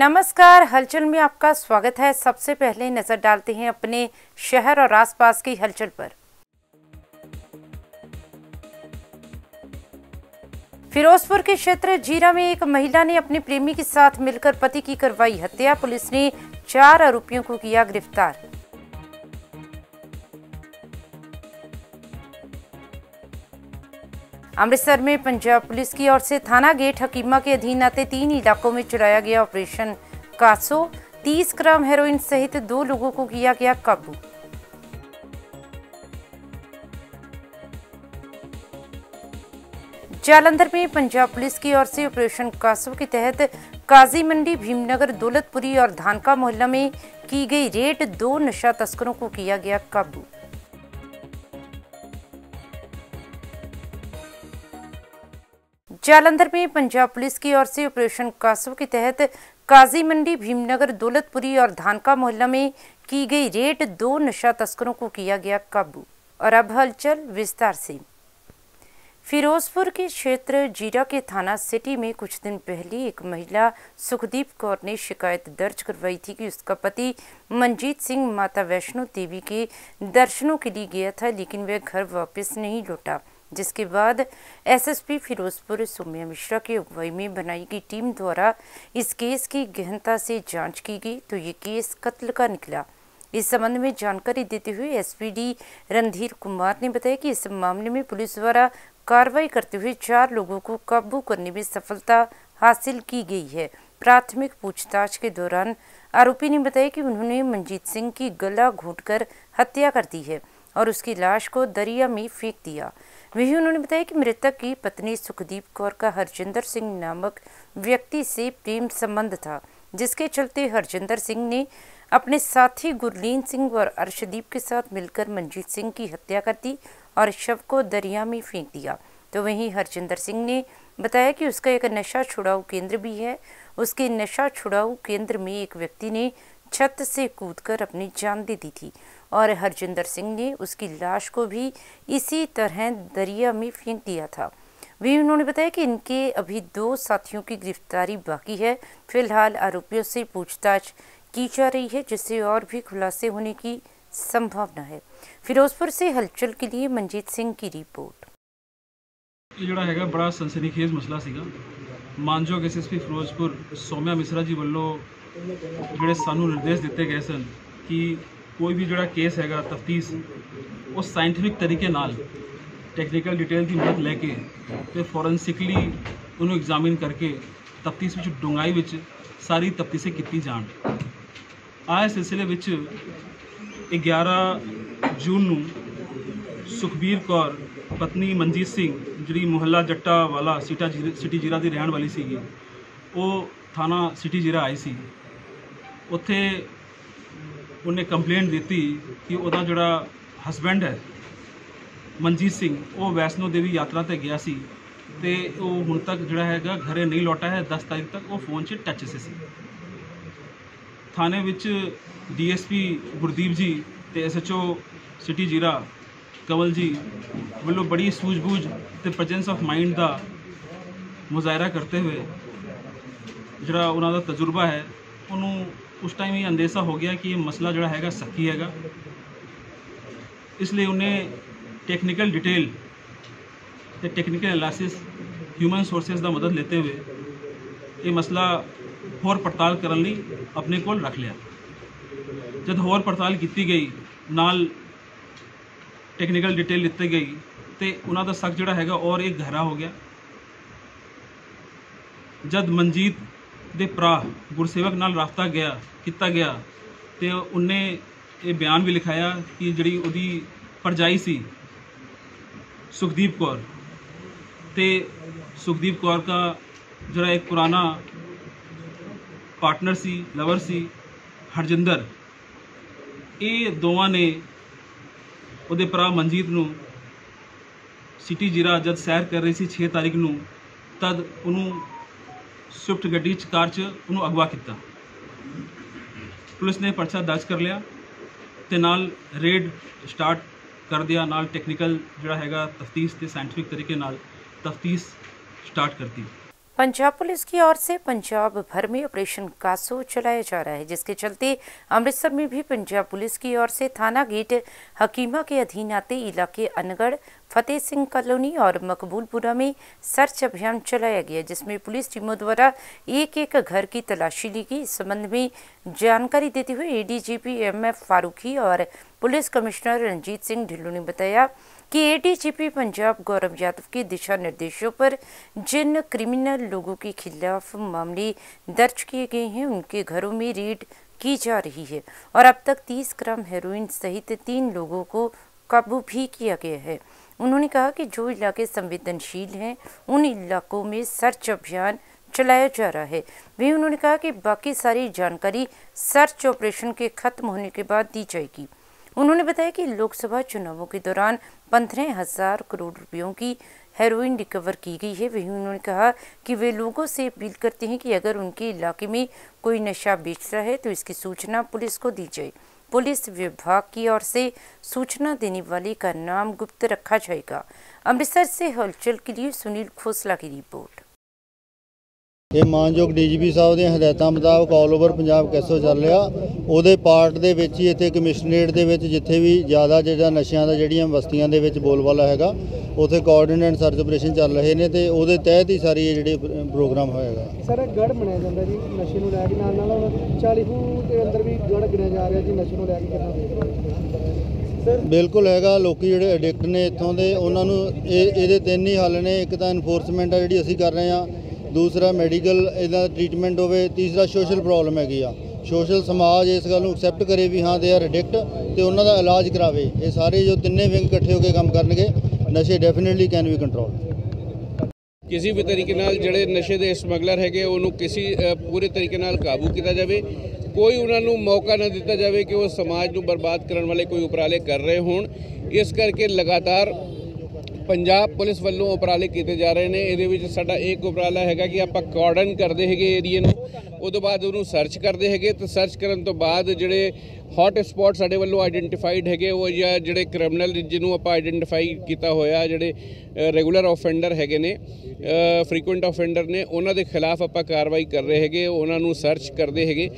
नमस्कार, हलचल में आपका स्वागत है। सबसे पहले नज़र डालते हैं अपने शहर और आसपास की हलचल पर। फिरोजपुर के क्षेत्र जीरा में एक महिला ने अपने प्रेमी के साथ मिलकर पति की करवाई हत्या। पुलिस ने चार आरोपियों को किया गिरफ़्तार। अमृतसर में पंजाब पुलिस की ओर से थाना गेट हकीमा के अधीन आते तीन इलाकों में चलाया गया ऑपरेशन कासो। 30 ग्राम हेरोइन सहित दो लोगों को किया गया काबू। जालंधर में पंजाब पुलिस की ओर से ऑपरेशन कासो के तहत काजी मंडी, भीमनगर, दौलतपुरी और धानका मोहल्ला में की गई रेड दो नशा तस्करों को किया गया काबू। जालंधर में पंजाब पुलिस की ओर से ऑपरेशन कासव के तहत काजी मंडी भीमनगर, दौलतपुरी और धानका मोहल्ला में की गई रेड, दो नशा तस्करों को किया गया काबू। और अब हलचल विस्तार से। फिरोजपुर के क्षेत्र जीरा के थाना सिटी में कुछ दिन पहले एक महिला, सुखदीप कौर ने शिकायत दर्ज करवाई थी कि उसका पति मंजीत सिंह माता वैष्णो देवी के दर्शनों के लिए गया था, लेकिन वह घर वापस नहीं लौटा। जिसके बाद एसएसपी फिरोजपुर सौम्या मिश्रा की अगुवाई में बनाई गई टीम द्वारा इस केस की गहनता से जाँच की गई तो ये केस कत्ल का निकला। इस संबंध में जानकारी देते हुए एसपीडी रणधीर कुमार ने बताया कि इस मामले में पुलिस द्वारा कार्रवाई करते हुए चार लोगों को काबू करने में सफलता हासिल की गई है। प्राथमिक पूछताछ के दौरान आरोपी ने बताया कि उन्होंने मंजीत सिंह की गला घोटकर हत्या कर दी है और उसकी लाश को दरिया में फेंक दिया। वहीं उन्होंने बताया कि मृतक की पत्नी सुखदीप कौर का हरजिंदर सिंह नामक व्यक्ति से प्रेम संबंध था, जिसके चलते हरजिंदर सिंह ने अपने साथी गुरलीन सिंह और अर्शदीप के साथ मिलकर मंजीत सिंह की हत्या कर दी और शव को दरिया में फेंक दिया। तो वहीं हरजिंदर सिंह ने बताया कि उसका एक नशा छुड़ाऊ केंद्र भी है। उसके नशा छुड़ाऊ केंद्र में एक व्यक्ति ने छत से कूदकर अपनी जान दे दी थी। और हरजिंदर सिंह ने उसकी लाश को भी इसी तरह दरिया में फेंक दिया था भी उन्होंने बताया कि इनके अभी दो साथियों की गिरफ्तारी बाकी है फिलहाल आरोपियों से पूछताछ की जा रही है जिससे और भी खुलासे होने की संभावना है फिरोजपुर से हलचल के लिए मंजीत सिंह की रिपोर्ट ਇਹ ਜਿਹੜਾ ਹੈਗਾ ਬੜਾ ਸਨਸਨੀਖੇਜ਼ ਮਸਲਾ ਸੀਗਾ ਮਾਨਯੋਗ ਐਸਐਸਪੀ ਫਿਰੋਜ਼ਪੁਰ ਸੋਮਿਆ ਮਿਸਰਾ ਜੀ ਵੱਲੋਂ ਜਿਹੜੇ ਸਾਨੂੰ ਨਿਰਦੇਸ਼ ਦਿੱਤੇ ਗਏ ਸਨ ਕਿ ਕੋਈ ਵੀ ਜਿਹੜਾ ਕੇਸ ਹੈਗਾ, ਤਫਤੀਸ਼, ਉਹ ਸਾਇੰਟੀਫਿਕ ਤਰੀਕੇ ਨਾਲ ਟੈਕਨੀਕਲ ਡਿਟੇਲ ਦੀ ਮਦਦ ਲੈ ਕੇ ਤੇ ਫੋਰੈਂਸਿਕਲੀ ਉਹਨੂੰ ਐਗਜ਼ਾਮਿਨ ਕਰਕੇ ਤਫਤੀਸ਼ ਵਿੱਚ, ਡੂੰਘਾਈ ਵਿੱਚ ਸਾਰੀ ਤਫਤੀਸ਼ੇ ਕੀਤੀ ਜਾਣ। ਆਏ ਸਿਲਸਿਲੇ ਵਿੱਚ 11 ਜੂਨ ਨੂੰ ਸੁਖਬੀਰ ਕੌਰ, ਪਤਨੀ ਮਨਜੀਤ ਸਿੰਘ, ਜਿਹੜੀ ਮੁਹੱਲਾ ਜੱਟਾ ਵਾਲਾ ਸਿਟਾ ਜੀਰ- ਸਿਟੀ ਜੀਰਾ ਦੀ ਰਹਿਣ ਵਾਲੀ ਸੀਗੀ, ਉਹ ਥਾਣਾ ਸਿਟੀ ਜੀਰਾ ਆਈ ਸੀ। ਉੱਥੇ ਉਹਨੇ ਕੰਪਲੇਂਟ ਦਿੱਤੀ ਕਿ ਉਹਦਾ ਜਿਹੜਾ ਹਸਬੈਂਡ ਹੈ, ਮਨਜੀਤ ਸਿੰਘ, ਉਹ ਵੈਸ਼ਨੋ ਦੇਵੀ ਯਾਤਰਾ ਤੇ ਗਿਆ ਸੀ ਤੇ ਉਹ ਹੁਣ ਤੱਕ ਜਿਹੜਾ ਹੈਗਾ ਘਰੇ ਨਹੀਂ ਲੌਟਾ ਹੈ 10 ਤਾਰੀਖ ਤੱਕ ਉਹ ਫੋਨ 'ਚ ਟੱਚ 'ਚ ਸੀ। ਥਾਣੇ ਵਿੱਚ ਡੀਐਸਪੀ ਗੁਰਦੀਪ ਜੀ ਤੇ ਐਸਐਚਓ ਸਿਟੀ ਜੀਰਾ ਕਵਲ ਜੀ ਵੱਲੋਂ ਬੜੀ ਸੂਝ-ਬੂਝ ਤੇ ਪ੍ਰੈਜ਼ੈਂਸ ਆਫ ਮਾਈਂਡ ਦਾ ਮੁਜ਼ਾਹਰਾ ਕਰਦੇ ਹੋਏ ਜਿਹੜਾ ਉਹਨਾਂ ਦਾ ਤਜਰਬਾ ਹੈ, ਉਹਨੂੰ ਉਸ ਟਾਈਮ ਇਹ ਅੰਦੇਸ਼ਾ ਹੋ ਗਿਆ ਕਿ ਇਹ ਮਸਲਾ ਜਿਹੜਾ ਹੈਗਾ ਸੱਚੀ ਹੈਗਾ ਇਸ ਲਈ ਉਹਨੇ ਟੈਕਨੀਕਲ ਡਿਟੇਲ ਤੇ ਟੈਕਨੀਕਲ ਐਨਾਲਿਸਿਸ ਹਿਊਮਨ ਸੋਰਸਸ ਦਾ ਮਦਦ ਲੈਤੇ ਹੋਏ ਇਹ ਮਸਲਾ ਹੋਰ ਪੜਤਾਲ ਕਰਨ ਲਈ ਆਪਣੇ ਕੋਲ ਰੱਖ ਲਿਆ ਜਦ ਹੋਰ ਪੜਤਾਲ ਕੀਤੀ ਗਈ ਨਾਲ ਟੈਕਨੀਕਲ ਡਿਟੇਲ ਲਿੱਤੀ ਗਈ ਤੇ ਉਹਨਾਂ ਦਾ ਸ਼ੱਕ ਜਿਹੜਾ ਹੈਗਾ ਔਰ ਇਹ ਗਹਿਰਾ ਹੋ ਗਿਆ ਜਦ ਮਨਜੀਤ ਦੇ ਭਰਾ ਗੁਰਸੇਵਕ ਨਾਲ ਰਾਬਤਾ ਗਿਆ, ਕੀਤਾ ਗਿਆ ਤੇ ਉਹਨੇ ਇਹ ਬਿਆਨ ਵੀ ਲਿਖਾਇਆ ਕਿ ਜਿਹੜੀ ਉਹਦੀ ਪਰਜਾਈ ਸੀ ਸੁਖਦੀਪ ਕੌਰ। ਤੇ ਸੁਖਦੀਪ ਕੌਰ ਦਾ ਜਿਹੜਾ ਇੱਕ ਪੁਰਾਣਾ ਪਾਰਟਨਰ ਸੀ ਲਵਰ ਸੀ, ਹਰਜਿੰਦਰ। ਇਹ ਦੋਵਾਂ ਨੇ ਉਹਦੇ ਭਰਾ ਮਨਜੀਤ ਨੂੰ ਸਿਟੀ ਜੀਰਾ ਜਦ ਸੈਰ ਕਰ ਰਹੀ ਸੀ 6 ਤਾਰੀਖ ਨੂੰ, ਤਦ ਉਹਨੂੰ ਸਵਿਫਟ ਗੱਡੀ ਚ, ਕਾਰ ਚ ਉਹਨੂੰ ਅਗਵਾ ਕੀਤਾ। ਪੁਲਿਸ ਨੇ ਪਰਚਾ ਦਰਜ ਕਰ ਲਿਆ ਤੇ ਨਾਲ ਰੇਡ ਸਟਾਰਟ ਕਰ ਦਿਆ, ਨਾਲ ਟੈਕਨੀਕਲ ਜਿਹੜਾ ਹੈਗਾ ਤਫਤੀਸ਼ ਤੇ ਸਾਇੰਟਿਫਿਕ ਤਰੀਕੇ ਨਾਲ ਤਫਤੀਸ਼ ਸਟਾਰਟ ਕਰਤੀ। पंजाब पुलिस की ओर से पंजाब भर में ऑपरेशन कासो चलाया जा रहा है, जिसके चलते अमृतसर में भी पंजाब पुलिस की ओर से थाना गेट हकीमा के अधीन आते इलाके अनगढ़, फतेह सिंह कॉलोनी और मकबूलपुरा में सर्च अभियान चलाया गया, जिसमें पुलिस टीमों द्वारा एक एक घर की तलाशी ली गई। इस संबंध में जानकारी देते हुए एडीजीपी एम एफ़ फारूकी और पुलिस कमिश्नर रंजीत सिंह ढिल्लों ने बताया कि एडीजीपी पंजाब गौरव यादव के दिशा निर्देशों पर जिन क्रिमिनल लोगों के खिलाफ मामले दर्ज किए गए हैं, उनके घरों में रेड की जा रही है और अब तक 30 ग्राम हेरोइन सहित तीन लोगों को काबू भी किया गया है। उन्होंने कहा कि जो इलाके संवेदनशील हैं, उन इलाकों में सर्च अभियान चलाया जा रहा है। वहीं उन्होंने कहा कि बाकी सारी जानकारी सर्च ऑपरेशन के खत्म होने के बाद दी जाएगी। उन्होंने बताया कि लोकसभा चुनावों के दौरान पंद्रह हज़ार करोड़ रुपयों की हेरोइन रिकवर की गई है। वहीं उन्होंने कहा कि वे लोगों से अपील करते हैं कि अगर उनके इलाके में कोई नशा बेच रहा है तो इसकी सूचना पुलिस को दी जाए। पुलिस विभाग की ओर से सूचना देने वाले का नाम गुप्त रखा जाएगा। अमृतसर से हलचल के लिए सुनील खोसला की रिपोर्ट। ਇਹ ਮਾਨਯੋਗ ਡੀਜੀਪੀ ਸਾਹਿਬ ਦੀਆਂ ਹਦਾਇਤਾਂ ਮੁਤਾਬਕ ਆਲ ਓਵਰ ਪੰਜਾਬ ਕੈਸੋ ਚੱਲ ਰਿਹਾ। ਉਹਦੇ ਪਾਰਟ ਦੇ ਵਿੱਚ ਹੀ ਇੱਥੇ ਕਮਿਸ਼ਨਰੇਟ ਦੇ ਵਿੱਚ ਜਿੱਥੇ ਵੀ ਜ਼ਿਆਦਾ ਜਿਹੜਾ ਨਸ਼ਿਆਂ ਦਾ ਜਿਹੜੀਆਂ ਬਸਤੀਆਂ ਦੇ ਵਿੱਚ ਬੋਲਬਾਲਾ ਹੈਗਾ ਉੱਥੇ ਕੋਆਰਡੀਨੇਟ ਸਰਚ ਆਪਰੇਸ਼ਨ ਚੱਲ ਰਹੇ ਨੇ ਤੇ ਉਹਦੇ ਤਹਿਤ ਹੀ ਸਾਰੀ ਇਹ ਜਿਹੜੇ ਪ੍ਰੋਗਰਾਮ ਹੋਏਗਾ ਸਰ ਗੜ ਬਣਿਆ ਜਾਂਦਾ ਜੀ ਨਸ਼ੇ ਨੂੰ ਲੈ ਕੇ ਨਾਲ ਨਾਲ ਹੁਣ 40 ਫੂਟ ਦੇ ਅੰਦਰ ਵੀ ਗੜ ਗਿਣਿਆ ਜਾ ਰਿਹਾ ਜੀ ਨਸ਼ੇ ਨੂੰ ਲੈ ਕੇ ਕਿੰਨਾ ਬਿਲਕੁਲ ਹੈਗਾ ਲੋਕੀ ਜਿਹੜੇ ਐਡਿਕਟ ਨੇ ਇੱਥੋਂ ਦੇ ਉਹਨਾਂ ਨੂੰ ਇਹ ਇਹਦੇ ਤਿੰਨ ਹੀ ਹੱਲ ਨੇ ਇੱਕ ਤਾਂ ਇਨਫੋਰਸਮੈਂਟ ਆ ਜਿਹੜੀ ਅਸੀਂ ਕਰ ਰਹੇ ਹਾਂ ਦੂਸਰਾ ਮੈਡੀਕਲ ਇਹਦਾ ਟ੍ਰੀਟਮੈਂਟ ਹੋਵੇ, ਤੀਸਰਾ ਸੋਸ਼ਲ ਪ੍ਰੋਬਲਮ ਹੈਗੀ ਆ। ਸੋਸ਼ਲ ਸਮਾਜ ਇਸ ਗੱਲ ਨੂੰ ਐਕਸੈਪਟ ਕਰੇ ਵੀ ਹਾਂ ਦੇ ਆਰ ਐਡਿਕਟ ਤੇ ਉਹਨਾਂ ਦਾ ਇਲਾਜ ਕਰਾਵੇ। ਇਹ ਸਾਰੇ ਜੋ ਤਿੰਨੇ ਵਿੰਗ ਇਕੱਠੇ ਹੋ ਕੇ ਕੰਮ ਕਰਨਗੇ, ਨਸ਼ੇ ਡੈਫੀਨਿਟਲੀ ਕੈਨ ਬੀ ਕੰਟਰੋਲ ਕਿਸੇ ਵੀ ਤਰੀਕੇ ਨਾਲ ਜਿਹੜੇ ਨਸ਼ੇ ਦੇ ਸਮਗਲਰ ਹੈਗੇ, ਉਹਨੂੰ ਕਿਸੇ ਪੂਰੇ ਤਰੀਕੇ ਨਾਲ ਕਾਬੂ ਕੀਤਾ ਜਾਵੇ। ਕੋਈ ਉਹਨਾਂ ਨੂੰ ਮੌਕਾ ਨਾ ਦਿੱਤਾ ਜਾਵੇ ਕਿ ਉਹ ਸਮਾਜ ਨੂੰ ਬਰਬਾਦ ਕਰਨ ਵਾਲੇ ਕੋਈ ਉਪਰਾਲੇ ਕਰ ਰਹੇ ਹੋਣ। ਇਸ ਕਰਕੇ ਲਗਾਤਾਰ ਪੰਜਾਬ ਪੁਲਿਸ ਵੱਲੋਂ ਉਪਰਾਲੇ ਕੀਤੇ ਜਾ ਰਹੇ ਨੇ। ਇਹਦੇ ਵਿੱਚ ਸਾਡਾ ਇੱਕ ਉਪਰਾਲਾ ਹੈਗਾ ਕਿ ਆਪਾਂ ਕਾਰਡਨ ਕਰਦੇ ਹੈਗੇ ਏਰੀਏ ਨੂੰ। ਉਦੋਂ ਬਾਅਦ ਉਹਨੂੰ ਸਰਚ ਕਰਦੇ ਹੈਗੇ। ਤੇ ਸਰਚ ਕਰਨ ਤੋਂ ਬਾਅਦ ਜਿਹੜੇ ਹੌਟ ਸਪੌਟ ਸਾਡੇ ਵੱਲੋਂ ਆਈਡੈਂਟੀਫਾਈਡ ਹੈਗੇ, ਉਹ ਜਾਂ ਜਿਹੜੇ ਕ੍ਰਿਮੀਨਲ ਜਿਹਨੂੰ ਆਪਾਂ ਆਈਡੈਂਟੀਫਾਈ ਕੀਤਾ ਹੋਇਆ, ਜਿਹੜੇ ਰੈਗੂਲਰ ਆਫੈਂਡਰ ਹੈਗੇ ਨੇ ਫ੍ਰੀਕੁਐਂਟ ਆਫੈਂਡਰ ਨੇ, ਉਹਨਾਂ ਦੇ ਖਿਲਾਫ ਆਪਾਂ ਕਾਰਵਾਈ ਕਰ ਰਹੇ ਹੈਗੇ, ਉਹਨਾਂ ਨੂੰ ਸਰਚ ਕਰਦੇ ਹੈਗੇ।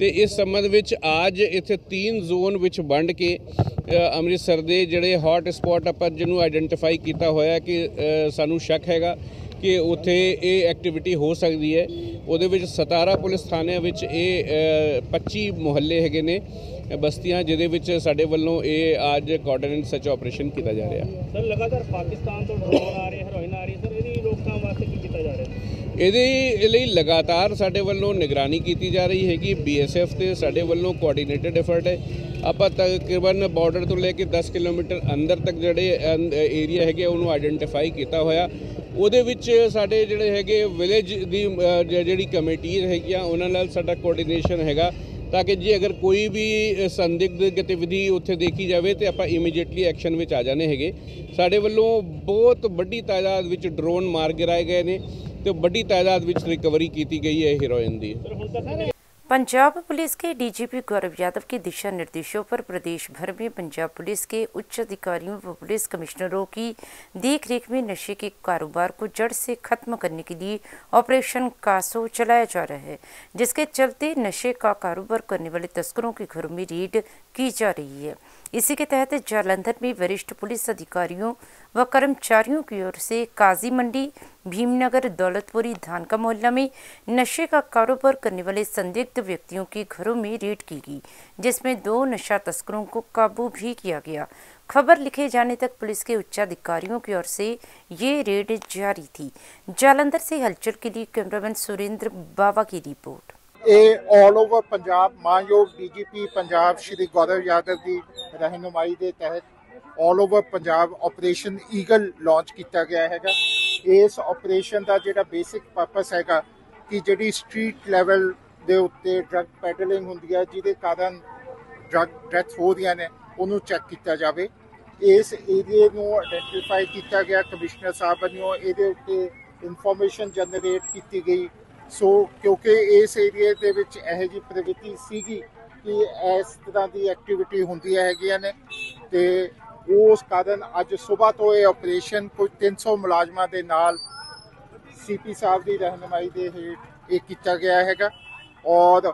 ਤੇ ਇਸ ਸੰਬੰਧ ਵਿੱਚ ਅੱਜ ਇੱਥੇ ਤਿੰਨ ਜ਼ੋਨ ਵਿੱਚ ਵੰਡ ਕੇ ਅੰਮ੍ਰਿਤਸਰ ਦੇ ਜਿਹੜੇ ਹੌਟ ਸਪੌਟ ਆਪਾਂ ਜਿਹਨੂੰ ਆਈਡੈਂਟੀਫਾਈ ਕੀਤਾ ਹੋਇਆ ਕਿ ਸਾਨੂੰ ਸ਼ੱਕ ਹੈਗਾ ਕਿ ਉੱਥੇ ਇਹ ਐਕਟੀਵਿਟੀ ਹੋ ਸਕਦੀ ਹੈ। ਉਹਦੇ ਵਿੱਚ 17 ਪੁਲਿਸ ਥਾਣਿਆਂ ਵਿੱਚ ਇਹ ਅ, 25 ਮੁਹੱਲੇ ਹੈਗੇ ਨੇ ਬਸਤੀਆਂ ਜਿਹਦੇ ਵਿੱਚ ਸਾਡੇ ਵੱਲੋਂ ਇਹ ਅੱਜ ਕੋਆਰਡੀਨੇਟ ਸਰਚ ਆਪਰੇਸ਼ਨ ਕੀਤਾ ਜਾ ਰਿਹਾ। ਸਰ ਲਗਾਤਾਰ ਪਾਕਿਸਤਾਨ ਤੋਂ ਡਰੋਨ ਆ ਰਹੇ ਹੈਰੋਇਨ ਆ ਰਹੀ ਇਹਦੇ ਲਈ ਲਗਾਤਾਰ ਸਾਡੇ ਵੱਲੋਂ ਨਿਗਰਾਨੀ ਕੀਤੀ ਜਾ ਰਹੀ ਹੈਗੀ। ਬੀਐਸਐਫ ਤੇ ਸਾਡੇ ਵੱਲੋਂ ਕੋਆਰਡੀਨੇਟਡ ਐਫਰਟ ਹੈ। ਆਪਾਂ ਤਕਰੀਬਨ ਬਾਰਡਰ ਤੋਂ ਲੈ ਕੇ 10 ਕਿਲੋਮੀਟਰ ਅੰਦਰ ਤੱਕ ਜਿਹੜੇ ਏਰੀਆ ਹੈਗੇ ਉਹਨੂੰ ਆਇਡੈਂਟੀਫਾਈ ਕੀਤਾ ਹੋਇਆ। ਉਹਦੇ ਵਿੱਚ ਸਾਡੇ ਜਿਹੜੇ ਹੈਗੇ ਵਿਲੇਜ ਦੀ ਜਿਹੜੀ ਕਮੇਟੀ ਹੈਗੀਆਂ ਉਹਨਾਂ ਨਾਲ ਸਾਡਾ ਕੋਆਰਡੀਨੇਸ਼ਨ ਹੈਗਾ। ਤਾਂ ਕਿ ਜੇ ਅਗਰ ਕੋਈ ਵੀ ਸੰਦਿਗਧ ਗਤੀਵਿਧੀ ਉੱਥੇ ਦੇਖੀ ਜਾਵੇ, ਤੇ ਆਪਾਂ ਇਮੀਡੀਏਟਲੀ ਐਕਸ਼ਨ ਵਿੱਚ ਆ ਜਾਣੇ ਹੈਗੇ। ਸਾਡੇ ਵੱਲੋਂ ਬਹੁਤ ਵੱਡੀ ਤਾਦਾਦ ਵਿੱਚ ਡਰੋਨ ਮਾਰ ਗਿਰਾਏ ਗਏ ਨੇ। ਤੇ ਵੱਡੀ ਤਾਦਾਦ ਵਿੱਚ ਰਿਕਵਰੀ ਕੀਤੀ ਗਈ ਹੈ ਹੀਰੋਇਨ ਦੀ पंजाब पुलिस के डीजीपी गौरव यादव के दिशा निर्देशों पर प्रदेश भर में पंजाब पुलिस के उच्च अधिकारियों व पुलिस कमिश्नरों की देखरेख में नशे के कारोबार को जड़ से खत्म करने के लिए ऑपरेशन कासो चलाया जा रहा है जिसके चलते नशे का कारोबार करने वाले तस्करों के घरों में रेड की जा रही है इसी के तहत जालंधर में वरिष्ठ पुलिस अधिकारियों व कर्मचारियों की ओर से काजी मंडी, भीमनगर, दौलतपुरी, धान का मोहल्ला में नशे का कारोबार करने वाले संदिग्ध व्यक्तियों के घरों में रेड की गई, जिसमें दो नशा तस्करों को काबू भी किया गया। खबर लिखे जाने तक पुलिस के उच्चाधिकारियों की ओर से ये रेड जारी थी। जालंधर से हलचल के लिए कैमरामैन सुरेंद्र बाबा की रिपोर्ट। ਇਹ ਆਲ ਓਵਰ ਪੰਜਾਬ, ਮਾਨਯੋਗ ਡੀਜੀਪੀ ਪੰਜਾਬ ਸ਼੍ਰੀ ਗੌਰਵ ਯਾਦਵ ਦੀ ਰਹਿਨੁਮਾਈ ਦੇ ਤਹਿਤ all over Punjab operation Eagle launch ਕੀਤਾ ਗਿਆ ਹੈਗਾ। ਇਸ ਆਪਰੇਸ਼ਨ ਦਾ ਜਿਹੜਾ ਬੇਸਿਕ ਪਰਪਸ ਹੈਗਾ ਕਿ ਜਿਹੜੀ ਸਟਰੀਟ ਲੈਵਲ ਦੇ ਉੱਤੇ ਡਰੱਗ ਪੈਡਲਿੰਗ ਹੁੰਦੀ ਹੈ, ਜਿਹਦੇ ਕਾਰਨ ਡਰੱਗ ਡੈਥ ਹੋ ਰਹੀਆਂ ਨੇ, ਉਹਨੂੰ ਚੈੱਕ ਕੀਤਾ ਜਾਵੇ। ਇਸ ਏਰੀਏ ਨੂੰ ਆਇਡੈਂਟੀਫਾਈ ਕੀਤਾ ਗਿਆ ਕਮਿਸ਼ਨਰ ਸਾਹਿਬ ਵੱਲੋਂ ਇਹਦੇ ਉੱਤੇ ਇਨਫੋਰਮੇਸ਼ਨ ਜਨਰੇਟ ਕੀਤੀ ਗਈ। ਸੋ ਕਿਉਂਕਿ ਇਸ ਏਰੀਏ ਦੇ ਵਿੱਚ ਇਹੋ ਜਿਹੀ ਪ੍ਰਵਿਰਤੀ ਸੀਗੀ ਕਿ ਇਸ ਤਰ੍ਹਾਂ ਦੀ ਐਕਟੀਵਿਟੀ ਹੁੰਦੀਆਂ ਹੈਗੀਆਂ ਨੇ ਤੇ ਉਸ ਕਾਰਨ ਅੱਜ ਸਵੇਰ ਤੋਂ ਇਹ ਆਪਰੇਸ਼ਨ ਕੋਈ 300 ਮੁਲਾਜ਼ਮਾਂ ਦੇ ਨਾਲ ਸੀਪੀ ਸਾਹਿਬ ਦੀ ਰਹਿਨਮਾਈ ਦੇ ਹੇਠ ਇਹ ਕੀਤਾ ਗਿਆ ਹੈਗਾ ਔਰ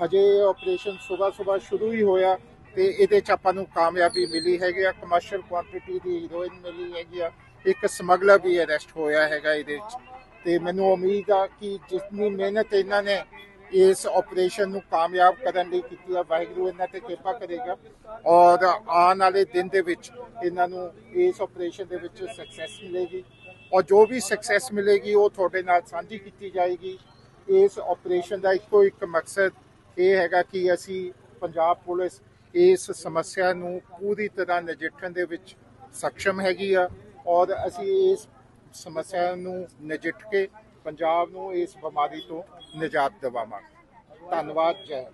ਹਜੇ ਆਪਰੇਸ਼ਨ ਸਵੇਰ ਸਵੇਰ ਸ਼ੁਰੂ ਹੀ ਹੋਇਆ ਤੇ ਇਹਦੇ ਚ ਆਪਾਂ ਨੂੰ ਕਾਮਯਾਬੀ ਮਿਲੀ ਹੈਗੀ ਆ ਕਮਰਸ਼ੀਅਲ ਕੁਆਂਟੀਟੀ ਦੀ ਹੀਰੋਇਨ ਮਿਲੀ ਹੈਗੀ ਆ, ਇੱਕ ਸਮਗਲਰ ਵੀ ਅਰੈਸਟ ਹੋਇਆ ਹੈਗਾ ਇਹਦੇ ਵਿੱਚ ਤੇ ਮੈਨੂੰ ਉਮੀਦ ਆ ਕਿ ਜਿੰਨੀ ਮਿਹਨਤ ਇਹਨਾਂ ਨੇ ਇਸ ਆਪਰੇਸ਼ਨ ਨੂੰ ਕਾਮਯਾਬ ਕਰਨ ਲਈ ਕੀਤੀ ਆ, ਵਾਹਿਗੁਰੂ ਇਹਨਾਂ ਤੇ ਕਿਰਪਾ ਕਰੇਗਾ ਔਰ ਆਉਣ ਵਾਲੇ ਦਿਨ ਦੇ ਵਿੱਚ ਇਹਨਾਂ ਨੂੰ ਇਸ ਆਪਰੇਸ਼ਨ ਦੇ ਵਿੱਚ ਸਕਸੈਸ ਮਿਲੇਗੀ ਔਰ ਜੋ ਵੀ ਸਕਸੈਸ ਮਿਲੇਗੀ ਉਹ ਤੁਹਾਡੇ ਨਾਲ ਸਾਂਝੀ ਕੀਤੀ ਜਾਏਗੀ। ਇਸ ਆਪਰੇਸ਼ਨ ਦਾ ਇੱਕੋ ਇੱਕ ਮਕਸਦ ਇਹ ਹੈਗਾ ਕਿ ਅਸੀਂ ਪੰਜਾਬ ਪੁਲਿਸ ਇਸ ਸਮੱਸਿਆ ਨੂੰ ਪੂਰੀ ਤਰ੍ਹਾਂ ਨਜਿੱਠਣ ਦੇ ਵਿੱਚ ਸક્ષਮ ਹੈਗੀ ਆ ਔਰ ਅਸੀਂ ਇਸ ਸਮੱਸਿਆ ਨੂੰ ਨਜਿੱਠ ਕੇ ਪੰਜਾਬ ਨੂੰ ਇਸ ਬਿਮਾਰੀ ਤੋਂ ਨਿਜਾਤ ਦਿਵਾਵਾਂਗੇ। ਧੰਨਵਾਦ ਜੈ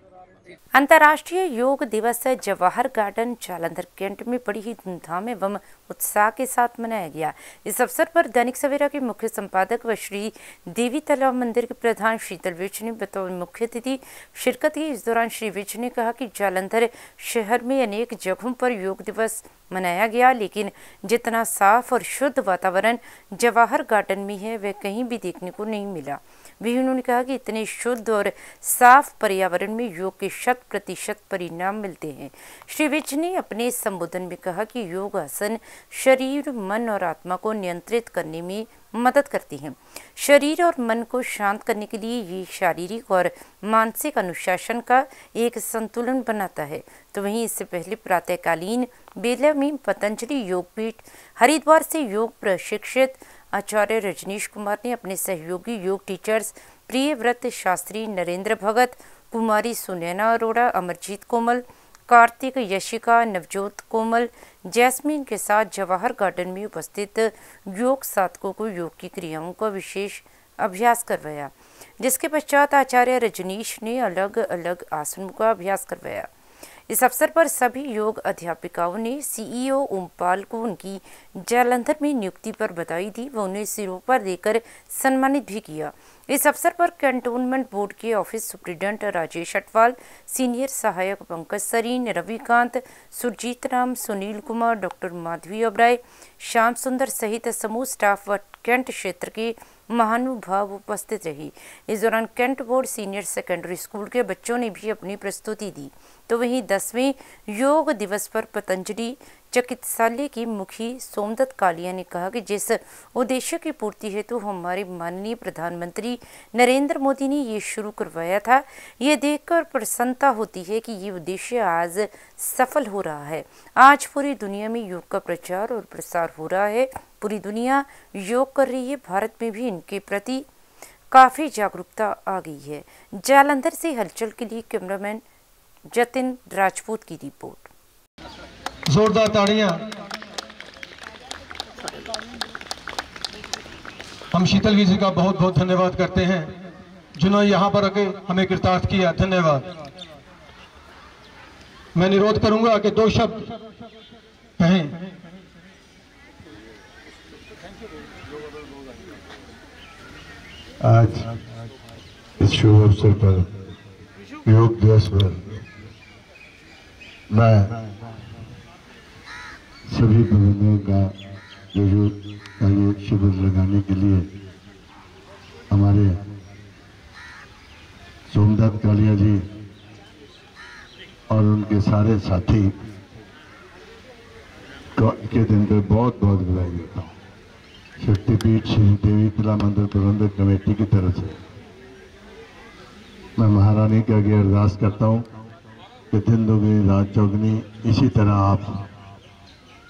अंतर्राष्ट्रीय योग दिवस जवाहर गार्डन जालंधर कैंट में बड़ी ही धूमधाम एवं उत्साह के साथ मनाया गया। इस अवसर पर दैनिक सवेरा के मुख्य संपादक व श्री देवी तालाब मंदिर के प्रधान शीतल विज ने बतौर मुख्य अतिथि शिरकत की। इस दौरान श्री विज ने कहा कि जालंधर शहर में अनेक जगहों पर योग दिवस मनाया गया, लेकिन जितना साफ़ और शुद्ध वातावरण जवाहर गार्डन में है, वह कहीं भी देखने को नहीं मिला। वही उन्होंने कहा कि इतने शुद्ध और साफ़ पर्यावरण में योग के शत प्रतिशत परिणाम मिलते हैं। श्री विज ने अपने संबोधन में कहा कि योग आसन शरीर, मन और आत्मा को नियंत्रित करने में मदद करती हैं। शरीर और मन को शांत करने के लिए ये शारीरिक और मानसिक अनुशासन का एक संतुलन बनाता है। तो वहीं इससे पहले प्रातःकालीन बेला में पतंजलि योगपीठ, हरिद्वार से योग प्रशिक्षित आचार्य रजनीश कुमार ने अपने सहयोगी योग टीचर्स, प्रियव्रत शास्त्री नरेंद्र भगत कुमारी सुनैना अरोड़ा, अमरजीत कोमल, कार्तिक, यशिका, नवजोत कोमल, जैस्मीन के साथ जवाहर गार्डन में उपस्थित योग साधकों को योग की क्रियाओं का विशेष अभ्यास करवाया, जिसके पश्चात आचार्य रजनीश ने अलग अलग आसनों का अभ्यास करवाया। इस अवसर पर सभी योग अध्यापिकाओं ने सीईओ ओमपाल को उनकी जालंधर में नियुक्ति पर बधाई दी। व उन्हें सिरों देकर सम्मानित भी किया। इस अवसर पर कैंटोनमेंट बोर्ड के office superintendent Rajesh Atwal, senior सहायक पंकज सरीन, रविकांत, सुरजीत राम, सुनील कुमार, डॉक्टर माधवी ओबराय श्याम सुंदर सहित समूह स्टाफ व कैंट क्षेत्र के महानुभाव उपस्थित रही। इस दौरान cantt board, senior secondary school के बच्चों ने भी अपनी प्रस्तुति दी। तो वहीं दसवें योग दिवस पर पतंजलि चिकित्सालय की मुखी सोमदत्त कालिया ने कहा कि जिस उद्देश्य की पूर्ति हेतु तो हमारे माननीय प्रधानमंत्री नरेंद्र मोदी ने ये शुरू करवाया था, ये देखकर प्रसन्नता होती है कि ये उद्देश्य आज सफल हो रहा है। आज पूरी दुनिया में योग का प्रचार और प्रसार हो रहा है। पूरी दुनिया योग कर रही है। भारत में भी इनके प्रति काफ़ी जागरूकता आ गई है। जालंधर से हलचल के लिए कैमरामैन जतिन राजपूत की रिपोर्ट। जोरदार ताड़ियाँ। हम शीतल जी का बहुत बहुत धन्यवाद करते हैं जिन्होंने यहाँ पर आके हमें कृतार्थ किया। धन्यवाद। मैं निरोध करूँगा कि दो शब्द कहें। आज इस शुभ अवसर पर योग दिवस पर मैं सभी बहनों का जो योग का शिविर लगाने के लिए हमारे सोमदत्त कालिया जी और उनके सारे साथी को- दिन पर बहुत बहुत बधाई देता हूँ। शक्तिपीठ श्री देवी किला मंदिर प्रबंधक कमेटी की तरफ़ से। मैं महारानी के आगे अरदास करता हूँ। कि दिन दोगुनी रात चौगनी इसी तरह आप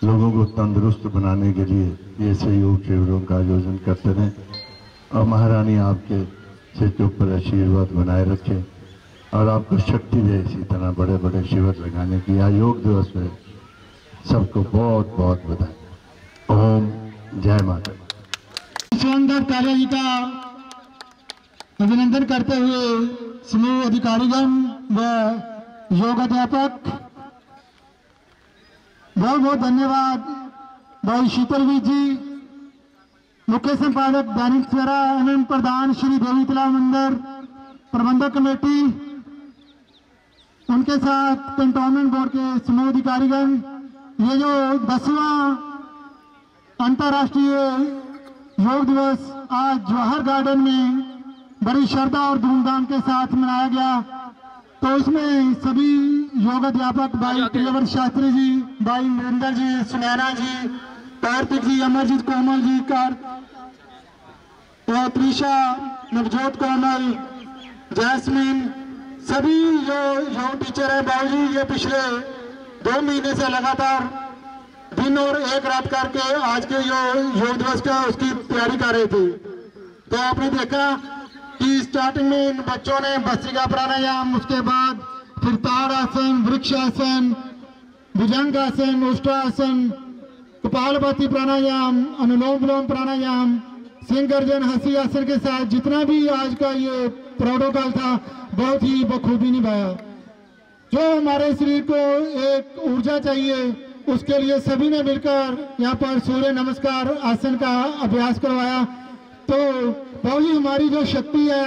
लोगों को तंदुरुस्त बनाने के लिए ये सहयोग शिविरों का आयोजन करते रहें और महारानी आपके सिर के ऊपर आशीर्वाद बनाए रखे। और आपको शक्ति दे इसी तरह बड़े बड़े शिविर लगाने की। आज योग दिवस में सबको बहुत बहुत बधाई। ओम जय माता। सुंदर कालिया जी का अभिनंदन करते हुए समूह अधिकारीगण व योग अध्यापक बहुत बहुत धन्यवाद। भाई शीतलवीर जी, मुख्य संपादक दैनिक सवेरा एवं प्रधान श्री देवी तलाव मंदिर, प्रबंधक कमेटी, उनके साथ कंटोनमेंट बोर्ड के समूह अधिकारीगण, ये जो दसवां अंतर्राष्ट्रीय योग दिवस आज जवाहर गार्डन में बड़ी श्रद्धा और धूमधाम के साथ मनाया गया। तो इसमें सभी योग अध्यापक भाई प्रियवर शास्त्री जी भाई नरेंद्र जी सुनैना जी कार्तिक जी अमरजीत कोमल जी कार और त्रिशा नवजोत कोमल जैस्मिन सभी जो योग टीचर है बाबूजी ये पिछले दो महीने से लगातार दिन और एक रात करके आज के जो योग दिवस का उसकी तैयारी कर रहे थे। तो आपने देखा कि स्टार्टिंग में इन बच्चों ने भस्त्रिका प्राणायाम, उसके बाद फिर ताड़ आसन वृक्ष आसन भुजंग आसन उष्टासन, कपालभाति प्राणायाम अनुलोम विलोम प्राणायाम सिंह गर्जन हँसी आसन के साथ जितना भी आज का ये प्रोटोकॉल था, बहुत ही बखूबी निभाया। जो हमारे शरीर को एक ऊर्जा चाहिए, उसके लिए सभी ने मिलकर यहाँ पर सूर्य नमस्कार आसन का अभ्यास करवाया। तो बाबू हमारी जो शक्ति है,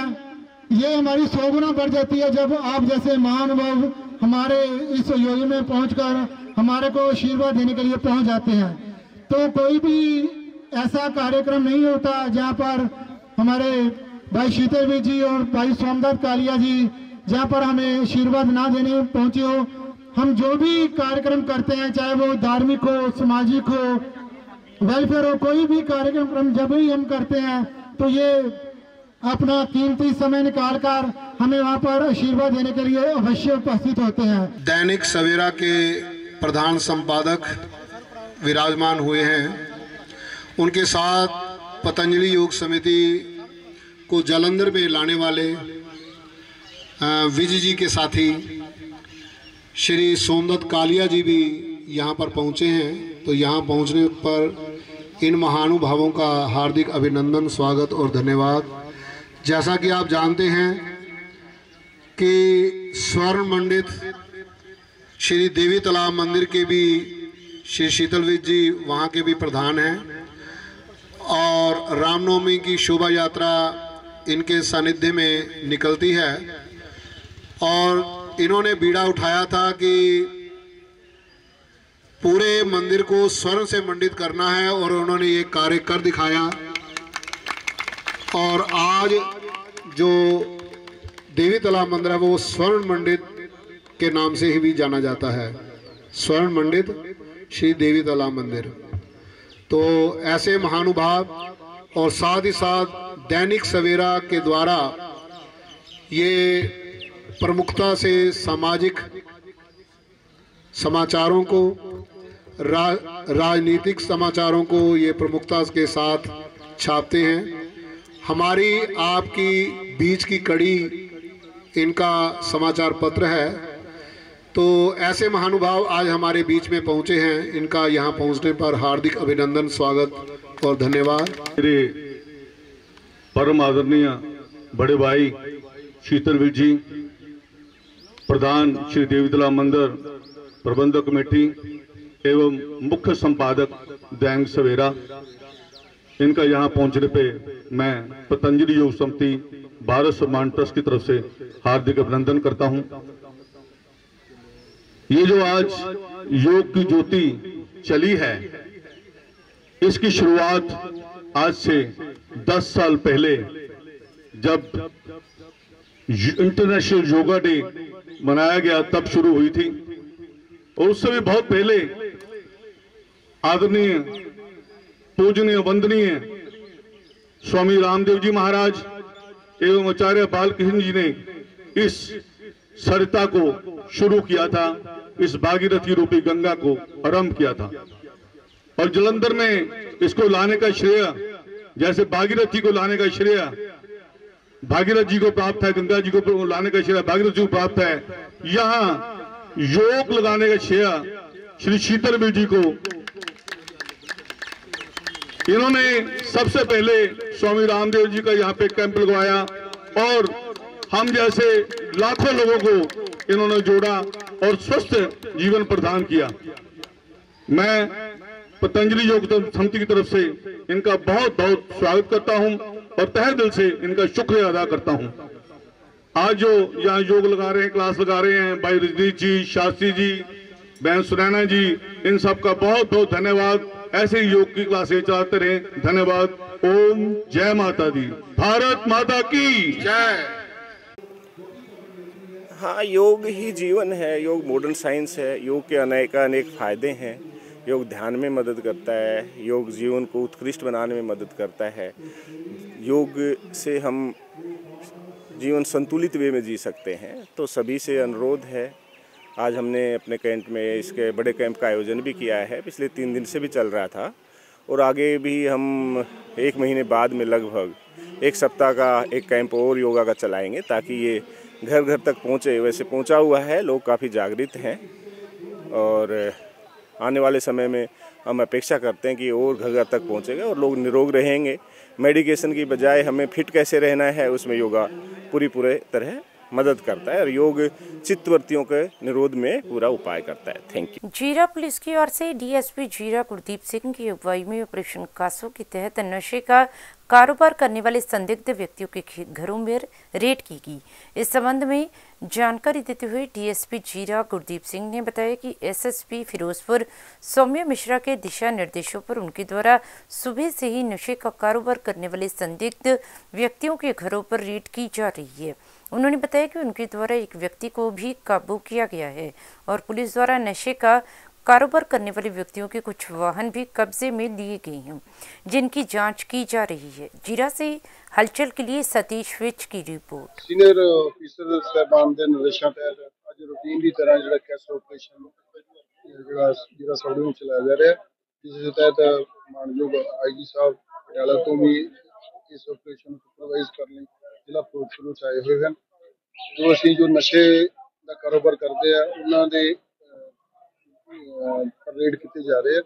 ये हमारी सौ गुना बढ़ जाती है। जब आप जैसे महानुभाव हमारे इस योजना में पहुंचकर हमारे को आशीर्वाद देने के लिए पहुँच जाते हैं तो कोई भी ऐसा कार्यक्रम नहीं होता जहाँ पर हमारे भाई शीतल जी और भाई सोमदत्त कालिया जी, जहाँ पर हमें आशीर्वाद ना देने पहुँचे हो। हम जो भी कार्यक्रम करते हैं, चाहे वो धार्मिक हो, सामाजिक हो वेलफेयर हो, कोई भी कार्यक्रम जब भी हम करते हैं तो ये अपना कीमती समय निकाल कर हमें वहाँ पर आशीर्वाद देने के लिए अवश्य उपस्थित होते हैं। दैनिक सवेरा के प्रधान संपादक विराजमान हुए हैं। उनके साथ पतंजलि योग समिति को जलंधर में लाने वाले विजय जी के साथी श्री सोमदत्त कालिया जी भी यहाँ पर पहुँचे हैं। तो यहाँ पहुँचने पर इन महानुभावों का हार्दिक अभिनंदन, स्वागत और धन्यवाद। जैसा कि आप जानते हैं कि स्वर्ण मंडित श्री देवी तालाब मंदिर के भी श्री शीतलविद जी वहाँ के भी प्रधान हैं और रामनवमी की शोभा यात्रा इनके सानिध्य में निकलती है। और इन्होंने बीड़ा उठाया था कि पूरे मंदिर को स्वर्ण से मंडित करना है और उन्होंने ये कार्य कर दिखाया। और आज जो देवी तालाब मंदिर है, वो स्वर्ण मंडित के नाम से ही भी जाना जाता है। स्वर्ण मंडित श्री देवी तालाब मंदिर। तो ऐसे महानुभाव और साथ ही साथ दैनिक सवेरा के द्वारा ये प्रमुखता से सामाजिक समाचारों को रा, राजनीतिक समाचारों को ये प्रमुखता के साथ छापते हैं। हमारी आपकी बीच की कड़ी इनका समाचार पत्र है। तो ऐसे महानुभाव आज हमारे बीच में पहुँचे हैं। इनका यहाँ पहुँचने पर हार्दिक अभिनंदन स्वागत और धन्यवाद। मेरे परम आदरणीय बड़े भाई शीतलवीर जी प्रधान श्री देवीतला मंदिर प्रबंधक कमेटी एवं मुख्य संपादक दैंग सवेरा। इनका यहाँ पहुँचने पे मैं पतंजलि योग समिति, भारत सम्मान ट्रस्ट की तरफ़ से हार्दिक अभिनंदन करता हूँ। ये जो आज योग की ज्योति चली है, इसकी शुरुआत आज से 10 साल पहले, जब इंटरनेशनल योगा डे मनाया गया, तब शुरू हुई थी। और उस समय बहुत पहले आदरणीय, पूजनीय, वंदनीय स्वामी रामदेव जी महाराज एवं आचार्य बालकृष्ण जी ने इस सरिता को शुरू किया था, इस भागीरथी रूपी गंगा को आरंभ किया था। और जलंधर में इसको लाने का श्रेय, जैसे भागीरथी को लाने का श्रेय, भागीरथ जी को प्राप्त है, गंगा जी को लाने का श्रेय, भागीरथ जी को प्राप्त है, यहाँ योग लगाने का श्रेय श्री शीतल जी को। इन्होंने सबसे पहले स्वामी रामदेव जी का यहाँ पे कैंप लगवाया और हम जैसे लाखों लोगों को इन्होंने जोड़ा और स्वस्थ जीवन प्रदान किया। मैं पतंजलि योग समिति की तरफ़ से इनका बहुत बहुत स्वागत करता हूँ और तहे दिल से इनका शुक्रिया अदा करता हूँ। आज जो यहाँ योग लगा रहे हैं, क्लास लगा रहे हैं, भाई रजनीश जी, शास्त्री जी, बहन सुनैना जी, इन सब का बहुत बहुत धन्यवाद। ऐसे ही योग की क्लासें चलाते रहे। धन्यवाद। ओम जय माता दी। भारत माता की जय। हाँ योग ही जीवन है। योग मॉडर्न साइंस है। योग के अनेक अनेक फ़ायदे हैं। योग ध्यान में मदद करता है। योग जीवन को उत्कृष्ट बनाने में मदद करता है। योग से हम जीवन संतुलित वे में जी सकते हैं तो सभी से अनुरोध है। आज हमने अपने कैंप में इसके बड़े कैंप का आयोजन भी किया है, पिछले तीन दिन से भी चल रहा था, और आगे भी हम एक महीने बाद में लगभग एक सप्ताह का एक कैंप और योगा का चलाएँगे, ताकि ये घर घर तक पहुँचे। वैसे पहुँचा हुआ है, लोग काफ़ी जागृत हैं, और आने वाले समय में हम अपेक्षा करते हैं कि और घर घर तक पहुँचेगा और लोग निरोग रहेंगे। मेडिकेशन की बजाय हमें फिट कैसे रहना है उसमें योगा पूरी पूरे तरह मदद करता है और योग चित्तवर्तियों के निरोध में पूरा उपाय करता है। थैंक यू जीरा पुलिस की ओर से डीएसपी जीरा गुरदीप सिंह की अगुवाई में ऑपरेशन कासो के तहत नशे का कारोबार करने वाले संदिग्ध व्यक्तियों के घरों में रेड की गई। इस संबंध में जानकारी देते हुए डीएसपी जीरा गुरदीप सिंह ने बताया कि एसएसपी फिरोजपुर सौम्य मिश्रा के दिशा निर्देशों पर उनके द्वारा सुबह से ही नशे का कारोबार करने वाले संदिग्ध व्यक्तियों के घरों पर रेड की जा रही है। उन्होंने बताया कि उनके द्वारा एक व्यक्ति को भी काबू किया गया है और पुलिस द्वारा नशे का कारोबार करने वाले व्यक्तियों के कुछ वाहन भी कब्जे में लिए गए हैं जिनकी जांच की जा रही है जीरा से हलचल के लिए सतीश विच की रिपोर्ट ਸੀਨੀਅਰ ਅਫੀਸਰ ਸਾਹਿਬਾਨ ਦੇ ਨਿਰਦੇਸ਼ਾਂ ਤਹਿਤ ਅੱਜ ਰੂਟੀਨ ਦੀ ਤਰ੍ਹਾਂ ਜਿਹੜਾ ਕੈਸ ਆਪਰੇਸ਼ਨ ਜਿਹੜਾ ਜਿਹੜਾ ਸੌੜੇ ਨੂੰ ਚਲਾਇਆ ਜਾ ਰਿਹਾ ਹੈ, ਜਿਸ ਦੇ ਤਹਿਤ ਮਾਨਯੋਗ ਆਈਜੀ ਸਾਹਿਬ ਪਟਿਆਲਾ ਤੋਂ ਵੀ ਇਸ ਆਪਰੇਸ਼ਨ ਨੂੰ ਸੁਪਰਵਾਈਜ਼ ਕਰਨ ਲਈ ਜ਼ਿਲ੍ਹਾ ਫਿਰੋਜ਼ਪੁਰ ਵਿੱਚ ਆਏ ਹੋਏ ਹਨ ਜੋ ਅਸੀਂ ਜੋ ਨਸ਼ੇ ਦਾ ਕਾਰੋਬਾਰ ਕਰਦੇ ਆ ਉਹਨਾਂ ਦੇ ਰੇਡ ਕੀਤੇ ਜਾ ਰਹੇ ਆ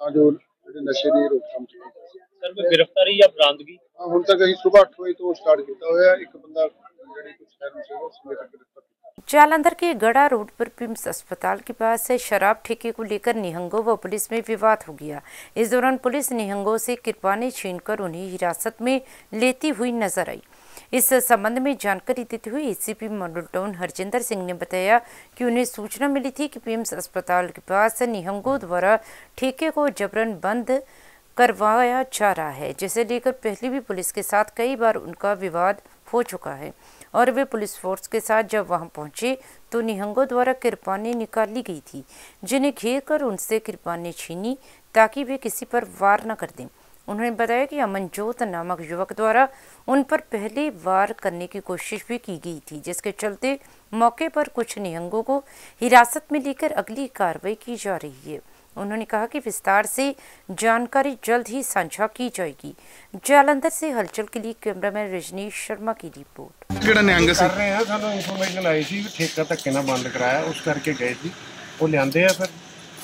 ਤਾਂ ਜੋ ਜਿਹੜੇ ਨਸ਼ੇ ਦੀ ਰੋਕਥਾਮ ਕੀਤੀ ਜਾ ਸਕੇ ਸਰ ਕੋਈ ਗ੍ਰਿਫਤਾਰੀ ਜਾਂ ਬਰਾਮਦਗੀ ਹਾਂ ਹੁਣ ਤੱਕ ਅਸੀਂ ਸਵੇਰ 8 ਵਜੇ ਤੋਂ ਸਟਾਰਟ ਕੀਤਾ ਹੋਇਆ ਇੱਕ ਬੰਦਾ ਜਿਹੜੀ ਕੁਝ ਸ਼ਹਿਰ ਨੂੰ ਸੀਗਾ ਉਸ ਵਿੱਚ ਗ੍ਰਿਫਤਾਰ ਕੀਤਾ जालंधर के गड़ा रोड पर पिम्स अस्पताल के पास से शराब ठेके को लेकर निहंगों व पुलिस में विवाद हो गया इस दौरान पुलिस निहंगों से कृपाने छीनकर उन्हें हिरासत में लेती हुई नजर आई इस संबंध में जानकारी देते हुए ACP model town Harjinder Singh ने बताया कि उन्हें सूचना मिली थी कि पिम्स अस्पताल के पास निहंगों द्वारा ठेके को जबरन बंद करवाया जा रहा है, जिसे लेकर पहले भी पुलिस के साथ कई बार उनका विवाद हो चुका है और वे पुलिस फोर्स के साथ जब वहाँ पहुँचे तो निहंगों द्वारा कृपानें निकाली गई थी, जिन्हें घेर कर उनसे कृपानें छीनी ताकि वे किसी पर वार न कर दें। उन्होंने बताया कि अमनजोत नामक युवक द्वारा उन पर पहली वार करने की कोशिश भी की गई थी जिसके चलते मौके पर कुछ निहंगों को हिरासत में लेकर अगली कार्रवाई की जा रही है। उन्होंने कहा कि विस्तार से जानकारी जल्द ही साझा की जाएगी। जालंधर से हलचल के लिए कैमरामैन रजनीश शर्मा की रिपोर्ट। कर रहे हैं आई थी ठेका बंद कराया उस करके गए थी वो फिर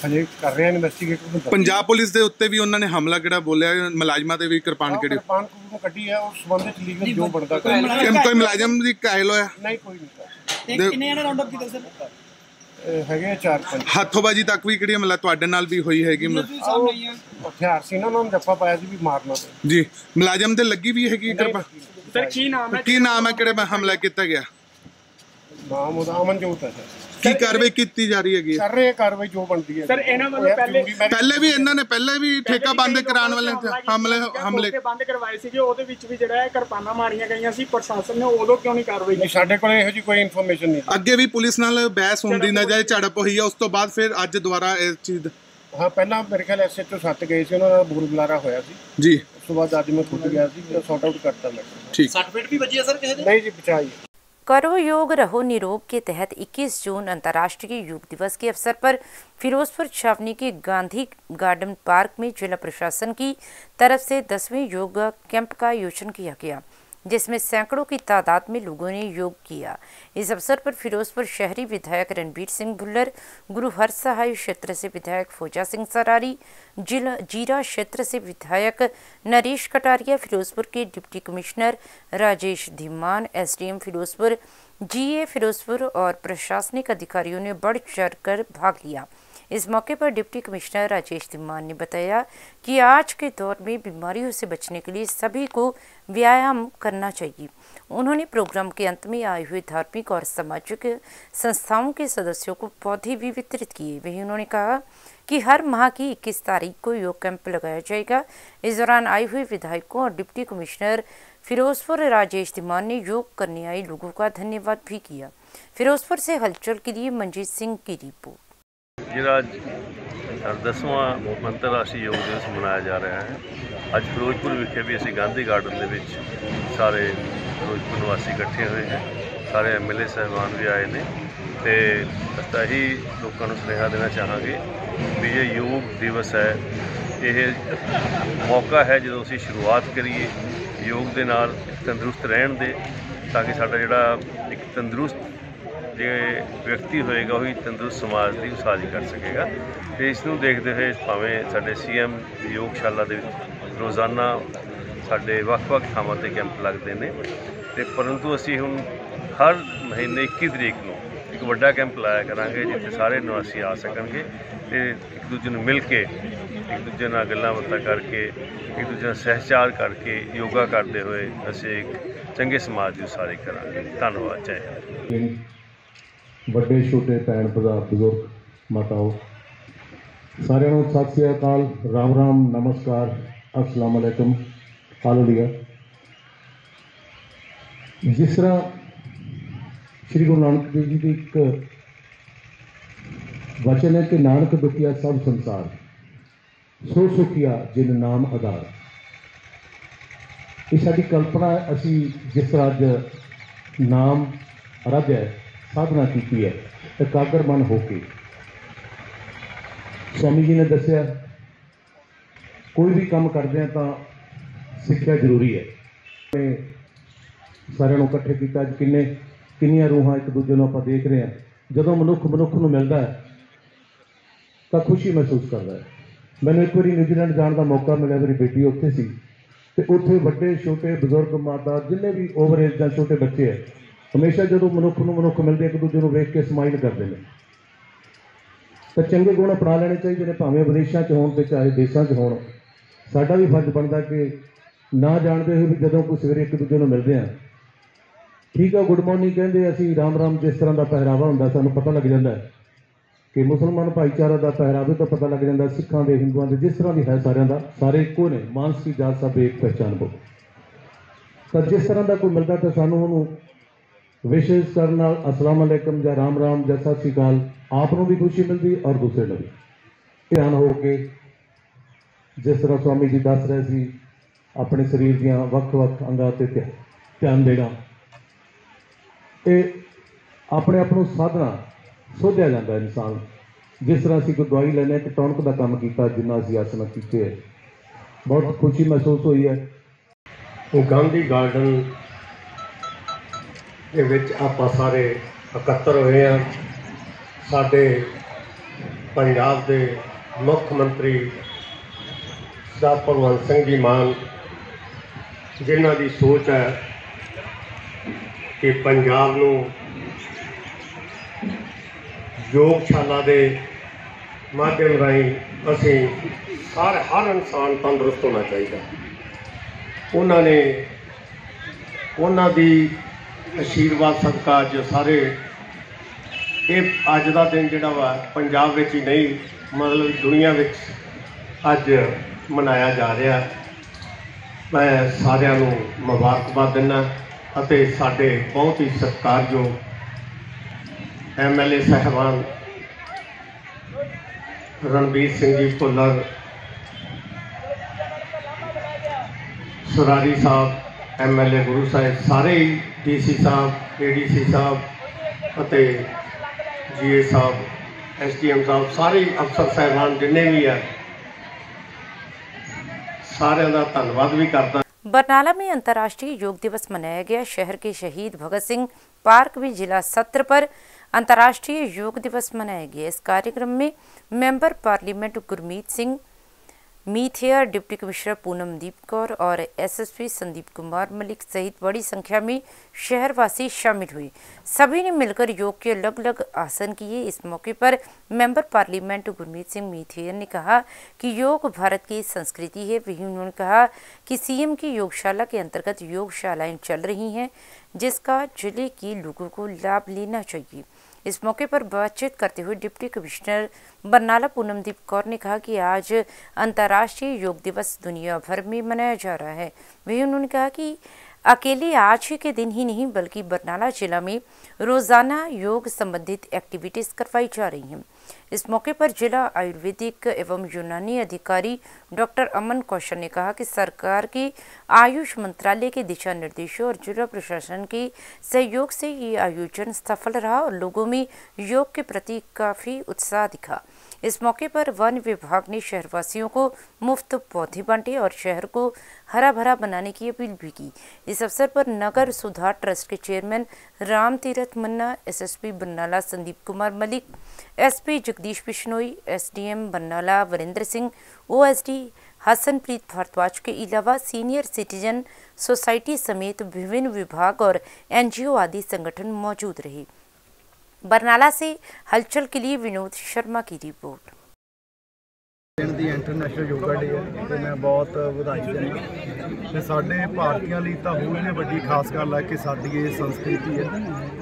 ਹਜੇ ਕਰ ਰਹੇ ਆ ਇਨਵੈਸਟੀਗੇਟਰ ਪੰਜਾਬ ਪੁਲਿਸ ਦੇ ਉੱਤੇ ਵੀ ਉਹਨਾਂ ਨੇ ਹਮਲਾ ਕਿਹੜਾ ਬੋਲਿਆ ਮੁਲਾਜ਼ਮਾਂ ਤੇ ਵੀ ਕਿਰਪਾਨ ਕਿਹੜੀ ਕਿਰਪਾਨ ਨੂੰ ਕੱਢੀ ਆ ਉਸ ਸੰਬੰਧਿਤ ਲੀਗਲ ਜੋ ਬਣਦਾ ਕਰ ਕਿ- ਕੋਈ ਮੁਲਾਜ਼ਮ ਦੀ ਕਾਇਲ ਹੋਇਆ? ਨਹੀਂ ਕੋਈ ਨਹੀਂ। ਦੇ- ਕਿੰਨੇ ਜਣੇ ਰਾਉਂਡ ਅਪ ਕੀਤਾ ਸਰ? ਹੈਗੇ ਆ ਚਾਰ ਪੰਜ। ਹੱਥੋਂਬਾਜੀ ਤੱਕ ਵੀ ਕਿਹੜੀ ਮਤਲਬ ਤੁਹਾਡੇ ਨਾਲ ਵੀ ਹੋਈ ਹੈਗੀ? ਹਥਿਆਰ ਸੀ ਨਾ ਉਹਨਾਂ ਨੂੰ ਜੱਫਾ ਪਾਇਆ ਸੀ ਵੀ ਮਾਰਨਾ। ਤੇ ਜੀ ਮੁਲਾਜ਼ਮ ਤੇ ਲੱਗੀ ਵੀ ਹੈਗੀ ਕਿਰਪਾ? ਸਰ ਕੀ ਨਾਮ ਕੀ ਨਾਮ ਹੈ ਕਿਹੜੇ ਮੈਂ ਹਮਲਾ ਕੀਤਾ ਗਿਆ? ਨਾਮ ਉਹਦਾ ਅਮਨਜੋਤ ਹੈ ਸਰ। ਕੀ ਕਾਰਵਾਈ ਕੀਤੀ ਜਾ ਰਹੀ ਹੈਗੀ ਹੈ? ਕਰ ਰਹੇ ਆ ਕਾਰਵਾਈ ਜੋ ਬਣਦੀ ਹੈ ਸਰ, ਇਹਨਾਂ ਵੱਲੋਂ ਪਹਿਲੇ- ਪਹਿਲੇ ਵੀ ਇਹਨਾਂ ਨੇ ਪਹਿਲੇ ਵੀ ਠੇਕਾ ਬੰਦ ਕਰਾਉਣ ਵਾਲੇ ਹਮਲੇ ਹਮਲੇ। ਠੇਕੇ ਬੰਦ ਕਰਵਾਏ ਸੀਗੇ ਉਹਦੇ ਵਿੱਚ ਵੀ ਜਿਹੜਾ ਹੈ ਕਿਰਪਾਨਾਂ ਮਾਰੀਆਂ ਗਈਆਂ ਸੀ ਪ੍ਰਸ਼ਾਸਨ ਨੇ ਉਦੋਂ ਕਿਉਂ ਨਹੀਂ ਕਾਰਵਾਈ ਨਹੀਂ ਸਾਡੇ ਕੋਲ ਇਹੋ ਜੀ ਕੋਈ ਇਨਫੋਰਮੇਸ਼ਨ ਨਹੀਂ। ਅੱਗੇ ਵੀ ਪੁਲਿਸ ਨਾਲ ਬਹਿਸ ਹੁੰਦੀ ਨਜ਼ਰ ਝੜਪ ਹੋਈ ਹੈ ਉਸ ਤੋਂ ਬਾਅਦ ਫਿਰ ਅੱਜ ਦੁਬਾਰਾ ਇਸ ਚੀਜ਼ ਦਾ- ਹਾਂ ਪਹਿਲਾਂ ਮੇਰੇ ਖਿਆਲ ਐਸਐਚਓ ਸੱਤ ਗਏ ਸੀ ਉਹਨਾਂ ਦਾ ਬੂਰ ਬੁਲਾਰਾ ਹੋਇਆ ਸੀ। ਜੀ। ਉਸ ਤੋਂ ਬਾਅਦ ਅੱਜ ਮੈਂ ਖੁਦ ਗਿਆ ਸੀ ਸੌਟ ਆਊਟ ਕਰਤਾ ਮੈਂ। ਠੀਕ। ਸਰਟੀਫਿਕੇਟ ਵੀ ਵੱਜੀ ਹੈ ਸਰ ਕਿਸੇ ਦੇ? ਨਹੀਂ ਜੀ ਬਚਾਈ करो योग रहो निरोग के तहत 21 जून अंतर्राष्ट्रीय योग दिवस के अवसर पर फिरोजपुर छावनी के गांधी गार्डन पार्क में जिला प्रशासन की तरफ़ से दसवें योग कैंप का आयोजन किया गया। जिसमें सैकड़ों की तादाद में लोगों ने योग किया। इस अवसर पर फिरोजपुर शहरी विधायक रणबीर सिंह भुल्लर गुरु हर सहाय क्षेत्र से विधायक फौजा सिंह सरारी, जिला, जीरा क्षेत्र से विधायक नरेश कटारिया, फिरोजपुर के deputy commissioner Rajesh Dhiman, SDM Ferozepur, GA Ferozepur और प्रशासनिक अधिकारियों ने बढ़ चढ़कर भाग लिया। इस मौके पर डिप्टी कमिश्नर राजेश धीमान ने बताया कि आज के दौर में बीमारियों से बचने के लिए सभी को व्यायाम करना चाहिए। उन्होंने प्रोग्राम के अंत में आए हुए धार्मिक और सामाजिक संस्थाओं के सदस्यों को पौधे भी वितरित किए। वहीं उन्होंने कहा कि हर माह की इक्कीस तारीख को योग कैंप लगाया जाएगा। इस दौरान आए हुए विधायकों और डिप्टी कमिश्नर फिरोजपुर राजेश धीमान ने योग करने आए लोगों का धन्यवाद भी किया। फिरोजपुर से हलचल के लिए मंजीत सिंह की रिपोर्ट। ਦਸਵਾਂ ਅੰਤਰਰਾਸ਼ਟਰੀ ਯੋਗ ਦਿਵਸ ਮਨਾਇਆ ਜਾ ਰਿਹਾ ਹੈ। ਅੱਜ ਫਿਰੋਜ਼ਪੁਰ ਵਿਖੇ ਵੀ ਅਸੀਂ ਗਾਂਧੀ ਗਾਰਡਨ ਦੇ ਵਿੱਚ ਸਾਰੇ ਫਿਰੋਜ਼ਪੁਰ ਨਿਵਾਸੀ ਇਕੱਠੇ ਹੋਏ ਹਾਂ। ਸਾਰੇ ਐਮਐਲਏ ਸਹਿਬਾਨ ਵੀ ਆਏ ਨੇ ਤੇ ਅਸੀਂ ਹੀ ਲੋਕਾਂ ਨੂੰ ਸੁਨੇਹਾ ਦੇਣਾ ਚਾਹਾਂਗੇ ਵੀ ਇਹ ਯੋਗ ਦਿਵਸ ਹੈ। ਇਹ ਮੌਕਾ ਹੈ ਜਦੋਂ ਅਸੀਂ ਸ਼ੁਰੂਆਤ ਕਰੀਏ ਯੋਗ ਦੇ ਨਾਲ, ਤੰਦਰੁਸਤ ਰਹਿਣ ਦੇ, ਤਾਂ ਕਿ ਸਾਡਾ ਜਿਹੜਾ ਇੱਕ ਤੰਦਰੁਸਤ ਜੇ ਵਿਅਕਤੀ ਹੋਏਗਾ, ਉਹੀ ਤੰਦਰੁਸਤ ਸਮਾਜ ਦੀ ਉਸਾਰੀ ਕਰ ਸਕੇਗਾ। ਤੇ ਇਸ ਨੂੰ ਦੇਖਦੇ ਹੋਏ ਭਾਵੇਂ ਸਾਡੇ ਸੀਐਮ ਯੋਗਸ਼ਾਲਾ ਦੇ ਵਿੱਚ ਰੋਜ਼ਾਨਾ ਸਾਡੇ ਵੱਖ-ਵੱਖ ਥਾਵਾਂ ਤੇ ਕੈਂਪ ਲੱਗਦੇ ਨੇ। ਤੇ ਪਰੰਤੂ ਅਸੀਂ ਹੁਣ ਹਰ ਮਹੀਨੇ 21 ਤਰੀਕ ਨੂੰ ਇੱਕ ਵੱਡਾ ਕੈਂਪ ਲਾਇਆ ਕਰਾਂਗੇ, ਜਿੱਥੇ ਸਾਰੇ ਨਿਵਾਸੀ ਆ ਸਕਣਗੇ ਤੇ ਇੱਕ ਦੂਜੇ ਨੂੰ ਮਿਲ ਕੇ, ਇੱਕ ਦੂਜੇ ਨਾਲ ਗੱਲਾਂ ਬਾਤਾਂ ਕਰਕੇ, ਇੱਕ ਦੂਜੇ ਨਾਲ ਸਹਿਚਾਰ ਕਰਕੇ ਯੋਗਾ ਕਰਦੇ ਹੋਏ ਅਸੀਂ ਇੱਕ ਚੰਗੇ ਸਮਾਜ ਦੀ ਉਸਾਰੀ ਕਰਾਂਗੇ। ਧੰਨਵਾਦ, ਜੈ ਵੱਡੇ ਛੋਟੇ ਭੈਣ ਭਰਾ ਬਜ਼ੁਰਗ ਮਾਤਾਓ। ਸਾਰਿਆਂ ਨੂੰ ਸਤਿ ਸ੍ਰੀ ਅਕਾਲ। ਰਾਮ ਰਾਮ ਨਮਸਕਾਰ। ਅਸਲਾਮ ਅਲੈਕਮ। ਹਾਲੇਲੂਇਆ ਜਿਸ ਤਰ੍ਹਾਂ ਸ੍ਰੀ ਗੁਰੂ ਨਾਨਕ ਦੇਵ ਜੀ ਦੀ ਇੱਕ ਵਚਨ ਹੈ ਕਿ ਨਾਨਕ ਦੁਖੀਆ ਸਭ ਸੰਸਾਰ। ਸੋ ਸੁਖੀਆ ਜਿਨ ਨਾਮ ਆਧਾਰ। ਇਹ ਸਾਡੀ ਕਲਪਨਾ ਹੈ, ਅਸੀਂ ਜਿਸ ਤਰ੍ਹਾਂ ਅੱਜ ਨਾਮ ਅਰਾਧਿਆ ਹੈ ਸਾਧਨਾ ਕੀਤੀ ਹੈ, ਇਕਾਗਰ ਮਨ ਹੋ ਕੇ। ਸਵਾਮੀ ਜੀ ਨੇ ਦੱਸਿਆ, ਕੋਈ ਵੀ ਕੰਮ ਕਰਦੇ ਆ ਤਾਂ ਸਿੱਖਿਆ ਜ਼ਰੂਰੀ ਹੈ। ਤੇ ਸਾਰਿਆਂ ਨੂੰ ਇਕੱਠੇ ਕੀਤਾ, ਅੱਜ ਕਿੰਨੇ, ਕਿੰਨੀਆਂ ਰੂਹਾਂ ਇੱਕ ਦੂਜੇ ਨੂੰ ਆਪਾਂ ਦੇਖ ਰਹੇ ਹਾਂ ਜਦੋਂ ਮਨੁੱਖ ਮਨੁੱਖ ਨੂੰ ਮਿਲਦਾ ਹੈ, ਤਾਂ ਖੁਸ਼ੀ ਮਹਿਸੂਸ ਕਰਦਾ ਹੈ। ਮੈਨੂੰ ਇੱਕ ਵਾਰੀ ਨਿਊਜ਼ੀਲੈਂਡ ਜਾਣ ਦਾ ਮੌਕਾ ਮਿਲਿਆ, ਮੇਰੀ ਬੇਟੀ ਉੱਥੇ ਸੀ। ਤੇ ਉੱਥੇ ਵੱਡੇ, ਛੋਟੇ, ਬਜ਼ੁਰਗ, ਮਾਤਾ, ਜਿੰਨੇ ਵੀ ਓਵਰ ਏਜ ਜਾਂ ਛੋਟੇ ਬੱਚੇ ਹੈ ਹਮੇਸ਼ਾ ਜਦੋਂ ਮਨੁੱਖ ਨੂੰ ਮਨੁੱਖ ਮਿਲਦੇ ਇੱਕ ਦੂਜੇ ਨੂੰ ਵੇਖ ਕੇ ਸਮਾਈਲ ਕਰਦੇ ਨੇ। ਤਾਂ ਚੰਗੇ ਗੁਣ ਅਪਣਾ ਲੈਣੇ ਚਾਹੀਦੇ ਨੇ, ਭਾਵੇਂ ਵਿਦੇਸ਼ਾਂ 'ਚ ਹੋਣ ਤੇ ਚਾਹੇ ਦੇਸ਼ਾਂ 'ਚ ਹੋਣ। ਸਾਡਾ ਵੀ ਫਰਜ਼ ਬਣਦਾ ਕਿ ਨਾ ਜਾਣਦੇ ਹੋਏ ਵੀ ਜਦੋਂ ਕੋਈ ਸਵੇਰੇ ਇੱਕ ਦੂਜੇ ਨੂੰ ਮਿਲਦੇ ਆ। ਠੀਕ ਆ ਗੁੱਡ ਮਾਰਨਿੰਗ ਕਹਿੰਦੇ ਅਸੀਂ, ਰਾਮ ਰਾਮ ਜਿਸ ਤਰ੍ਹਾਂ ਦਾ ਪਹਿਰਾਵਾ ਹੁੰਦਾ, ਸਾਨੂੰ ਪਤਾ ਲੱਗ ਜਾਂਦਾ ਹੈ ਕਿ ਮੁਸਲਮਾਨ ਭਾਈਚਾਰਾ ਦਾ ਪਹਿਰਾਵੇ ਤੋਂ ਪਤਾ ਲੱਗ ਜਾਂਦਾ, ਸਿੱਖਾਂ ਦੇ, ਹਿੰਦੂਆਂ ਦੇ, ਜਿਸ ਤਰ੍ਹਾਂ ਵੀ ਹੈ ਸਾਰਿਆਂ ਦਾ, ਸਾਰੇ ਇੱਕੋ ਨੇ, ਮਾਨਸੀ ਜਾਤ ਸਭ ਇੱਕ ਪਹਿਚਾਨ ਬੋ। ਤਾਂ ਜਿਸ ਤਰ੍ਹਾਂ ਦਾ ਕੋਈ ਮਿਲਦਾ ਤਾਂ ਸਾਨੂੰ ਉਹਨੂੰ ਵਿਸ਼ੇਸ਼ ਕਰਨ ਨਾਲ ਅਸਲਾਮ ਅਲੈਕਮ ਜਾਂ ਰਾਮ ਰਾਮ, ਜਾਂ ਸਤਿ ਸ਼੍ਰੀ ਅਕਾਲ। ਆਪ ਨੂੰ ਵੀ ਖੁਸ਼ੀ ਮਿਲਦੀ ਔਰ ਦੂਸਰੇ ਨੂੰ ਵੀ ਧਿਆਨ ਹੋ ਕੇ ਜਿਸ ਤਰ੍ਹਾਂ ਸਵਾਮੀ ਜੀ ਦੱਸ ਰਹੇ ਸੀ, ਆਪਣੇ ਸਰੀਰ ਦੀਆਂ ਵੱਖ-ਵੱਖ ਅੰਗਾਂ ਤੇ ਧਿਆ- ਧਿਆਨ ਦੇਣਾ। ਇਹ ਆਪਣੇ ਆਪ ਨੂੰ ਸਾਧਨਾ ਸੋਧਿਆ ਜਾਂਦਾ ਇਨਸਾਨ ਜਿਸ ਤਰ੍ਹਾਂ ਅਸੀਂ ਕੋਈ ਦਵਾਈ ਲੈਂਦੇ ਹਾਂ ਕਿ ਟੌਨਕ ਦਾ ਕੰਮ ਕੀਤਾ, ਜਿੰਨਾ ਅਸੀਂ ਆਸਨ ਕੀਤੇ ਹੈ। ਬਹੁਤ ਖੁਸ਼ੀ ਮਹਿਸੂਸ ਹੋਈ ਹੈ। ਉਹ ਗਾਂਧੀ ਗਾਰਡਨ ਦੇ ਵਿੱਚ ਆਪਾਂ ਸਾਰੇ ਇਕੱਤਰ ਹੋਏ ਆ ਸਾਡੇ ਪੰਜਾਬ ਦੇ ਮੁੱਖ ਮੰਤਰੀ ਸਰਦਾਰ ਭਗਵੰਤ ਸਿੰਘ ਜੀ ਮਾਨ, ਜਿਨ੍ਹਾਂ ਦੀ ਸੋਚ ਹੈ ਕਿ ਪੰਜਾਬ ਨੂੰ ਯੋਗਸ਼ਾਲਾ ਦੇ ਮਾਧਿਅਮ ਰਾਹੀਂ ਅਸੀਂ ਹਰ ਹਰ ਇਨਸਾਨ ਤੰਦਰੁਸਤ ਹੋਣਾ ਚਾਹੀਦਾ। ਉਹਨਾਂ ਨੇ, ਉਹਨਾਂ ਦੀ ਆਸ਼ੀਰਵਾਦ ਸਦਕਾ ਜੋ ਸਾਰੇ। ਇਹ ਅੱਜ ਦਾ ਦਿਨ ਜਿਹੜਾ ਵਾ, ਪੰਜਾਬ ਵਿੱਚ ਹੀ ਨਹੀਂ, ਮਤਲਬ ਦੁਨੀਆ ਵਿੱਚ ਅੱਜ ਮਨਾਇਆ ਜਾ ਰਿਹਾ। ਮੈਂ ਸਾਰਿਆਂ ਨੂੰ ਮੁਬਾਰਕਬਾਦ ਦਿੰਦਾ ਅਤੇ ਸਾਡੇ ਬਹੁਤ ਹੀ ਸਤਿਕਾਰਯੋਗ ਐਮਐਲਏ ਸਾਹਿਬਾਨ ਰਣਬੀਰ ਸਿੰਘ ਜੀ ਭੁੱਲਰ ਸੁਰਾਰੀ ਸਾਹਿਬ ਐਮਐਲਏ ਗੁਰੂ ਸਾਹਿਬ, ਸਾਰੇ ਹੀ ਡੀਸੀ ਸਾਹਿਬ ਏਡੀਸੀ ਸਾਹਿਬ ਅਤੇ ਜੀਏ ਸਾਹਿਬ ਐਸਡੀਐਮ ਸਾਹਿਬ ਸਾਰੇ ਹੀ ਅਫਸਰ ਸਾਹਿਬਾਨ ਜਿੰਨੇ ਵੀ ਆ ਸਾਰਿਆਂ ਦਾ ਧੰਨਵਾਦ ਵੀ ਕਰਦਾ बरनाला में अंतर्राष्ट्रीय योग दिवस मनाया गया शहर के शहीद भगत सिंह पार्क में जिला सत्र पर अंतर्राष्ट्रीय योग दिवस मनाया गया इस कार्यक्रम में member parliament Gurmeet Singh Meet Hayer, deputy commissioner Poonamdeep Kaur और एसएसपी संदीप कुमार मलिक सहित बड़ी संख्या में शहरवासी शामिल हुए। सभी ने मिलकर योग के अलग अलग आसन किए। इस मौके पर मेंबर पार्लियामेंट गुरमीत सिंह मीथेयर ने कहा कि योग भारत की संस्कृति है। वहीं उन्होंने कहा कि सीएम की योगशाला के अंतर्गत योगशालाएँ चल रही हैं, जिसका ज़िले के लोगों को लाभ लेना चाहिए। इस मौके पर बातचीत करते हुए डिप्टी कमिश्नर बरनाला पूनमदीप कौर ने कहा कि आज अंतर्राष्ट्रीय योग दिवस दुनिया भर में मनाया जा रहा है। वही उन्होंने कहा कि अकेले आज ही के दिन ही नहीं, बल्कि बरनाला जिला में रोज़ाना योग संबंधित एक्टिविटीज़ करवाई जा रही हैं। इस मौके पर जिला आयुर्वेदिक एवं यूनानी अधिकारी डॉक्टर अमन कौशल ने कहा कि सरकार की आयुष मंत्रालय के दिशा निर्देशों और जिला प्रशासन की सहयोग से ये आयोजन सफल रहा और लोगों में योग के प्रति काफ़ी उत्साह दिखा। इस मौके पर वन विभाग ने शहरवासियों को मुफ़्त पौधे बांटे और शहर को हरा भरा बनाने की अपील भी की। इस अवसर पर नगर सुधार ट्रस्ट के chairman Ram Tirath Manna, SSP Barnala Sandeep Kumar Malik, SP Jagdish Bishnoi, SDM Barnala Varinder Singh, OSD Hasanpreet Bhardwaj के अलावा सीनियर सिटीजन सोसाइटी समेत विभिन्न विभाग और एनजीओ आदि संगठन मौजूद रहे। बरनाला से हलचल के लिए विनोद शर्मा की रिपोर्ट ਦਿਨ ਦੀ ਇੰਟਰਨੈਸ਼ਨਲ ਯੋਗਾ ਡੇ ਹੈ ਤੇ ਮੈਂ ਬਹੁਤ ਵਧਾਈ ਦਿੰਦਾ ਤੇ ਸਾਡੇ ਭਾਰਤੀਆਂ ਲਈ ਤਾਂ ਹੋਰ ਵੀ ਵੱਡੀ ਖਾਸ ਗੱਲ ਹੈ ਕਿ ਸਾਡੀ ਇਹ ਸੰਸਕ੍ਰਿਤੀ ਹੈ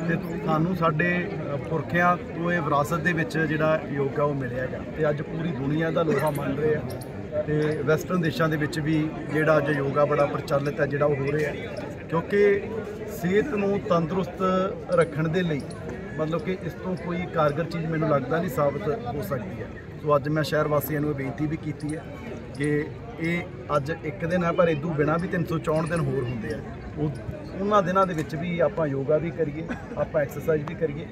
ਤੇ ਸਾਨੂੰ ਸਾਡੇ ਅ, ਪੁਰਖਿਆਂ ਤੋਂ ਇਹ ਵਿਰਾਸਤ ਦੇ ਵਿੱਚ ਜਿਹੜਾ ਯੋਗਾ ਉਹ ਮਿਲਿਆ ਹੈਗਾ ਤੇ ਅੱਜ ਪੂਰੀ ਦੁਨੀਆ ਦਾ ਲੋਹਾ ਮੰਨ ਰਹੇ ਆ ਤੇ ਵੈਸਟਰਨ ਦੇਸ਼ਾਂ ਦੇ ਵਿੱਚ ਵੀ ਜਿਹੜਾ ਅੱਜ ਯੋਗਾ ਬੜਾ ਪ੍ਰਚਲਿਤ ਹੈ ਜਿਹੜਾ ਉਹ ਹੋ ਰਿਹਾ ਹੈ ਕਿਉਂਕਿ ਸਿਹਤ ਨੂੰ ਤੰਦਰੁਸਤ ਰੱਖਣ ਦੇ ਲਈ ਮਤਲਬ ਕਿ ਇਸ ਤੋਂ ਕੋਈ ਕਾਰਗਰ ਚੀਜ਼ ਮੈਨੂੰ ਲੱਗਦਾ ਨਹੀਂ ਸਾਬਤ ਹੋ ਸਕਦੀ ਹੈ। ਸੋ ਅੱਜ ਮੈਂ ਸ਼ਹਿਰ ਵਾਸੀਆਂ ਨੂੰ ਇਹ ਬੇਨਤੀ ਵੀ ਕੀਤੀ ਹੈ ਕਿ ਇਹ ਅੱਜ ਇੱਕ ਦਿਨ ਹੈ, ਪਰ ਇਦੋਂ ਬਿਨਾ ਵੀ 364 ਦਿਨ ਹੋਰ ਹੁੰਦੇ ਆ। ਉਹ ਉਹਨਾਂ ਦਿਨਾਂ ਦੇ ਵਿੱਚ ਵੀ ਆਪਾਂ ਯੋਗਾ ਵੀ ਕਰੀਏ, ਆਪਾਂ ਐਕਸਰਸਾਈਜ਼ ਵੀ ਕਰੀਏ,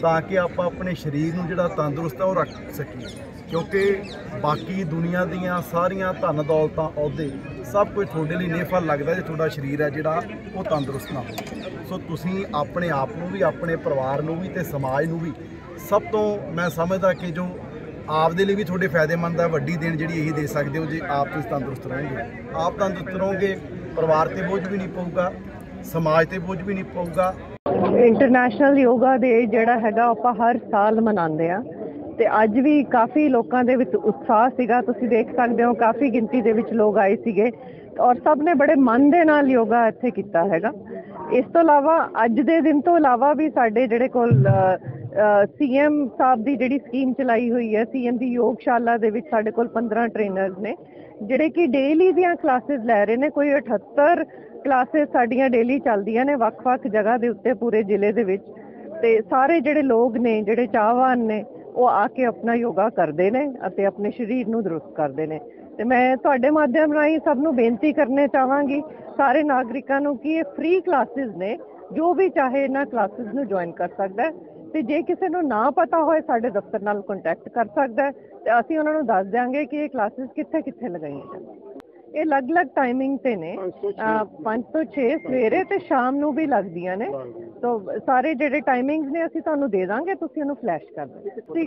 ਤਾਂ ਕਿ ਆਪਾਂ ਆਪਣੇ ਸਰੀਰ ਨੂੰ ਜਿਹੜਾ ਤੰਦਰੁਸਤ ਹੈ ਉਹ ਰੱਖ ਸਕੀਏ। ਕਿਉਂਕਿ ਬਾਕੀ ਦੁਨੀਆ ਦੀਆਂ ਸਾਰੀਆਂ ਧਨ ਦੌਲਤਾਂ ਅਹੁਦੇ ਸਭ ਕੁਝ ਤੁਹਾਡੇ ਲਈ ਨੇਫਲ ਲੱਗਦਾ ਜੇ ਤੁਹਾਡਾ ਸਰੀਰ ਹੈ ਜਿਹੜਾ, ਉਹ ਤੰਦਰੁਸਤ ਨਾ ਹੋਵੇ। ਸੋ ਤੁਸੀਂ ਆਪਣੇ ਆਪ ਨੂੰ ਵੀ, ਆਪਣੇ ਪਰਿਵਾਰ ਨੂੰ ਵੀ ਤੇ ਸਮਾਜ ਨੂੰ ਵੀ ਸਭ ਤੋਂ ਮੈਂ ਸਮਝਦਾ ਕਿ ਜੋ ਆਪ ਦੇ ਲਈ ਵੀ ਤੁਹਾਡੇ ਫਾਇਦੇਮੰਦ ਹੈ, ਵੱਡੀ ਦੇਣ ਜਿਹੜੀ ਇਹੀ ਦੇ ਸਕਦੇ ਹੋ ਜੇ ਆਪ ਤੁਸੀਂ ਤੰਦਰੁਸਤ ਰਹੋਗੇ। ਆਪ ਤੰਦਰੁਸਤ ਰਹੋਗੇ, ਪਰਿਵਾਰ ਤੇ ਬੋਝ ਵੀ ਨਹੀਂ ਪਊਗਾ, ਸਮਾਜ ਤੇ ਬੋਝ ਵੀ ਨਹੀਂ ਪਊਗਾ। ਇੰਟਰਨੈਸ਼ਨਲ ਯੋਗਾ ਡੇ ਜਿਹੜਾ ਹੈਗਾ, ਆਪਾਂ ਹਰ ਸਾਲ ਮਨਾਉਂਦੇ ਆ ਤੇ ਅੱਜ ਵੀ ਕਾਫੀ ਲੋਕਾਂ ਦੇ ਵਿੱਚ ਉਤਸ਼ਾਹ ਸੀਗਾ। ਤੁਸੀਂ ਦੇਖ ਸਕਦੇ ਹੋ, ਕਾਫੀ ਗਿਣਤੀ ਦੇ ਵਿੱਚ ਲੋਕ ਆਏ ਸੀਗੇ। ਔਰ ਸਭ ਨੇ ਬੜੇ ਮਨ ਦੇ ਨਾਲ ਯੋਗਾ ਇੱਥੇ ਕੀਤਾ ਹੈਗਾ। ਇਸ ਤੋਂ ਇਲਾਵਾ ਅੱਜ ਦੇ ਦਿਨ ਤੋਂ ਇਲਾਵਾ ਵੀ ਸਾਡੇ ਜਿਹੜੇ ਕੋਲ ਸੀਐਮ ਸਾਹਿਬ ਦੀ ਜਿਹੜੀ ਸਕੀਮ ਚਲਾਈ ਹੋਈ ਹੈ, ਸੀਐਮ ਦੀ ਯੋਗਸ਼ਾਲਾ ਦੇ ਵਿੱਚ ਸਾਡੇ ਕੋਲ 15 ਟ੍ਰੇਨਰਸ ਨੇ, ਜਿਹੜੇ ਕਿ ਡੇਲੀ ਦੀਆਂ ਕਲਾਸਿਸ ਲੈ ਰਹੇ ਨੇ। ਕੋਈ 78 ਕਲਾਸਿਸ ਸਾਡੀਆਂ ਡੇਲੀ ਚੱਲਦੀਆਂ ਨੇ ਵੱਖ-ਵੱਖ ਜਗ੍ਹਾ ਦੇ ਉੱਤੇ ਪੂਰੇ ਜ਼ਿਲ੍ਹੇ ਦੇ ਵਿੱਚ। ਤੇ ਸਾਰੇ ਜਿਹੜੇ ਲੋਕ ਨੇ, ਜਿਹੜੇ ਚਾਹਵਾਨ ਨੇ ਉਹ ਆ ਕੇ ਆਪਣਾ ਯੋਗਾ ਕਰਦੇ ਨੇ ਅਤੇ ਆਪਣੇ ਸਰੀਰ ਨੂੰ ਦਰੁਸਤ ਕਰਦੇ ਨੇ। ਤੇ ਮੈਂ ਤੁਹਾਡੇ ਮਾਧਿਅਮ ਰਾਹੀਂ ਸਭ ਨੂੰ ਬੇਨਤੀ ਕਰਨੇ ਚਾਹਾਂਗੀ ਸਾਰੇ ਨਾਗਰਿਕਾਂ ਨੂੰ ਕਿ ਇਹ ਫ੍ਰੀ ਕਲਾਸਿਸ ਨੇ, ਜੋ ਵੀ ਚਾਹੇ ਇਹਨਾਂ ਕਲਾਸਿਸ ਨੂੰ ਜੁਆਇਨ ਕਰ ਸਕਦਾ ਹੈ। ਤੇ ਜੇ ਕਿਸੇ ਨੂੰ ਨਾ ਪਤਾ ਹੋਏ ਸਾਡੇ ਦਫ਼ਤਰ ਨਾਲ ਕੰਟੈਕਟ ਕਰ ਸਕਦਾ ਹੈ। ਤੇ ਅਸੀਂ ਉਹਨਾਂ ਨੂੰ ਦੱਸ ਦਿਆਂਗੇ ਕਿ ਇਹ ਕਲਾਸਿਸ ਕਿੱਥੇ ਕਿੱਥੇ ਲਗਾਈਆਂ ਜਾਣ। ਇਹ ਅਲੱਗ-ਅਲੱਗ ਟਾਈਮਿੰਗ ਤੇ ਨੇ। 5 ਤੋਂ 6 ਸਵੇਰੇ ਤੇ ਸ਼ਾਮ ਨੂੰ ਵੀ ਲੱਗਦੀਆਂ ਨੇ। ਤੋਂ ਸਾਰੇ ਜਿਹੜੇ ਟਾਈਮਿੰਗਸ ਨੇ ਅਸੀਂ ਤੁਹਾਨੂੰ ਦੇ ਦਾਂਗੇ ਤੁਸੀਂ ਉਹਨੂੰ ਫਲੈਸ਼ ਕਰ ਦਿਓ। ਅਸੀਂ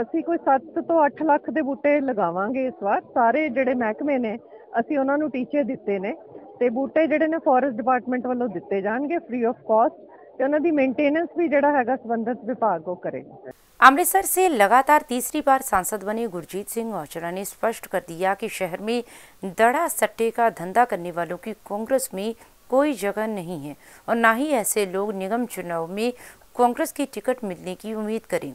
ਅਸੀਂ ਕੋਈ 7 ਤੋਂ 8 ਲੱਖ ਦੇ ਬੂਟੇ ਲਗਾਵਾਂਗੇ ਇਸ ਵਾਰ। ਸਾਰੇ ਜਿਹੜੇ ਮਹਿਕਮੇ ਨੇ ਅਸੀਂ ਉਹਨਾਂ ਨੂੰ ਟੀਚੇ ਦਿੱਤੇ ਨੇ। ਤੇ ਬੂਟੇ ਜਿਹੜੇ ਨੇ ਫੋਰੈਸਟ ਡਿਪਾਰਟਮੈਂਟ ਵੱਲੋਂ ਦਿੱਤੇ ਜਾਣਗੇ ਫ੍ਰੀ ਆਫ ਕਾਸਟ ਤੇ ਉਹਨਾਂ ਦੀ ਮੇਨਟੇਨੈਂਸ ਵੀ ਜਿਹੜਾ ਹੈਗਾ ਸੰਬੰਧਿਤ ਵਿਭਾਗ ਉਹ ਕਰੇਗਾ अमृतसर से लगातार तीसरी बार सांसद बने गुरजीत सिंह औजला ने स्पष्ट कर दिया कि शहर में दड़ा सट्टे का धंधा करने वालों की कांग्रेस में कोई जगह नहीं है और न ही ऐसे लोग निगम चुनाव में कांग्रेस की टिकट मिलने की उम्मीद करें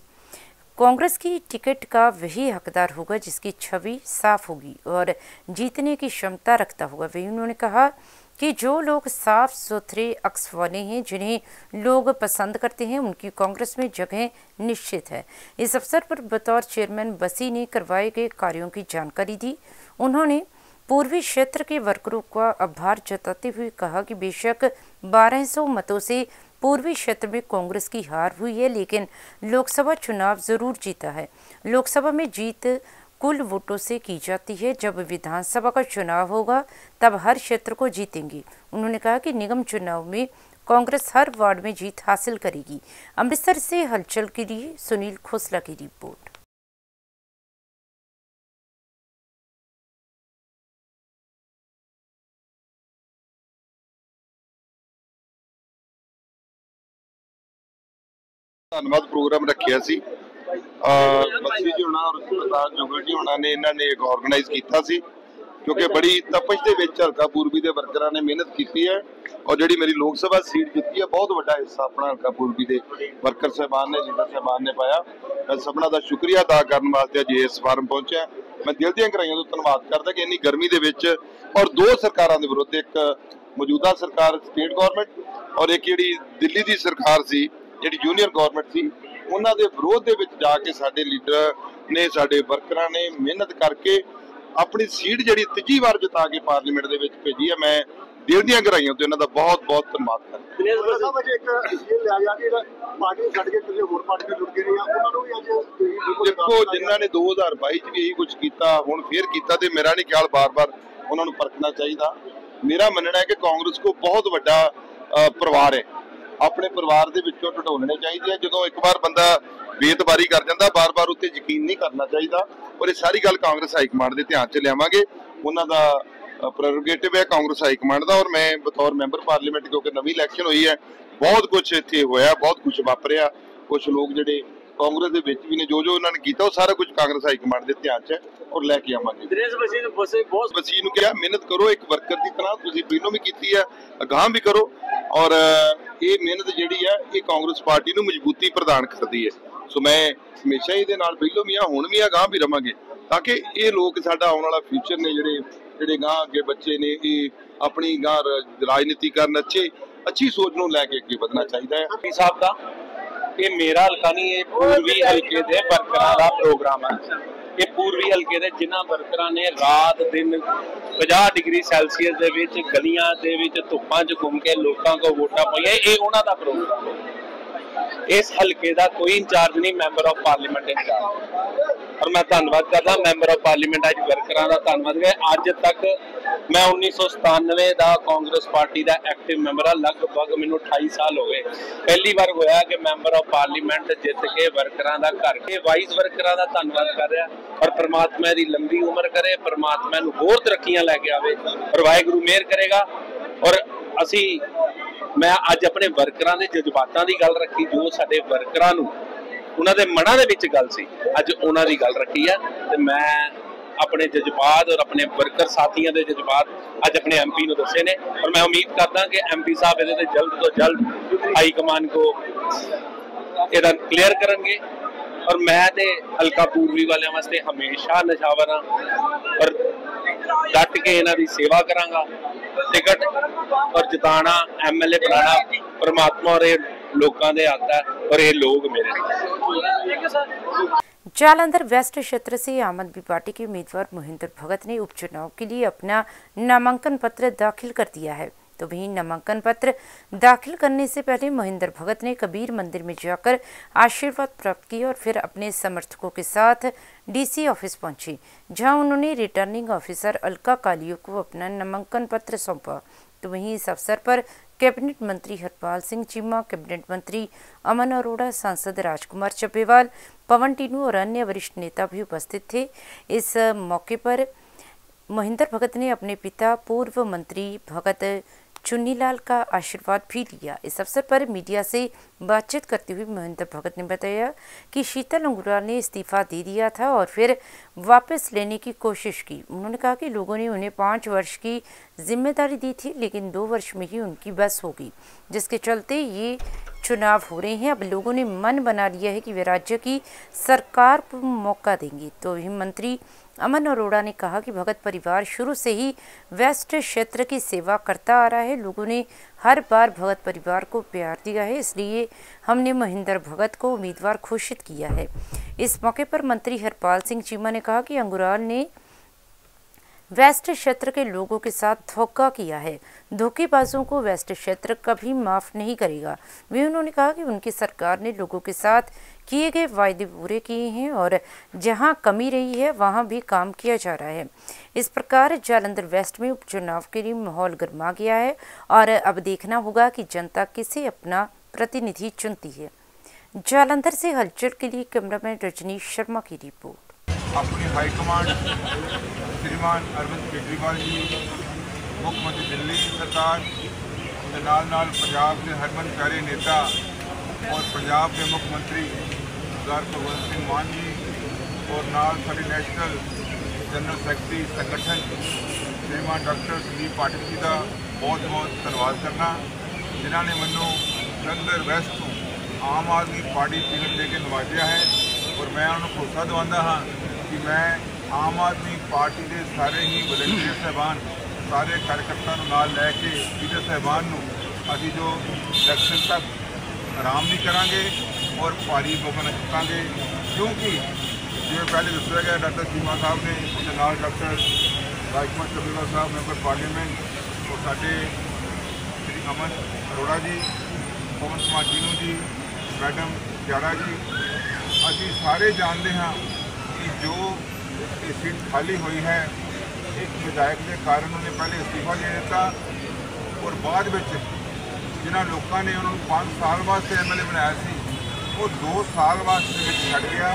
कांग्रेस की टिकट का वही हकदार होगा जिसकी छवि साफ होगी और जीतने की क्षमता रखता होगा वही उन्होंने कहा कि जो लोग साफ़ सुथरे अक्स वाले हैं, जिन्हें लोग पसंद करते हैं, उनकी कांग्रेस में जगह निश्चित है। इस अवसर पर बतौर चेयरमैन बसी ने करवाए गए कार्यों की जानकारी दी। उन्होंने पूर्वी क्षेत्र के वर्करों का आभार जताते हुए कहा कि बेशक 1200 मतों से पूर्वी क्षेत्र में कांग्रेस की हार हुई है, लेकिन लोकसभा चुनाव ज़रूर जीता है। लोकसभा में जीत कुल वोटों से की जाती है जब विधानसभा का चुनाव होगा तब हर क्षेत्र को जीतेंगे उन्होंने कहा कि निगम चुनाव में कांग्रेस हर वार्ड में जीत हासिल करेगी अमृतसर से हलचल के लिए सुनील खोसला की रिपोर्ट ਧੰਨਵਾਦ ਪ੍ਰੋਗਰਾਮ ਰੱਖਿਆ ਸੀ ਬੱਸੀ ਜੀ ਹੋਣਾ ਔਰ ਸਰਦਾਰ ਜੁਗਲ ਜੀ ਹੋਣਾ ਨੇ ਇਹਨਾਂ ਨੇ ਇੱਕ ਆਰਗੇਨਾਈਜ਼ ਕੀਤਾ ਸੀ ਕਿਉਂਕਿ ਬੜੀ ਤਪਸ਼ ਦੇ ਵਿੱਚ ਹਲਕਾ ਪੂਰਬੀ ਦੇ ਵਰਕਰਾਂ ਨੇ ਮਿਹਨਤ ਕੀਤੀ ਹੈ ਔਰ ਜਿਹੜੀ ਮੇਰੀ ਲੋਕ ਸਭਾ ਸੀਟ ਜਿੱਤੀ ਹੈ ਬਹੁਤ ਵੱਡਾ ਹਿੱਸਾ ਆਪਣਾ ਹਲਕਾ ਪੂਰਬੀ ਦੇ ਵਰਕਰ ਸਹਿਬਾਨ ਨੇ ਲੀਡਰ ਸਹਿਬਾਨ ਨੇ ਪਾਇਆ। ਮੈਂ ਸਭਨਾਂ ਦਾ ਸ਼ੁਕਰੀਆ ਅਦਾ ਕਰਨ ਵਾਸਤੇ ਅੱਜ ਇਸ ਫਾਰਮ ਪਹੁੰਚਿਆ। ਮੈਂ ਦਿਲ ਦੀਆਂ ਗਹਿਰਾਈਆਂ ਤੋਂ ਧੰਨਵਾਦ ਕਰਦਾ ਕਿ ਇੰਨੀ ਗਰਮੀ ਦੇ ਵਿੱਚ ਔਰ ਦੋ ਸਰਕਾਰਾਂ ਦੇ ਵਿਰੁੱਧ ਇੱਕ ਮੌਜੂਦਾ ਸਰਕਾਰ ਸਟੇਟ ਗਵਰਨਮੈਂਟ ਔਰ ਇੱਕ ਜਿਹੜੀ ਦਿੱਲੀ ਦੀ ਸਰਕਾਰ ਸੀ ਜਿਹੜੀ ਜੂਨੀਅਰ ਗਵਰਨਮੈਂਟ ਸੀ ਉਹਨਾਂ ਦੇ ਵਿਰੋਧ ਦੇ ਵਿੱਚ ਜਾ ਕੇ ਸਾਡੇ ਲੀਡਰ ਨੇ ਸਾਡੇ ਵਰਕਰਾਂ ਨੇ ਮਿਹਨਤ ਕਰਕੇ ਆਪਣੀ ਸੀਟ ਜਿਹੜੀ ਤੀਜੀ ਵਾਰ ਜਿਤਾ ਕੇ ਪਾਰਲੀਮੈਂਟ ਦੇ ਵਿੱਚ ਭੇਜੀ ਹੈ। ਮੈਂ ਦਿਲ ਦੀਆਂ ਗਹਿਰਾਈਆਂ ਤੋਂ ਇਹਨਾਂ ਦਾ ਬਹੁਤ ਬਹੁਤ ਧੰਨਵਾਦ ਕਰਦਾ ਦਿਨੇਸ਼ ਸਾਹਿਬ ਅਜੇ ਇੱਕ ਇਹ ਲਿਆ ਜਾ ਕੇ ਪਾਰਟੀ ਛੱਡ ਕੇ ਕਿਸੇ ਹੋਰ ਪਾਰਟੀ ਨਾਲ ਜੁੜ ਗਏ ਨੇ ਜਾਂ ਉਹਨਾਂ ਨੂੰ ਵੀ ਅੱਜ ਦੇਖੋ ਜਿਨ੍ਹਾਂ ਨੇ 2022 ਚ ਵੀ ਇਹੀ ਕੁਝ ਕੀਤਾ ਹੁਣ ਫੇਰ ਕੀਤਾ ਤੇ ਮੇਰਾ ਨਹੀਂ ਖਿਆਲ ਬਾਰ-ਬਾਰ ਉਹਨਾਂ ਨੂੰ ਪਰਖਣਾ ਚਾਹੀਦਾ। ਮੇਰਾ ਮੰਨਣਾ ਹੈ ਕਿ ਕਾਂਗਰਸ ਕੋ ਬਹੁਤ ਵੱਡਾ ਪਰਿਵਾਰ ਹੈ। ਆਪਣੇ ਪਰਿਵਾਰ ਦੇ ਵਿੱਚੋਂ ਢਡੋਲਣੇ ਚਾਹੀਦੇ ਆ। ਜਦੋਂ ਇੱਕ ਵਾਰ ਬੰਦਾ ਬੇਤਬਾਰੀ ਕਰ ਜਾਂਦਾ, ਬਾਰ-ਬਾਰ ਉੱਤੇ ਯਕੀਨ ਨਹੀਂ ਕਰਨਾ ਚਾਹੀਦਾ। ਔਰ ਇਹ ਸਾਰੀ ਗੱਲ ਕਾਂਗਰਸ ਹਾਈ ਕਮਾਂਡ ਦੇ ਧਿਆਨ 'ਚ ਲਿਆਵਾਂਗੇ। ਉਹਨਾਂ ਦਾ ਪ੍ਰੈਰੋਗੇਟਿਵ ਹੈ ਕਾਂਗਰਸ ਹਾਈ ਕਮਾਂਡ ਦਾ। ਔਰ ਮੈਂ ਬਤੌਰ ਮੈਂਬਰ ਪਾਰਲੀਮੈਂਟ ਕਿਉਂਕਿ ਨਵੀਂ ਇਲੈਕਸ਼ਨ ਹੋਈ ਹੈ, ਬਹੁਤ ਕੁਝ ਇੱਥੇ ਹੋਇਆ, ਬਹੁਤ ਕੁਝ ਵਾਪਰਿਆ। ਕੁਝ ਲੋਕ ਜਿਹੜੇ ਕਾਂਗਰਸ ਦੇ ਵਿੱਚ ਵੀ ਨੇ ਜੋ ਜੋ ਉਹਨਾਂ ਨੇ ਕੀਤਾ ਉਹ ਸਾਰਾ ਕੁਝ ਕਾਂਗਰਸ ਹਾਈ ਕਮਾਂਡ ਦੇ ਧਿਆਨ 'ਚ ਹੈ ਔਰ ਲੈ ਕੇ ਆਵਾਂਗੇ। ਦਿਨੇਸ਼ ਮਸੀਹ ਨੂੰ ਬਸੇ ਬਹੁਤ ਵਸੀ ਨੂੰ ਕਿਹਾ ਮਿਹਨਤ ਕਰੋ ਇੱਕ ਵਰਕਰ ਦੀ ਤਰ੍ਹਾਂ ਤੁਸੀਂ ਪਹਿਲੋਂ ਵੀ ਕੀਤੀ ਹੈ ਅਗਾਂਹ ਵੀ ਕਰੋ ਔਰ ਇਹ ਮਿਹਨਤ ਜਿਹੜੀ ਹੈ ਇਹ ਕਾਂਗਰਸ ਪਾਰਟੀ ਨੂੰ ਮਜ਼ਬੂਤੀ ਪ੍ਰਦਾਨ ਕਰਦੀ ਹੈ। ਸੋ ਮੈਂ ਹਮੇਸ਼ਾ ਹੀ ਇਹਦੇ ਨਾਲ ਪਹਿਲੋਂ ਵੀ ਆ ਹੁਣ ਵੀ ਆ ਅਗਾਂਹ ਵੀ ਰਵਾਂਗੇ ਤਾਂ ਕਿ ਇਹ ਲੋਕ ਸਾਡਾ ਆਉਣ ਵਾਲਾ ਫਿਊਚਰ ਨੇ ਜਿਹੜੇ ਜਿਹੜੇ ਗਾਂ ਅੱਗੇ ਬੱਚੇ ਨੇ ਇਹ ਆਪਣੀ ਗਾਂ ਰਾਜਨੀਤੀ ਕਰਨ ਅੱਛੇ ਅੱਛੀ ਸੋਚ ਨੂੰ ਲੈ ਕੇ ਅੱਗੇ ਵਧਣਾ ਚਾਹੀਦਾ ਹੈ। ਸਾਹਿਬ ਦਾ ਇਹ ਮੇਰਾ ਹਲਕਾ ਨਹੀਂ, ਇਹ ਪੂਰਬੀ ਹਲਕੇ ਦੇ ਵਰਕਰਾਂ ਦਾ ਪ੍ਰੋਗਰਾਮ ਹੈ ਇਹ ਪੂਰਬੀ ਹਲਕੇ ਦੇ ਜਿਨ੍ਹਾਂ ਵਰਕਰਾਂ ਨੇ ਰਾਤ ਦਿਨ 50 ਡਿਗਰੀ ਸੈਲਸੀਅਸ ਦੇ ਵਿੱਚ, ਗਲੀਆਂ ਦੇ ਵਿੱਚ, ਧੁੱਪਾਂ 'ਚ ਘੁੰਮ ਕੇ ਲੋਕਾਂ ਕੋ ਵੋਟਾਂ ਪਾਈਆਂ, ਇਹ ਉਹਨਾਂ ਦਾ ਪ੍ਰੋਗਰਾਮ ਹੈ ਇਸ ਹਲਕੇ ਦਾ ਕੋਈ ਇੰਚਾਰਜ ਨਹੀਂ, ਮੈਂਬਰ ਆਫ ਪਾਰਲੀਮੈਂਟ ਇੰਚਾਰਜ। ਔਰ ਮੈਂ ਧੰਨਵਾਦ ਕਰਦਾ, ਮੈਂਬਰ ਆਫ ਪਾਰਲੀਮੈਂਟ ਅੱਜ ਵਰਕਰਾਂ ਦਾ ਧੰਨਵਾਦ ਹੈ ਅੱਜ ਤੱਕ ਮੈਂ 1997 ਦਾ ਕਾਂਗਰਸ ਪਾਰਟੀ ਦਾ ਐਕਟਿਵ ਮੈਂਬਰ ਆ ਲਗਭਗ ਮੈਨੂੰ 28 ਸਾਲ ਹੋ ਗਏ। ਪਹਿਲੀ ਵਾਰ ਹੋਇਆ ਕਿ ਮੈਂਬਰ ਆਫ ਪਾਰਲੀਮੈਂਟ ਜਿੱਤ ਕੇ ਵਰਕਰਾਂ ਦਾ ਘਰ ਕੇ ਵਾਈਸ ਵਰਕਰਾਂ ਦਾ ਧੰਨਵਾਦ ਕਰ ਰਿਹਾ ਔਰ ਪ੍ਰਮਾਤਮਾ ਦੀ ਲੰਬੀ ਉਮਰ ਕਰੇ, ਪ੍ਰਮਾਤਮਾ ਨੂੰ ਹੋਰ ਤਰੱਕੀਆਂ ਲੈ ਕੇ ਆਵੇ ਔਰ ਵਾਹਿਗੁਰੂ ਮਿਹਰ ਕਰੇਗਾ। ਔਰ ਅਸੀਂ, ਮੈਂ ਅੱਜ ਆਪਣੇ ਵਰਕਰਾਂ ਦੇ ਜਜ਼ਬਾਤਾਂ ਦੀ ਗੱਲ ਰੱਖੀ, ਜੋ ਸਾਡੇ ਵਰਕਰਾਂ ਨੂੰ ਉਹਨਾਂ ਦੇ ਮਨਾਂ ਦੇ ਵਿੱਚ ਗੱਲ ਸੀ। ਅੱਜ ਉਹਨਾਂ ਦੀ ਗੱਲ ਰੱਖੀ ਹੈ ਤੇ ਮੈਂ ਆਪਣੇ ਜਜ਼ਬਾਤ ਔਰ ਆਪਣੇ ਵਰਕਰ ਸਾਥੀਆਂ ਦੇ ਜਜ਼ਬਾਤ ਅੱਜ ਆਪਣੇ ਐਮਪੀ ਨੂੰ ਦੱਸੇ ਨੇ। ਔਰ ਮੈਂ ਉਮੀਦ ਕਰਦਾ ਕਿ ਐਮਪੀ ਸਾਹਿਬ ਇਹਦੇ ਤੇ ਜਲਦ ਤੋਂ ਜਲਦ ਹਾਈ ਕਮਾਨ ਕੋ ਇਹਦਾ ਕਲੀਅਰ ਕਰਨਗੇ। ਔਰ ਮੈਂ ਤੇ ਹਲਕਾ ਪੂਰਬੀ ਵਾਲਿਆਂ ਵਾਸਤੇ ਹਮੇਸ਼ਾ ਨਸ਼ਾਵਰ ਹਾਂ। ਔਰ ਡਟ ਕੇ ਇਹਨਾਂ ਦੀ ਸੇਵਾ ਕਰਾਂਗਾ। ਟਿਕਟ ਔਰ ਜਿਤਾਣਾ ਐਮਐਲਏ ਬਣਾਣਾ ਪਰਮਾਤਮਾ ਔਰ ਇਹ ਲੋਕਾਂ ਦੇ ਹੱਥ ਹੈ ਔਰ ਇਹ ਲੋਕ ਮੇਰੇ ਨੇ जालंधर वेस्ट क्षेत्र से आम आदमी पार्टी के उम्मीदवार मोहिंदर भगत ने उपचुनाव के लिए अपना नामांकन पत्र दाखिल कर दिया है तो वहीं नामांकन पत्र दाखिल करने से पहले मोहिंदर भगत ने कबीर मंदिर में जाकर आशीर्वाद प्राप्त किया और फिर अपने समर्थकों के साथ डीसी ऑफिस पहुंचे जहां उन्होंने रिटर्निंग ऑफिसर अलका कालियो को अपना नामांकन पत्र सौंपा तो वहीं इस अवसर पर कैबिनेट मंत्री हरपाल सिंह, चीमा कैबिनेट मंत्री अमन अरोड़ा, सांसद राजकुमार चब्बेवाल, पवन टीनू और अन्य वरिष्ठ नेता भी उपस्थित थे। इस मौके पर महेंद्र भगत ने अपने पिता, पूर्व मंत्री भगत चुन्नीलाल का आशीर्वाद भी लिया। इस अवसर पर मीडिया से बातचीत करते हुए महेंद्र भगत ने बताया कि शीतल अंगुराल ने इस्तीफा दे दिया था और फिर वापस लेने की कोशिश की। उन्होंने कहा कि लोगों ने उन्हें पाँच वर्ष की ज़िम्मेदारी दी थी, लेकिन दो वर्ष में ही उनकी बस होगी, जिसके चलते ये चुनाव हो रहे हैं। अब लोगों ने मन बना लिया है कि वे राज्य की सरकार को मौका देंगे। तो वही मंत्री अमन अरोड़ा ने कहा कि भगत परिवार शुरू से ही वेस्ट क्षेत्र की सेवा करता आ रहा है। लोगों ने हर बार भगत परिवार को प्यार दिया है, इसलिए हमने महेंद्र भगत को उम्मीदवार घोषित किया है। इस मौके पर मंत्री हरपाल सिंह चीमा ने कहा कि अंगुराल ने वेस्ट क्षेत्र के लोगों के साथ धोखा किया है। धोखेबाजों को वेस्ट क्षेत्र कभी माफ़ नहीं करेगा। वे उन्होंने कहा कि उनकी सरकार ने लोगों के साथ किए गए वायदे पूरे किए हैं और जहाँ कमी रही है, वहाँ भी काम किया जा रहा है। इस प्रकार जालंधर वेस्ट में उपचुनाव के लिए माहौल गर्मा गया है और अब देखना होगा कि जनता किसे अपना प्रतिनिधि चुनती है। जालंधर से हलचल के लिए कैमरामैन रजनीश शर्मा की रिपोर्ट। अपनी हाईकमांड श्रीमान अरविंद केजरीवाल जी, मुख्यमंत्री दिल्ली की सरकार नाल पंजाब के हरमन प्यारे नेता ਔਰ ਪੰਜਾਬ ਦੇ ਮੁੱਖ ਮੰਤਰੀ ਸਰਦਾਰ ਭਗਵੰਤ ਸਿੰਘ ਮਾਨ ਜੀ ਔਰ ਨਾਲ ਸਾਡੇ ਨੈਸ਼ਨਲ ਜਨਰਲ ਸੈਕਟਰੀ ਸੰਗਠਨ ਸ਼੍ਰੀਮਾਨ ਡਾਕਟਰ ਸੰਦੀਪ ਪਾਠਕ ਜੀ ਦਾ ਬਹੁਤ ਬਹੁਤ ਧੰਨਵਾਦ ਕਰਨਾ। ਜਿਨ੍ਹਾਂ ਨੇ ਮੈਨੂੰ ਜਲੰਧਰ ਵੈਸਟ ਤੋਂ ਆਮ ਆਦਮੀ ਪਾਰਟੀ ਟਿਕਟ ਦੇ ਕੇ ਨਵਾਜਿਆ ਹੈ ਔਰ ਮੈਂ ਉਹਨਾਂ ਨੂੰ ਭਰੋਸਾ ਦਿਵਾਉਂਦਾ ਹਾਂ ਕਿ ਮੈਂ ਆਮ ਆਦਮੀ ਪਾਰਟੀ ਦੇ ਸਾਰੇ ਹੀ ਵਲੰਟੀਅਰ ਸਹਿਬਾਨ, ਸਾਰੇ ਕਾਰਜਕਰਤਾ ਨੂੰ ਨਾਲ ਲੈ ਕੇ ਵੀਰ ਸਹਿਬਾਨ ਨੂੰ ਅਸੀਂ ਜੋ ਇਲੈਕਸ਼ਨ ਤੱਕ ਆਰਾਮ ਨਹੀਂ ਕਰਾਂਗੇ ਔਰ ਭਾਰੀ ਬਹੁਮਤ ਚੁੱਕਾਂਗੇ ਕਿਉਂਕਿ ਜਿਵੇਂ ਪਹਿਲੇ ਦੱਸਿਆ ਗਿਆ, ਡਾਕਟਰ ਸੀਮਾ ਸਾਹਿਬ ਨੇ, ਉਹਦੇ ਨਾਲ ਡਾਕਟਰ ਰਾਜਕੁਮਾਰ ਚੱਬੇਵਾਲ ਸਾਹਿਬ, ਮੈਂਬਰ ਪਾਰਲੀਮੈਂਟ ਔਰ ਸਾਡੇ ਸ੍ਰੀ ਅਮਨ ਅਰੋੜਾ ਜੀ, ਪਵਨ ਕੁਮਾਰ ਜੀਨੂ ਜੀ, ਮੈਡਮ ਜਾੜਾ ਜੀ, ਅਸੀਂ ਸਾਰੇ ਜਾਣਦੇ ਹਾਂ ਕਿ ਜੋ ਇਹ ਸੀਟ ਖਾਲੀ ਹੋਈ ਹੈ, ਇੱਕ ਵਿਧਾਇਕ ਦੇ ਕਾਰਨ ਉਹਨੇ ਪਹਿਲੇ ਅਸਤੀਫਾ ਦੇ ਦਿੱਤਾ ਔਰ ਬਾਅਦ ਵਿੱਚ ਜਿਨ੍ਹਾਂ ਲੋਕਾਂ ਨੇ ਉਹਨਾਂ ਨੂੰ 5 ਸਾਲ ਵਾਸਤੇ ਐਮਐਲਏ ਬਣਾਇਆ ਸੀ, ਉਹ 2 ਸਾਲ ਵਾਸਤੇ ਵਿੱਚ ਛੱਡ ਗਿਆ।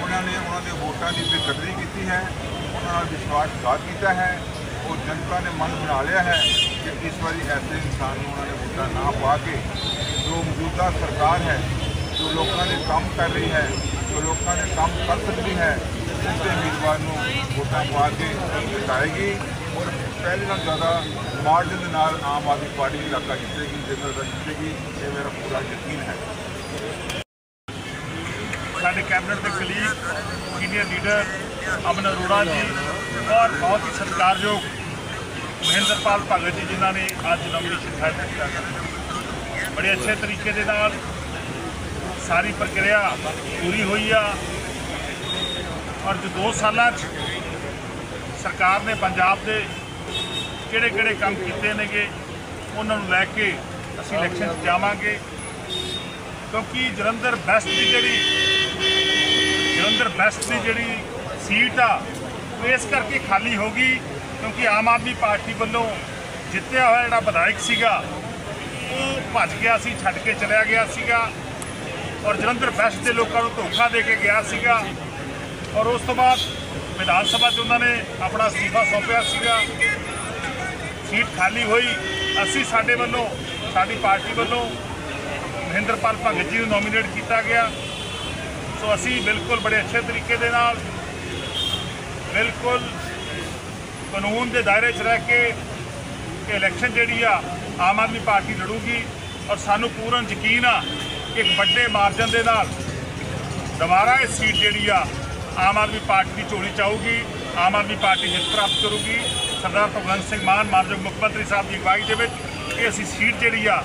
ਉਹਨਾਂ ਨੇ ਉਹਨਾਂ ਦੇ ਵੋਟਾਂ ਦੀ ਬੇਕਦਰੀ ਕੀਤੀ ਹੈ, ਉਹਨਾਂ ਨਾਲ ਵਿਸ਼ਵਾਸਘਾਤ ਕੀਤਾ ਹੈ ਔਰ ਜਨਤਾ ਨੇ ਮਨ ਬਣਾ ਲਿਆ ਹੈ ਕਿ ਇਸ ਵਾਰੀ ਐਸੇ ਇਨਸਾਨ ਨੂੰ ਉਹਨਾਂ ਨੇ ਵੋਟਾਂ ਨਾ ਪਾ ਕੇ, ਜੋ ਮੌਜੂਦਾ ਸਰਕਾਰ ਹੈ, ਜੋ ਲੋਕਾਂ ਦੇ ਕੰਮ ਕਰ ਰਹੀ ਹੈ, ਜੋ ਲੋਕਾਂ ਦੇ ਕੰਮ ਕਰ ਸਕਦੀ ਹੈ ਉਸਦੇ ਉਮੀਦਵਾਰ ਨੂੰ ਵੋਟਾਂ ਪਾ ਕੇ ਜਿਤਾਏਗੀ। ਔਰ ਪਹਿਲੇ ਨਾਲ ਜ਼ਿਆਦਾ ਮਾਰਜਨ ਦੇ ਨਾਲ ਆਮ ਆਦਮੀ ਪਾਰਟੀ ਇਲਾਕਾ ਜਿੱਤੇਗੀ ਜੇਕਰ ਜਿੱਤੇਗੀ, ਇਹ ਮੇਰਾ ਪੂਰਾ ਯਕੀਨ ਹੈ। ਸਾਡੇ ਕੈਬਨਿਟ ਦੇ colleague senior leader Aman Arora ji ਔਰ ਬਹੁਤ ਹੀ ਸਤਿਕਾਰਯੋਗ ਮਹਿੰਦਰਪਾਲ ਭਗਤ ਜੀ, ਜਿਨ੍ਹਾਂ ਨੇ ਅੱਜ ਨੋਮੀਨੇਸ਼ਨ ਫਾਈਲ ਕੀਤਾ ਬੜੇ ਅੱਛੇ ਤਰੀਕੇ ਦੇ ਨਾਲ ਸਾਰੀ ਪ੍ਰਕਿਰਿਆ ਪੂਰੀ ਹੋਈ ਆ ਔਰ ਜੋ 2 ਸਾਲਾਂ 'ਚ ਸਰਕਾਰ ਨੇ ਪੰਜਾਬ ਦੇ ਕਿਹੜੇ ਕਿਹੜੇ ਕੰਮ ਕੀਤੇ ਨੇਗੇ ਉਹਨਾਂ ਨੂੰ ਲੈ ਕੇ ਅਸੀਂ ਇਲੈਕਸ਼ਨ 'ਚ ਜਾਵਾਂਗੇ ਕਿਉਂਕਿ ਜਲੰਧਰ ਬੈਸਟ ਦੀ ਜਿਹੜੀ ਜਲੰਧਰ ਬੈਸਟ ਦੀ ਜਿਹੜੀ ਸੀਟ ਆ ਉਹ ਇਸ ਕਰਕੇ ਖਾਲੀ ਹੋ ਗਈ ਕਿਉਂਕਿ ਆਮ ਆਦਮੀ ਪਾਰਟੀ ਵੱਲੋਂ ਜਿੱਤਿਆ ਹੋਇਆ ਜਿਹੜਾ ਵਿਧਾਇਕ ਸੀਗਾ ਉਹ ਭੱਜ ਗਿਆ ਸੀ ਛੱਡ ਕੇ ਚਲਿਆ ਗਿਆ ਸੀਗਾ ਔਰ ਜਲੰਧਰ ਬੈਸਟ ਦੇ ਲੋਕਾਂ ਨੂੰ ਧੋਖਾ ਦੇ ਕੇ ਗਿਆ ਸੀਗਾ ਔਰ ਉਸ ਤੋਂ ਬਾਅਦ ਵਿਧਾਨ ਸਭਾ 'ਚ ਉਹਨਾਂ ਨੇ ਆਪਣਾ ਅਸਤੀਫਾ ਸੌਂਪਿਆ ਸੀਗਾ ਸੀਟ ਖਾਲੀ ਹੋਈ, ਅਸੀਂ ਸਾਡੇ ਵੱਲੋਂ, ਸਾਡੀ ਪਾਰਟੀ ਵੱਲੋਂ ਮਹਿੰਦਰਪਾਲ ਭਗਤ ਜੀ ਨੂੰ ਨੋਮੀਨੇਟ ਕੀਤਾ ਗਿਆ। ਸੋ ਅਸੀਂ ਬਿਲਕੁਲ ਬੜੇ ਅੱਛੇ ਤਰੀਕੇ ਦੇ ਨਾਲ, ਬਿਲਕੁਲ ਕਾਨੂੰਨ ਦੇ ਦਾਇਰੇ 'ਚ ਰਹਿ ਕੇ ਕਿ ਇਲੈਕਸ਼ਨ ਜਿਹੜੀ ਆ, ਆਮ ਆਦਮੀ ਪਾਰਟੀ ਲੜੂਗੀ ਔਰ ਸਾਨੂੰ ਪੂਰਨ ਯਕੀਨ ਆ ਕਿ ਇੱਕ ਵੱਡੇ ਮਾਰਜਨ ਦੇ ਨਾਲ ਦੁਬਾਰਾ ਇਹ ਸੀਟ ਜਿਹੜੀ ਆ, ਆਮ ਆਦਮੀ ਪਾਰਟੀ ਦੀ ਝੋਲੀ ਚਾਹੂਗੀ ਆਮ ਆਦਮੀ ਪਾਰਟੀ ਜਿੱਤ ਪ੍ਰਾਪਤ ਕਰੂਗੀ ਸਰਦਾਰ ਭਗਵੰਤ ਸਿੰਘ ਮਾਨ ਮਾਨਯੋਗ ਮੁੱਖ ਮੰਤਰੀ ਸਾਹਿਬ ਦੀ ਅਗਵਾਈ ਦੇ ਵਿੱਚ ਇਹ ਅਸੀਂ ਸੀਟ ਜਿਹੜੀ ਆ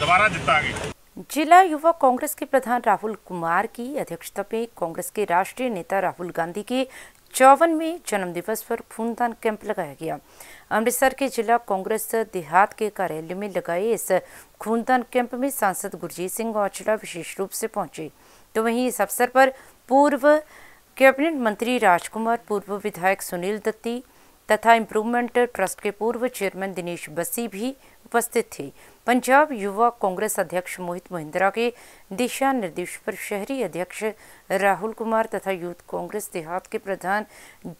ਦੁਬਾਰਾ ਜਿੱਤਾਂਗੇ जिला युवा कांग्रेस के प्रधान राहुल कुमार की अध्यक्षता में कांग्रेस के राष्ट्रीय नेता राहुल गांधी के चौवनवें जन्म दिवस पर खूनदान कैंप लगाया गया अमृतसर के जिला कांग्रेस देहात के कार्यालय में लगाए इस खूनदान कैंप में सांसद गुरजीत सिंह औजला विशेष रूप से पहुंचे तो वहीं इस अवसर पर पूर्व कैबिनेट मंत्री राजकुमार, पूर्व विधायक सुनील दत्ती तथा इम्प्रूवमेंट ट्रस्ट के पूर्व चेयरमैन दिनेश बसी भी उपस्थित थे। पंजाब युवा कांग्रेस अध्यक्ष मोहित महिंद्रा के दिशा निर्देश पर शहरी अध्यक्ष राहुल कुमार तथा यूथ कांग्रेस देहात के प्रधान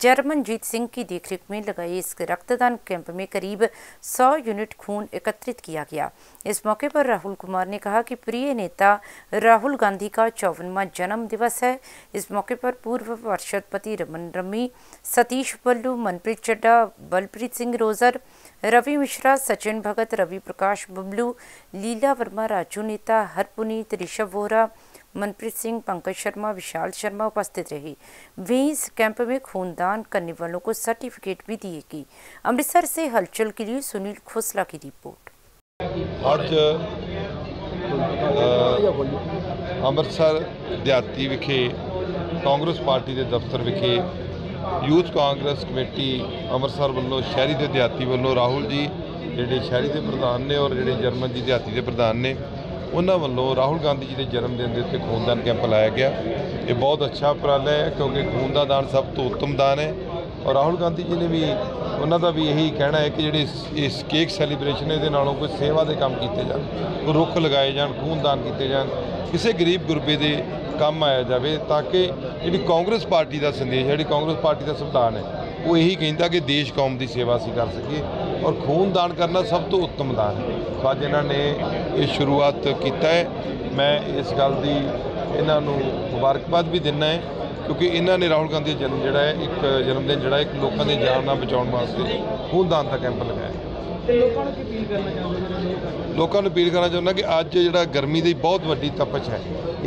जर्मनजीत सिंह की देखरेख में लगाए इस रक्तदान कैंप में करीब 100 यूनिट खून एकत्रित किया गया। इस मौके पर राहुल कुमार ने कहा कि प्रिय नेता राहुल गांधी का चौवनवा जन्म दिवस है। इस मौके पर पूर्व पार्षदपति रमन रमी, सतीश बल्लू, मनप्रीत चड्डा बलप्रीत सिंह रोजर रवि मिश्रा सचिन भगत रवि प्रकाश बबलू लीला वर्मा राजू नेता हरपुनीत ऋषभ वोहरा मनप्रीत सिंह पंकज शर्मा विशाल शर्मा उपस्थित रहे वहीं इस कैंप में खूनदान करने वालों को सर्टिफिकेट भी दिए गए अमृतसर से हलचल के लिए सुनील खोसला की रिपोर्ट ਅੱਜ ਅ, ਅੰਮ੍ਰਿਤਸਰ ਦਿਹਾਤੀ ਵਿਖੇ ਕਾਂਗਰਸ ਪਾਰਟੀ ਦੇ ਦਫ਼ਤਰ ਵਿਖੇ ਯੂਥ ਕਾਂਗਰਸ ਕਮੇਟੀ ਅੰਮ੍ਰਿਤਸਰ ਵੱਲੋਂ ਸ਼ਹਿਰੀ ਤੇ ਦਿਹਾਤੀ ਵੱਲੋਂ ਰਾਹੁਲ ਜੀ, ਜਿਹੜੇ ਸ਼ਹਿਰੀ ਦੇ ਪ੍ਰਧਾਨ ਨੇ ਔਰ ਜਿਹੜੇ ਜਰਮਨ ਜੀ ਦਿਹਾਤੀ ਦੇ ਪ੍ਰਧਾਨ ਨੇ, ਉਹਨਾਂ ਵੱਲੋਂ ਰਾਹੁਲ ਗਾਂਧੀ ਜੀ ਦੇ ਜਨਮ ਦਿਨ ਦੇ ਉੱਤੇ ਖੂਨਦਾਨ ਕੈਂਪ ਲਾਇਆ ਗਿਆ। ਇਹ ਬਹੁਤ ਅੱਛਾ ਉਪਰਾਲਾ ਹੈ ਕਿਉਂਕਿ ਖੂਨ ਦਾ ਦਾਨ ਸਭ ਤੋਂ ਉੱਤਮ ਦਾਨ ਹੈ। ਔਰ ਰਾਹੁਲ ਗਾਂਧੀ ਜੀ ਨੇ ਵੀ ਉਹਨਾਂ ਦਾ ਵੀ ਇਹੀ ਕਹਿਣਾ ਹੈ ਕਿ ਜਿਹੜੇ ਇਸ- ਕੇਕ ਸੈਲੀਬ੍ਰੇਸ਼ਨ ਇਹਦੇ ਨਾਲੋਂ ਕੋਈ ਸੇਵਾ ਦੇ ਕੰਮ ਕੀਤੇ ਜਾਣ, ਕੋਈ ਰੁੱਖ ਲਗਾਏ ਜਾਣ, ਖੂਨਦਾਨ ਕੀਤੇ ਜਾਣ, ਕਿਸੇ ਗਰੀਬ ਗੁਰਬੇ ਦੇ ਕੰਮ ਆਇਆ ਜਾਵੇ ਤਾਂ ਕਿ ਜਿਹੜੀ ਕਾਂਗਰਸ ਪਾਰਟੀ ਦਾ ਸੰਦੇਸ਼ ਜਿਹੜੀ ਕਾਂਗਰਸ ਪਾਰਟੀ ਦਾ ਸੰਵਿਧਾਨ ਹੈ, ਉਹ ਇਹੀ ਕਹਿੰਦਾ ਕਿ ਦੇਸ਼ ਕੌਮ ਦੀ ਸੇਵਾ ਅਸੀਂ ਕਰ ਸਕੀਏ ਔਰ ਖੂਨਦਾਨ ਕਰਨਾ ਸਭ ਤੋਂ ਉੱਤਮ ਦਾਨ ਹੈ। ਸੋ ਅੱਜ ਇਹਨਾਂ ਨੇ ਇਹ ਸ਼ੁਰੂਆਤ ਕੀਤਾ ਹੈ। ਮੈਂ ਇਸ ਗੱਲ ਦੀ ਇਹਨਾਂ ਨੂੰ ਮੁਬਾਰਕਬਾਦ ਵੀ ਦਿੰਦਾ ਹੈ। ਕਿਉਂਕਿ ਇਹਨਾਂ ਨੇ ਰਾਹੁਲ ਗਾਂਧੀ ਦਾ ਜਨਮ ਜਿਹੜਾ ਹੈ ਇੱਕ ਜਨਮ ਦਿਨ ਜਿਹੜਾ ਇੱਕ ਲੋਕਾਂ ਦੇ ਜਾਨ ਨਾਲ ਬਚਾਉਣ ਵਾਸਤੇ ਖੂਨਦਾਨ ਦਾ ਕੈਂਪ ਲਗਾਇਆ ਤੇ ਲੋਕਾਂ ਨੂੰ ਅਪੀਲ ਕਰਨਾ ਚਾਹੁੰਦੇ ਲੋਕਾਂ ਨੂੰ ਅਪੀਲ ਕਰਨਾ ਚਾਹੁੰਦਾ ਕਿ ਅੱਜ ਜਿਹੜਾ ਗਰਮੀ ਦੀ ਬਹੁਤ ਵੱਡੀ ਤਪਸ਼ ਹੈ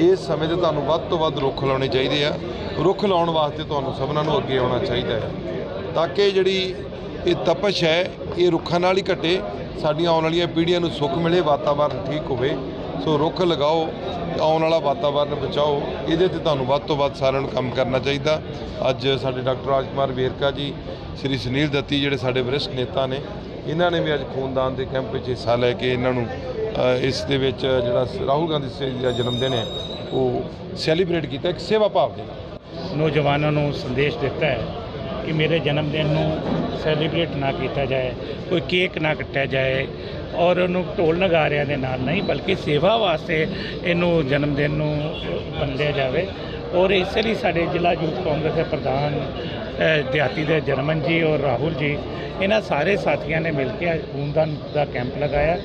ਇਸ ਸਮੇਂ ਤੇ ਤੁਹਾਨੂੰ ਵੱਧ ਤੋਂ ਵੱਧ ਰੁੱਖ ਲਾਉਣੇ ਚਾਹੀਦੇ ਆ। ਰੁੱਖ ਲਾਉਣ ਵਾਸਤੇ ਤੁਹਾਨੂੰ ਸਭਨਾਂ ਨੂੰ ਅੱਗੇ ਆਉਣਾ ਚਾਹੀਦਾ ਹੈ ਤਾਂ ਕਿ ਜਿਹੜੀ ਇਹ ਤਪਸ਼ ਹੈ ਇਹ ਰੁੱਖਾਂ ਨਾਲ ਹੀ ਘਟੇ ਸਾਡੀਆਂ ਆਉਣ ਵਾਲੀਆਂ ਪੀੜ੍ਹੀਆਂ ਨੂੰ ਸੁੱਖ ਮਿਲੇ ਵਾਤਾਵਰਨ ਠੀਕ ਹੋਵੇ। ਸੋ ਰੁੱਖ ਲਗਾਓ, ਆਉਣ ਵਾਲਾ ਵਾਤਾਵਰਨ ਬਚਾਓ, ਇਹਦੇ ਤੇ ਤੁਹਾਨੂੰ ਵੱਧ ਤੋਂ ਵੱਧ ਸਾਰਿਆਂ ਨੂੰ ਕੰਮ ਕਰਨਾ ਚਾਹੀਦਾ। ਅੱਜ ਸਾਡੇ ਡਾਕਟਰ ਰਾਜ ਕੁਮਾਰ ਵੇਰਕਾ ਜੀ, ਸ੍ਰੀ ਸੁਨੀਲ ਦੱਤੀ ਜਿਹੜੇ ਸਾਡੇ ਵਰਿਸ਼ਠ ਨੇਤਾ ਨੇ, ਇਹਨਾਂ ਨੇ ਵੀ ਅੱਜ ਖੂਨਦਾਨ ਦੇ ਕੈਂਪ ਵਿੱਚ ਹਿੱਸਾ ਲੈ ਕੇ ਇਹਨਾਂ ਨੂੰ ਇਸ ਦੇ ਵਿੱਚ ਜਿਹੜਾ ਰਾਹੁਲ ਗਾਂਧੀ ਜੀ ਦਾ ਜਨਮ ਦਿਨ ਹੈ, ਉਹ ਸੈਲੀਬ੍ਰੇਟ ਕੀਤਾ, ਇੱਕ ਸੇਵਾ ਭਾਵ ਦੇ ਨਾਲ। ਨੌਜਵਾਨਾਂ ਨੂੰ ਸੰਦੇਸ਼ ਦਿੱਤਾ ਹੈ ਕਿ ਮੇਰੇ ਜਨਮ ਦਿਨ ਨੂੰ ਸੈਲੀਬ੍ਰੇਟ ਨਾ ਕੀਤਾ ਜਾਏ, ਕੋਈ ਕੇਕ ਨਾ ਕੱਟਿਆ ਜਾਏ ਔਰ ਉਹਨੂੰ ਢੋਲ ਨਗਾਰਿਆਂ ਦੇ ਨਾਲ ਨਹੀਂ, ਬਲਕਿ ਸੇਵਾ ਵਾਸਤੇ ਇਹਨੂੰ ਜਨਮ ਦਿਨ ਨੂੰ ਵੰਡਿਆ ਜਾਵੇ। ਔਰ ਇਸੇ ਲਈ ਸਾਡੇ ਜ਼ਿਲ੍ਹਾ ਯੂਥ ਕਾਂਗਰਸ ਦੇ ਪ੍ਰਧਾਨ ਦਿਹਾਤੀ ਦੇ ਜਰਮਨ ਜੀ ਔਰ ਰਾਹੁਲ ਜੀ ਇਹਨਾਂ ਸਾਰੇ ਸਾਥੀਆਂ ਨੇ ਮਿਲ ਕੇ ਅੱਜ ਖੂਨਦਾਨ ਦਾ ਕੈਂਪ ਲਗਾਇਆ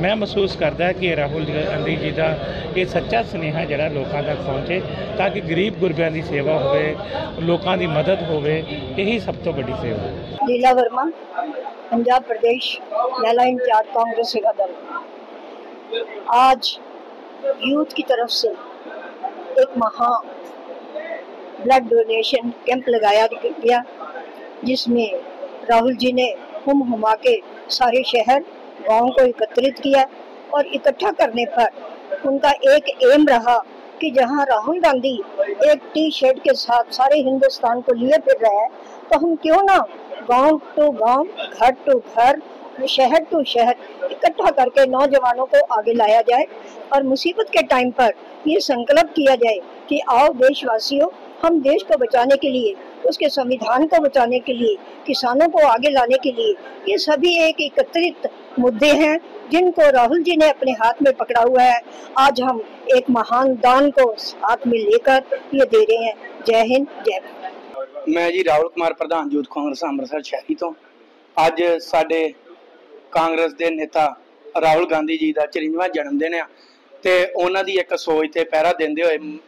ਮੈਂ ਮਹਿਸੂਸ ਕਰਦਾ ਕਿ ਰਾਹੁਲ ਜੀ- ਗਾਂਧੀ ਜੀ ਦਾ ਇਹ ਸੱਚਾ ਸੁਨੇਹਾ ਜਿਹੜਾ ਲੋਕਾਂ ਤੱਕ ਪਹੁੰਚੇ ਤਾਂ ਕਿ ਗਰੀਬ ਗੁਰਬਿਆਂ ਦੀ ਸੇਵਾ ਹੋਵੇ ਲੋਕਾਂ ਦੀ ਮਦਦ ਹੋਵੇ ਇਹੀ ਸਭ ਤੋਂ ਵੱਡੀ ਸੇਵਾ ਹੈ लीला वर्मा पंजाब प्रदेश महिला इंचार्ज कांग्रेस सेवा दल आज यूथ की तरफ से एक महा ब्लड डोनेशन कैंप लगाया गया, जिसमें राहुल जी ने हुम हुमा के सारे शहर, गाँव को एकत्रित किया और इकट्ठा करने पर उनका एक एम रहा कि जहाँ राहुल गांधी एक टी शर्ट के साथ सारे हिंदुस्तान को लिए फिर रहे हैं तो हम क्यों ना गाँव टू गाँव, घर टू घर, शहर टू शहर इकट्ठा करके नौजवानों को आगे लाया जाए और मुसीबत के टाइम पर ये संकल्प किया जाए कि आओ देशवासियों हम देश को बचाने के लिए उसके संविधान को बचाने के लिए किसानों को आगे लाने के लिए ये सभी एक एकत्रित मुद्दे हैं जिनको राहुल जी ने अपने हाथ में पकड़ा हुआ है आज हम एक महान दान को हाथ में लेकर ये दे रहे हैं जय हिंद जय भारत ਮੈਂ ਜੀ ਰਾਹੁਲ ਕੁਮਾਰ ਪ੍ਰਧਾਨ ਯੂਥ ਕਾਂਗਰਸ ਅੰਮ੍ਰਿਤਸਰ ਸ਼ਹਿਰੀ ਤੋਂ ਅੱਜ ਸਾਡੇ ਕਾਂਗਰਸ ਦੇ ਨੇਤਾ ਰਾਹੁਲ ਗਾਂਧੀ ਜੀ ਦਾ 54ਵਾਂ ਜਨਮ ਦਿਨ ਆ ਤੇ ਉਹਨਾਂ ਦੀ ਇੱਕ ਸੋਚ ਤੇ ਪਹਿਰਾ ਦਿੰਦੇ ਹੋਏ ਮ-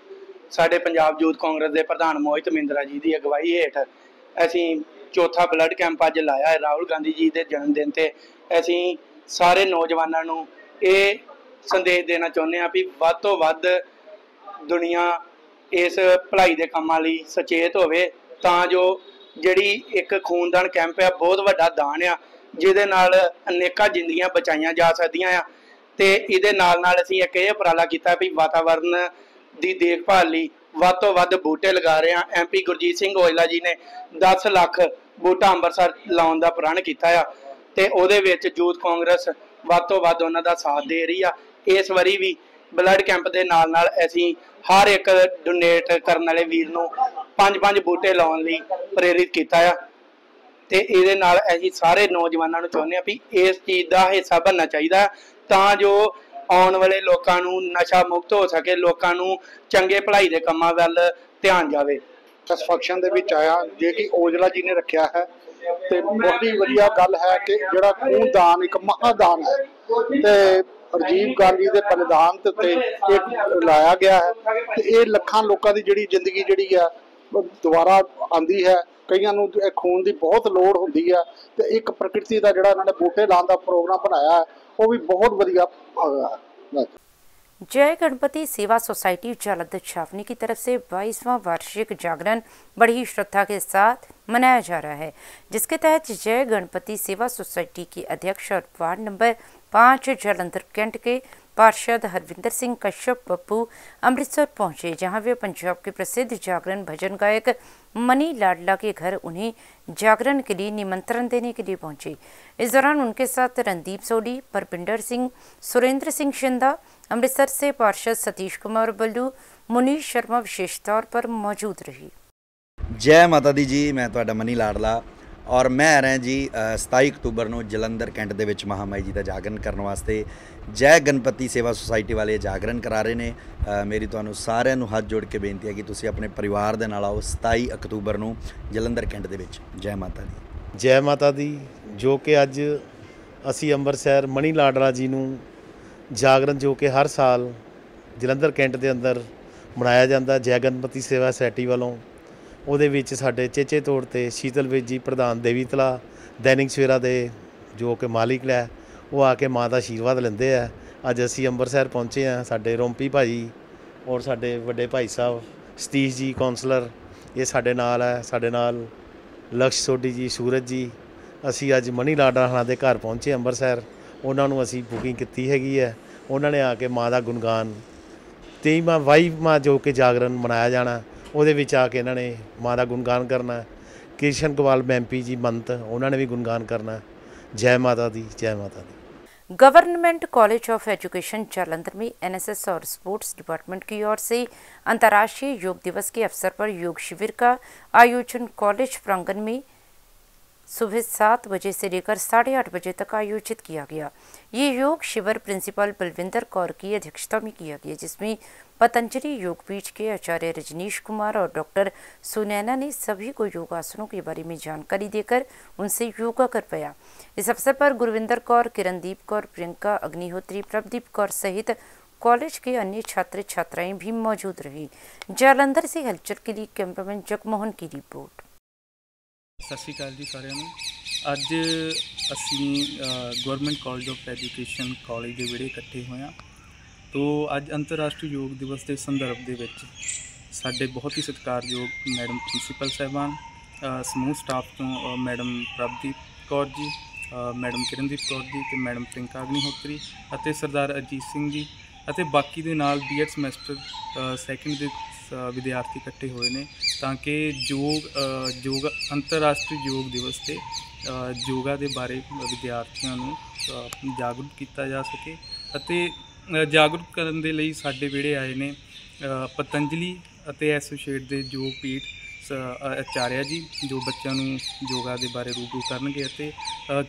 ਸਾਡੇ ਪੰਜਾਬ ਯੂਥ ਕਾਂਗਰਸ ਦੇ ਪ੍ਰਧਾਨ ਮੋਹਿਤ ਮਿੰਦਰਾ ਜੀ ਦੀ ਅਗਵਾਈ ਹੇਠ ਅਸੀਂ ਚੌਥਾ ਬਲੱਡ ਕੈਂਪ ਅੱਜ ਲਾਇਆ ਹੈ ਰਾਹੁਲ ਗਾਂਧੀ ਜੀ ਦੇ ਜਨਮ ਦਿਨ ਤੇ। ਅਸੀਂ ਸਾਰੇ ਨੌਜਵਾਨਾਂ ਨੂੰ ਇਹ ਸੰਦੇਸ਼ ਦੇਣਾ ਚਾਹੁੰਦੇ ਹਾਂ ਵੀ ਵੱਧ ਤੋਂ ਵੱਧ ਦੁਨੀਆ ਇਸ ਭਲਾਈ ਦੇ ਕੰਮਾਂ ਲਈ ਸੁਚੇਤ ਹੋਵੇ ਤਾਂ ਜੋ ਜਿਹੜੀ ਇੱਕ ਖੂਨਦਾਨ ਕੈਂਪ ਆ, ਬਹੁਤ ਵੱਡਾ ਦਾਨ ਆ, ਜਿਹਦੇ ਨਾਲ ਅਨੇਕਾਂ ਜ਼ਿੰਦਗੀਆਂ ਬਚਾਈਆਂ ਜਾ ਸਕਦੀਆਂ ਆ। ਤੇ ਇਹਦੇ ਨਾਲ ਨਾਲ ਅਸੀਂ ਇੱਕ ਇਹ ਉਪਰਾਲਾ ਕੀਤਾ ਵੀ ਵਾਤਾਵਰਨ ਦੀ ਦੇਖਭਾਲ ਲਈ ਵੱਧ ਤੋਂ ਵੱਧ ਬੂਟੇ ਲਗਾ ਰਹੇ ਆ ਐਮਪੀ ਗੁਰਜੀਤ ਸਿੰਘ ਔਜਲਾ ਜੀ ਨੇ 10 ਲੱਖ ਬੂਟਾ ਅੰਮ੍ਰਿਤਸਰ ਲਾਉਣ ਦਾ ਪ੍ਰਣ ਕੀਤਾ ਆ ਤੇ ਉਹਦੇ ਵਿੱਚ ਯੂਥ ਕਾਂਗਰਸ ਵੱਧ ਤੋਂ ਵੱਧ ਉਹਨਾਂ ਦਾ ਸਾਥ ਦੇ ਰਹੀ ਆ। ਇਸ ਵਾਰੀ ਵੀ ਬਲੱਡ ਕੈਂਪ ਦੇ ਨਾਲ ਨਾਲ ਅਸੀਂ ਹਰ ਇੱਕ ਡੋਨੇਟ ਕਰਨ ਵਾਲੇ ਵੀਰ ਨੂੰ ਪੰਜ ਪੰਜ ਬੂਟੇ ਲਾਉਣ ਲਈ ਪ੍ਰੇਰਿਤ ਕੀਤਾ ਆ। ਤੇ ਇਹਦੇ ਨਾਲ ਅਸੀਂ ਸਾਰੇ ਨੌਜਵਾਨਾਂ ਨੂੰ ਚਾਹੁੰਦੇ ਆ ਵੀ ਇਸ ਚੀਜ਼ ਦਾ ਹਿੱਸਾ ਬਣਨਾ ਚਾਹੀਦਾ। ਤਾਂ ਜੋ ਆਉਣ ਵਾਲੇ ਲੋਕਾਂ ਨੂੰ ਨਸ਼ਾ ਮੁਕਤ ਹੋ ਸਕੇ, ਲੋਕਾਂ ਨੂੰ ਚੰਗੇ ਭਲਾਈ ਦੇ ਕੰਮਾਂ ਵੱਲ ਧਿਆਨ ਜਾਵੇ। ਇਸ ਫੰਕਸ਼ਨ ਦੇ ਵਿੱਚ ਆਇਆ, ਜੇ ਕਿ ਔਜਲਾ ਜੀ ਨੇ ਰੱਖਿਆ ਹੈ, ਤੇ ਬਹੁਤ ਹੀ ਵਧੀਆ ਗੱਲ ਹੈ ਕਿ ਜਿਹੜਾ ਖੂਨਦਾਨ ਇੱਕ ਮਹਾਦਾਨ ਹੈ। ਤੇ ਰਾਜੀਵ ਗਾਂਧੀ ਦੇ ਬਲੀਦਾਨ ਦੇ ਉੱਤੇ ਇਹ ਲਾਇਆ ਗਿਆ ਹੈ, ਤੇ ਇਹ ਲੱਖਾਂ ਲੋਕਾਂ ਦੀ ਜਿਹੜੀ ਜ਼ਿੰਦਗੀ ਜਿਹੜੀ ਆ ਦੁਬਾਰਾ ਆਂਦੀ ਹੈ। ਕਈਆਂ ਨੂੰ ਇਹ ਖੂਨ ਦੀ ਬਹੁਤ ਲੋੜ ਹੁੰਦੀ ਹੈ ਤੇ ਇੱਕ ਪ੍ਰਕਿਰਤੀ ਦਾ ਜਿਹੜਾ ਇਹਨਾਂ ਨੇ ਬੂਟੇ ਲਾਉਣ ਦਾ ਪ੍ਰੋਗਰਾਮ ਬਣਾਇਆ ਹੈ ਉਹ ਵੀ ਬਹੁਤ ਵਧੀਆ ਹੈ जय गणपति सेवा सोसाइटी जालद छावनी की तरफ से 22वां वार्षिक जागरण बड़ी श्रद्धा के साथ मनाया जा रहा है जिसके तहत जय गणपति सेवा सोसाइटी के अध्यक्ष और वार्ड नंबर पाँच जलंधर कैंट के पार्षद हरविंदर सिंह कश्यप पप्पू अमृतसर पहुँचे, जहाँ वे पंजाब के प्रसिद्ध जागरण भजन गायक मनी लाडला के घर उन्हें जागरण के लिए निमंत्रण देने के लिए पहुँचे। इस दौरान उनके साथ रणदीप सोडी परपिंडर सिंह, सुरेंद्र सिंह शिंदा, अमृतसर से पार्षद सतीश कुमार बल्लू मुनीश शर्मा विशेष तौर पर मौजूद रहे। जय माता दी जी, मैं तो मनी लाडला। ਔਰ ਮੈਂ ਆ ਰਿਹਾ ਜੀ ਅ, 27 ਅਕਤੂਬਰ ਨੂੰ ਜਲੰਧਰ ਕੈਂਟ ਦੇ ਵਿੱਚ ਮਹਾਮਾਈ ਜੀ ਦਾ ਜਾਗਰਣ ਕਰਨ ਵਾਸਤੇ ਜੈ ਗਣਪਤੀ ਸੇਵਾ ਸੁਸਾਇਟੀ ਵਾਲੇ ਜਾਗਰਣ ਕਰਾ ਰਹੇ ਨੇ। ਮੇਰੀ ਤੁਹਾਨੂੰ ਸਾਰਿਆਂ ਨੂੰ ਹੱਥ ਜੋੜ ਕੇ ਬੇਨਤੀ ਹੈ ਕਿ ਤੁਸੀਂ ਆਪਣੇ ਪਰਿਵਾਰ ਦੇ ਨਾਲ ਆਓ 27 ਅਕਤੂਬਰ ਨੂੰ ਜਲੰਧਰ ਕੈਂਟ ਦੇ ਵਿੱਚ। ਜੈ ਮਾਤਾ ਦੀ। ਜੈ ਮਾਤਾ ਦੀ ਜੋ ਕਿ ਅੱਜ ਅਸੀਂ ਅੰਮ੍ਰਿਤਸਰ ਮਣੀ ਲਾਡਰਾ ਜੀ ਨੂੰ ਜਾਗਰਣ ਜੋ ਕਿ ਹਰ ਸਾਲ ਜਲੰਧਰ ਕੈਂਟ ਦੇ ਅੰਦਰ ਮਨਾਇਆ ਜਾਂਦਾ ਜੈ ਗਣਪਤੀ ਸੇਵਾ ਸੁਸਾਇਟੀ ਵੱਲੋਂ। ਉਹਦੇ ਵਿੱਚ ਸਾਡੇ ਚੇਚੇ ਤੌਰ ਤੇ ਸ਼ੀਤਲ ਵਿੱਚ ਜੀ, ਪ੍ਰਧਾਨ ਦੇਵੀ ਤਲਾ, ਦੈਨਿਕ ਸਵੇਰਾ ਦੇ ਜੋ ਕਿ ਮਾਲਿਕ ਹੈ ਉਹ ਆ ਕੇ ਮਾਂ ਦਾ ਆਸ਼ੀਰਵਾਦ ਲੈਂਦੇ ਆ। ਅੱਜ ਅਸੀਂ ਅੰਮ੍ਰਿਤਸਰ ਪਹੁੰਚੇ ਆ ਸਾਡੇ ਰੋਂਪੀ ਭਾਈ ਔਰ ਸਾਡੇ ਵੱਡੇ ਭਾਈ ਸਾਹਿਬ, ਸਤੀਸ਼ ਜੀ ਕਾਉਂਸਲਰ ਇਹ ਸਾਡੇ ਨਾਲ ਹੈ, ਸਾਡੇ ਨਾਲ ਲਕਸ਼ ਸੋਢੀ ਜੀ, ਸੂਰਜ ਜੀ। ਅਸੀਂ ਅੱਜ ਮਨੀ ਲਾਡਾ ਹਣਾ ਦੇ ਘਰ ਪਹੁੰਚੇ ਅੰਮ੍ਰਿਤਸਰ, ਉਹਨਾਂ ਨੂੰ ਅਸੀਂ ਬੁਕਿੰਗ ਕੀਤੀ ਹੈਗੀ ਹੈ। ਉਹਨਾਂ ਨੇ ਆ ਕੇ ਮਾਂ ਦਾ ਗੁਣਗਾਨ 23ਵਾਂ ਵਾਈ ਮਾਂ ਜੋ ਕਿ ਜਾਗਰਣ ਮਨਾਇਆ ਜਾਣਾ। ਉਹਦੇ ਵਿੱਚ ਆ ਕੇ ਇਹਨਾਂ ਨੇ ਮਾਂ ਦਾ ਗੁਣਗਾਨ ਕਰਨਾ ਕ੍ਰਿਸ਼ਨ ਕੁਮਾਰ ਮੈਂਪੀ ਜੀ ਮੰਤ ਉਹਨਾਂ ਨੇ ਵੀ ਗੁਣਗਾਨ ਕਰਨਾ ਜੈ ਮਾਤਾ ਦੀ ਜੈ ਮਾਤਾ ਦੀ government college of education Jalandhar में एनएसएस और स्पोर्ट्स डिपार्टमेंट की ओर से अंतर्राष्ट्रीय योग दिवस के अवसर पर योग शिविर का आयोजन कॉलेज प्रांगण में सुबह सात बजे से लेकर साढ़े आठ बजे तक आयोजित किया गया ये योग शिविर प्रिंसिपल बलविंदर कौर की अध्यक्षता में किया गया जिसमें पतंजलि योगपीठ के आचार्य रजनीश कुमार और डॉक्टर सुनैना ने सभी को योगासनों के बारे में जानकारी देकर उनसे योगा करवाया इस अवसर पर गुरविंदर कौर किरणदीप कौर प्रियंका अग्निहोत्री प्रभदीप कौर सहित कॉलेज के अन्य छात्र छात्राएं भी मौजूद रही जालंधर से हलचल के लिए कैमरामैन जगमोहन की रिपोर्ट ਸਤਿ ਸ਼੍ਰੀ ਅਕਾਲ ਜੀ ਸਾਰਿਆਂ ਨੂੰ ਅੱਜ ਅਸੀਂ government college of education college ਦੇ ਵਿੜੇ ਇਕੱਠੇ ਹੋਏ ਹਾਂ ਤੋ ਅੱਜ ਅੰਤਰਰਾਸ਼ਟਰੀ ਯੋਗ ਦਿਵਸ ਦੇ ਸੰਦਰਭ ਦੇ ਵਿੱਚ ਸਾਡੇ ਬਹੁਤ ਹੀ ਸਤਿਕਾਰਯੋਗ ਮੈਡਮ ਪ੍ਰਿੰਸੀਪਲ ਸਾਹਿਬਾਨ ਸਮੂਹ ਸਟਾਫ ਤੋਂ ਮੈਡਮ ਪ੍ਰਭਦੀਪ ਕੌਰ ਜੀ ਮੈਡਮ ਕਿਰਨਦੀਪ ਕੌਰ ਜੀ ਤੇ ਮੈਡਮ ਪ੍ਰਿੰਕਾ ਅਗਨੀਹੋਤਰੀ ਅਤੇ ਸਰਦਾਰ ਅਜੀਤ ਸਿੰਘ ਜੀ ਅਤੇ ਬਾਕੀ ਦੇ ਨਾਲ ਬੀਐਡ ਸਮੈਸਟਰ ਸੈਕੰਡ ਦੇ ਸ- ਵਿਦਿਆਰਥੀ ਇਕੱਠੇ ਹੋਏ ਨੇ ਤਾਂ ਕਿ ਯੋਗ ਅ, ਯੋਗ ਅੰਤਰਰਾਸ਼ਟਰੀ ਯੋਗ ਦਿਵਸ ਤੇ ਯੋਗਾ ਦੇ ਬਾਰੇ ਵਿਦਿਆਰਥੀਆਂ ਨੂੰ ਜਾਗਰੂਕ ਕੀਤਾ ਜਾ ਸਕੇ ਅਤੇ ਜਾਗਰੂਕ ਕਰਨ ਦੇ ਲਈ ਸਾਡੇ ਵਿਹੜੇ ਆਏ ਨੇ ਪਤੰਜਲੀ ਅਤੇ ਐਸੋਸੀਏਟ ਦੇ ਯੋਗ ਪੀਠ ਆਚਾਰਿਆ ਜੀ, ਜੋ ਬੱਚਿਆਂ ਨੂੰ ਯੋਗਾ ਦੇ ਬਾਰੇ ਰੂਬਰੂ ਕਰਨਗੇ ਅਤੇ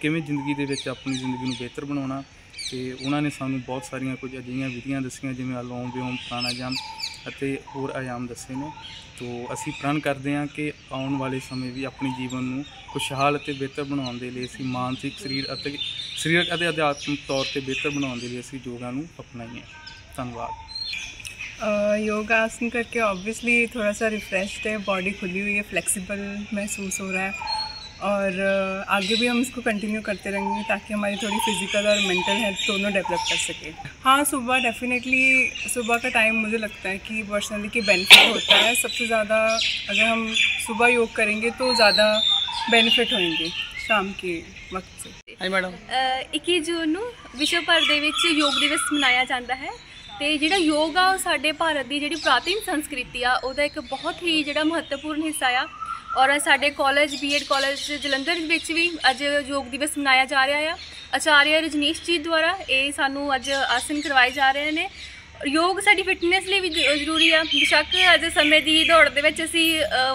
ਕਿਵੇਂ ਜ਼ਿੰਦਗੀ ਦੇ ਵਿੱਚ ਆਪਣੀ ਜ਼ਿੰਦਗੀ ਨੂੰ ਬਿਹਤਰ ਬਣਾਉਣਾ, ਤੇ ਉਹਨਾਂ ਨੇ ਸਾਨੂੰ ਬਹੁਤ ਸਾਰੀਆਂ ਕੁਝ ਅਜਿਹੀਆਂ ਵਿਧੀਆਂ ਦੱਸੀਆਂ, ਜਿਵੇਂ ਅਲੋਮ ਵਿਲੋਮ ਪ੍ਰਾਣਾਯਾਮ ਅਤੇ ਹੋਰ ਆਯਾਮ ਦੱਸੇ ਨੇ ਤੋ ਅਸੀਂ ਪ੍ਰਣ ਕਰਦੇ ਹਾਂ ਕਿ ਆਉਣ ਵਾਲੇ ਸਮੇਂ ਵੀ ਆਪਣੇ ਜੀਵਨ ਨੂੰ ਖੁਸ਼ਹਾਲ ਅਤੇ ਬਿਹਤਰ ਬਣਾਉਣ ਦੇ ਲਈ ਅਸੀਂ ਮਾਨਸਿਕ ਸਰੀਰ ਅਤੇ ਸਰੀਰਕ ਅਤੇ ਅਧਿਆਤਮਿਕ ਤੌਰ ਤੇ ਬਿਹਤਰ ਬਣਾਉਣ ਦੇ ਲਈ ਅਸੀਂ ਯੋਗਾ ਨੂੰ ਅਪਣਾਈਏ ਧੰਨਵਾਦ योगा आसन करके ऑब्वियसली थोड़ा सा रिफ़्रेश्ड है बॉडी खुली हुई है फ्लेक्सिबल महसूस हो रहा है और अ, आगे भी हम इसको कंटिन्यू करते रहेंगे ताकि हमारी थोड़ी फिज़िकल और मेंटल हेल्थ दोनों डेवलप कर सके हाँ सुबह डेफिनेटली सुबह का टाइम मुझे लगता है कि पर्सनली कि बेनिफिट होता है सबसे ज़्यादा अगर हम सुबह योग करेंगे तो ज़्यादा बेनिफिट होंगे शाम के वक्त से ਹਾਂਜੀ ਮੈਡਮ ਅ, 21 ਜੂਨ ਨੂੰ ਵਿਸ਼ਵ ਭਰ ਦੇ ਵਿੱਚ ਯੋਗ ਦਿਵਸ ਮਨਾਇਆ ਜਾਂਦਾ ਹੈ ਤੇ ਜਿਹੜਾ ਯੋਗ ਆ ਉਹ ਸਾਡੇ ਭਾਰਤ ਦੀ ਜਿਹੜੀ ਪ੍ਰਾਚੀਨ ਸੰਸਕ੍ਰਿਤੀ ਆ ਉਹਦਾ ਇੱਕ ਬਹੁਤ ਹੀ ਜਿਹੜਾ ਮਹੱਤਵਪੂਰਨ ਹਿੱਸਾ ਆ ਔਰ ਸਾਡੇ ਕਾਲਜ ਬੀਐਡ ਕਾਲਜ ਜਲੰਧਰ ਵਿੱਚ ਵੀ ਅੱਜ ਯੋਗ ਦਿਵਸ ਮਨਾਇਆ ਜਾ ਰਿਹਾ ਆ। ਆਚਾਰਿਆ ਰਜਨੀਸ਼ ਜੀ ਦੁਆਰਾ ਇਹ ਸਾਨੂੰ ਅੱਜ ਆਸਨ ਕਰਵਾਏ ਜਾ ਰਹੇ ਨੇ। ਯੋਗ ਸਾਡੀ ਫਿਟਨੈਸ ਲਈ ਵੀ ਜ਼ਰੂਰੀ ਆ। ਬੇਸ਼ੱਕ ਅੱਜ ਸਮੇਂ ਦੀ ਦੌੜ ਦੇ ਵਿੱਚ ਅਸੀਂ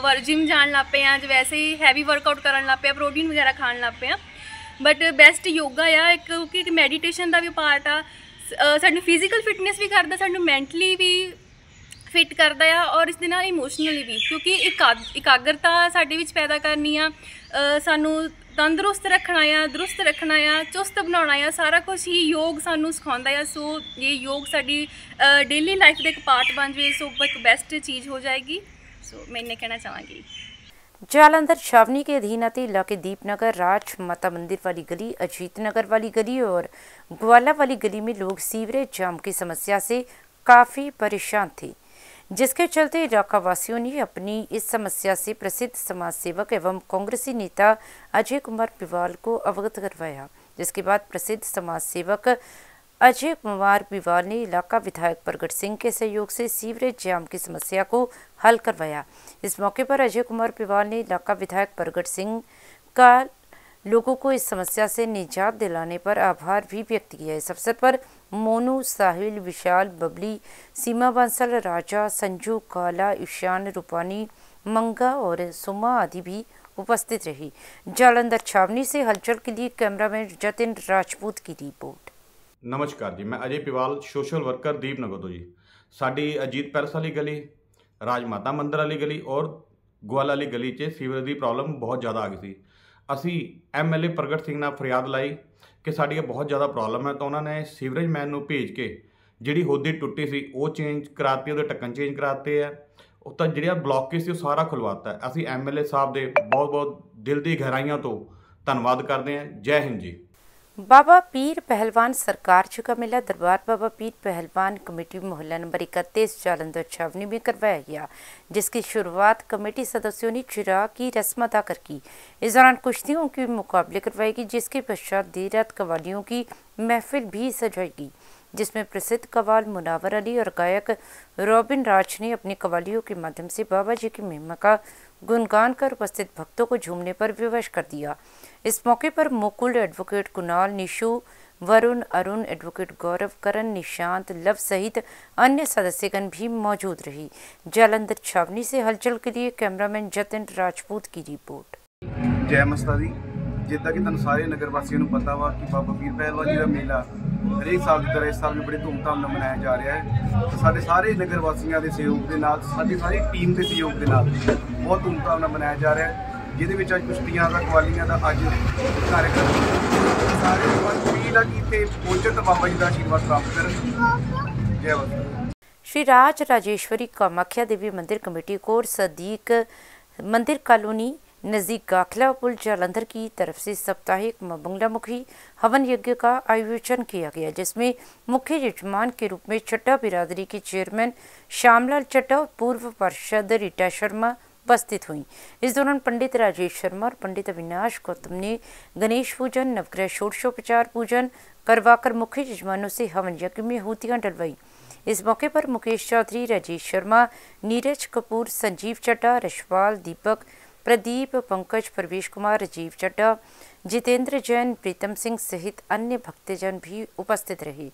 ਵਰ ਜਿਮ ਜਾਣ ਲੱਗ ਪਏ ਆ ਜਾਂ ਵੈਸੇ ਹੀ ਹੈਵੀ ਵਰਕਆਊਟ ਕਰਨ ਲੱਗ ਪਏ ਆ ਪ੍ਰੋਟੀਨ ਵਗੈਰਾ ਖਾਣ ਲੱਗ ਪਏ ਆ। ਬਟ ਬੈਸਟ ਯੋਗਾ ਆ, ਇੱਕ ਕਿਉਂਕਿ ਮੈਡੀਟੇਸ਼ਨ ਦਾ ਵੀ ਪਾਰਟ ਆ। ਸਾਨੂੰ ਫਿਜ਼ੀਕਲ ਫਿਟਨੈਸ ਵੀ ਕਰਦਾ, ਸਾਨੂੰ ਮੈਂਟਲੀ ਵੀ ਫਿਟ ਕਰਦਾ ਆ ਔਰ ਇਸ ਦੇ ਨਾਲ ਇਮੋਸ਼ਨਲੀ ਵੀ ਕਿਉਂਕਿ ਇਕਾ- ਇਕਾਗਰਤਾ ਸਾਡੇ ਵਿੱਚ ਪੈਦਾ ਕਰਨੀ ਆ ਅ, ਸਾਨੂੰ ਤੰਦਰੁਸਤ ਰੱਖਣਾ ਆ ਦਰੁਸਤ ਰੱਖਣਾ ਆ ਚੁਸਤ ਬਣਾਉਣਾ ਆ ਸਾਰਾ ਕੁਝ ਹੀ ਯੋਗ ਸਾਨੂੰ ਸਿਖਾਉਂਦਾ ਆ ਸੋ ਇਹ ਯੋਗ ਸਾਡੀ ਡੇਲੀ ਲਾਈਫ ਦਾ ਇੱਕ ਪਾਰਟ ਬਣ ਜਾਵੇ ਸੋ ਇੱਕ ਬੈਸਟ ਚੀਜ਼ ਹੋ ਜਾਏਗੀ ਸੋ ਮੈਂ ਇੰਨੇ ਕਹਿਣਾ ਚਾਹਾਂਗੀ जालंधर छावनी के अधीन आते इलाके दीपनगर राज माता मंदिर वाली गली अजीत नगर वाली गली और ग्वाला वाली गली में लोग सीवरेज जाम की समस्या से काफ़ी परेशान थे जिसके चलते इलाका वासियों ने अपनी इस समस्या से प्रसिद्ध समाज सेवक एवं कांग्रेसी नेता अजय कुमार पिवाल को अवगत करवाया। जिसके बाद प्रसिद्ध समाज सेवक अजय कुमार पिवाल ने इलाका विधायक प्रगट सिंह के सहयोग से सीवरेज जाम की समस्या को हल करवाया। इस मौके पर अजय कुमार पिवाल ने इलाका विधायक प्रगट सिंह का लोगों को इस समस्या से निजात दिलाने पर आभार भी व्यक्त किया। इस अवसर पर मोनू साहिल विशाल बबली सीमा बंसल राजा संजू काला ईशान रूपानी मंगा और सुमा आदि भी उपस्थित रही जालंधर छावनी से हलचल के लिए कैमरामैन जतिन राजपूत की रिपोर्ट ਨਮਸਕਾਰ ਜੀ ਮੈਂ ਅਜੇ ਪਿਵਾਲ ਸੋਸ਼ਲ ਵਰਕਰ ਦੀਪਨਗਰ ਤੋਂ ਜੀ ਸਾਡੀ ਅਜੀਤ ਪੈਲਸ ਵਾਲੀ ਗਲੀ ਰਾਜ ਮਾਤਾ ਮੰਦਰ ਵਾਲੀ ਗਲੀ ਔਰ ਗਵਾਲ ਵਾਲੀ ਗਲੀ 'ਚ ਸੀਵਰੇਜ ਦੀ ਪ੍ਰੋਬਲਮ ਬਹੁਤ ਜ਼ਿਆਦਾ ਆ ਗਈ ਸੀ ਅਸੀਂ ਐਮਐਲਏ ਪ੍ਰਗਟ ਸਿੰਘ ਨਾਲ ਫਰਿਆਦ ਲਾਈ ਕਿ ਸਾਡੀ ਇਹ ਬਹੁਤ ਜ਼ਿਆਦਾ ਪ੍ਰੋਬਲਮ ਹੈ, ਤਾਂ ਉਹਨਾਂ ਨੇ ਸੀਵਰੇਜ ਮੈਨ ਨੂੰ ਭੇਜ ਕੇ ਜਿਹੜੀ ਹੋਦੀ ਟੁੱਟੀ ਸੀ, ਉਹ ਚੇਂਜ ਕਰਾਤੀ, ਉਹਦੇ ਢੱਕਣ ਚੇਂਜ ਕਰਾਤੇ ਆ। ਉਹ ਤਾਂ ਜਿਹੜੀਆਂ ਬਲੌਕੇਜ ਸੀ, ਉਹ ਸਾਰਾ ਖੁਲਵਾਤਾ। ਹੈ ਅਸੀਂ ਐਮਐਲਏ ਸਾਹਿਬ ਦੇ ਬਹੁਤ ਬਹੁਤ ਦਿਲ ਦੀ ਗਹਿਰਾਈਆਂ ਤੋਂ ਧੰਨਵਾਦ ਕਰਦੇ ਹਾਂ। ਜੈ ਹਿੰਦ ਜੀ। बाबा पीर पहलवान सरकार का मेला दरबार। बाबा पीर पहलवान कमेटी मोहल्ला नंबर इकतीस, जालंधर छावनी में करवाया गया, जिसकी शुरुआत कमेटी सदस्यों ने चिराग की रस्म अदा कर की। इस दौरान कुश्तियों के मुकाबले करवाए गए जिसके पश्चात देर रात कवालियों की महफिल भी सजाएगी जिसमें प्रसिद्ध कवाल मुनावर अली और गायक रॉबिन राज ने अपनी कवालियों के माध्यम से बाबा जी की महिमा का गुणगान कर उपस्थित भक्तों को झूमने पर विवश कर दिया। इस मौके पर मुकुल एडवोकेट कुणाल निशु वरुण अरुण एडवोकेट गौरव करण निशांत लव सहित अन्य सदस्यगण भी मौजूद रही जालंधर छावनी से हलचल के लिए कैमरामैन जतिन राजपूत की रिपोर्ट ਜੈ ਮਸਤਾ ਦੀ ਜਿੱਦਾਂ ਕਿ ਤੁਹਾਨੂੰ ਸਾਰੇ ਨਗਰ ਵਾਸੀਆਂ ਨੂੰ ਪਤਾ ਵਾ ਕਿ ਬਾਬਾ ਪੀਰ ਪਹਿਲਵਾਨ ਜੀ ਦਾ ਮੇਲਾ ਹਰੇਕ ਸਾਲ ਦੀ ਤਰ੍ਹਾਂ ਇਸ ਸਾਲ ਵੀ ਬੜੇ ਧੂਮਧਾਮ ਨਾਲ ਮਨਾਇਆ ਜਾ ਰਿਹਾ ਹੈ ਤੇ ਸਾਡੇ ਸਾਰੇ ਨਗਰ ਵਾਸੀਆਂ ਦੇ ਸਹਿਯੋਗ ਦੇ ਨਾਲ ਸਾਡੀ ਸਾਰੀ ਟੀਮ ਦੇ ਸਹਿਯੋਗ ਦੇ ਨਾਲ ਬਹੁਤ ਧੂਮਧਾਮ ਨਾਲ ਮਨਾਇਆ ਜਾ ਰਿਹਾ ਹੈ ਜਿਹਦੇ ਵਿੱਚ ਅੱਜ ਕੁਸ਼ਤੀਆਂ ਦਾ ਕਵਾਲੀਆਂ ਦਾ ਅੱਜ ਕਾਰਜਕ੍ਰਮ ਸਾਰੇ ਲੋਕਾਂ ਨੂੰ ਅਪੀਲ ਆ ਕਿ ਇੱਥੇ ਪਹੁੰਚਣ ਤਾਂ ਬਾਬਾ ਜੀ ਦਾ ਆਸ਼ੀਰਵਾਦ ਪ੍ਰਾਪਤ ਕਰਨ ਜੈ ਮਸਤਾ श्री राज राजेश्वरी कामाख्या देवी मंदिर कमेटी को और सदीक मंदिर कॉलोनी नज़दीक गाखला पुल जालंधर की तरफ से साप्ताहिक मां बंगलामुखी हवन यज्ञ का आयोजन किया गया जिसमें मुख्य यजमान के रूप में चड्डा बिरादरी के चेयरमैन श्यामलाल चड्डा और पूर्व पार्षद रीटा शर्मा उपस्थित हुई। इस दौरान पंडित राजेश शर्मा और पंडित अविनाश गौतम ने गणेश पूजन, नवग्रह षोडशोपचार पूजन, करवाकर मुख्य यजमानों से हवन यज्ञ में हूतियाँ डलवाई। इस मौके पर मुकेश चौधरी, राजेश शर्मा, नीरज कपूर, संजीव चड्डा रशपाल दीपक, प्रदीप, पंकज, प्रवेश कुमार, राजीव चड्डा जितेंद्र जैन, प्रीतम सिंह सहित अन्य भक्तजन भी उपस्थित रहे।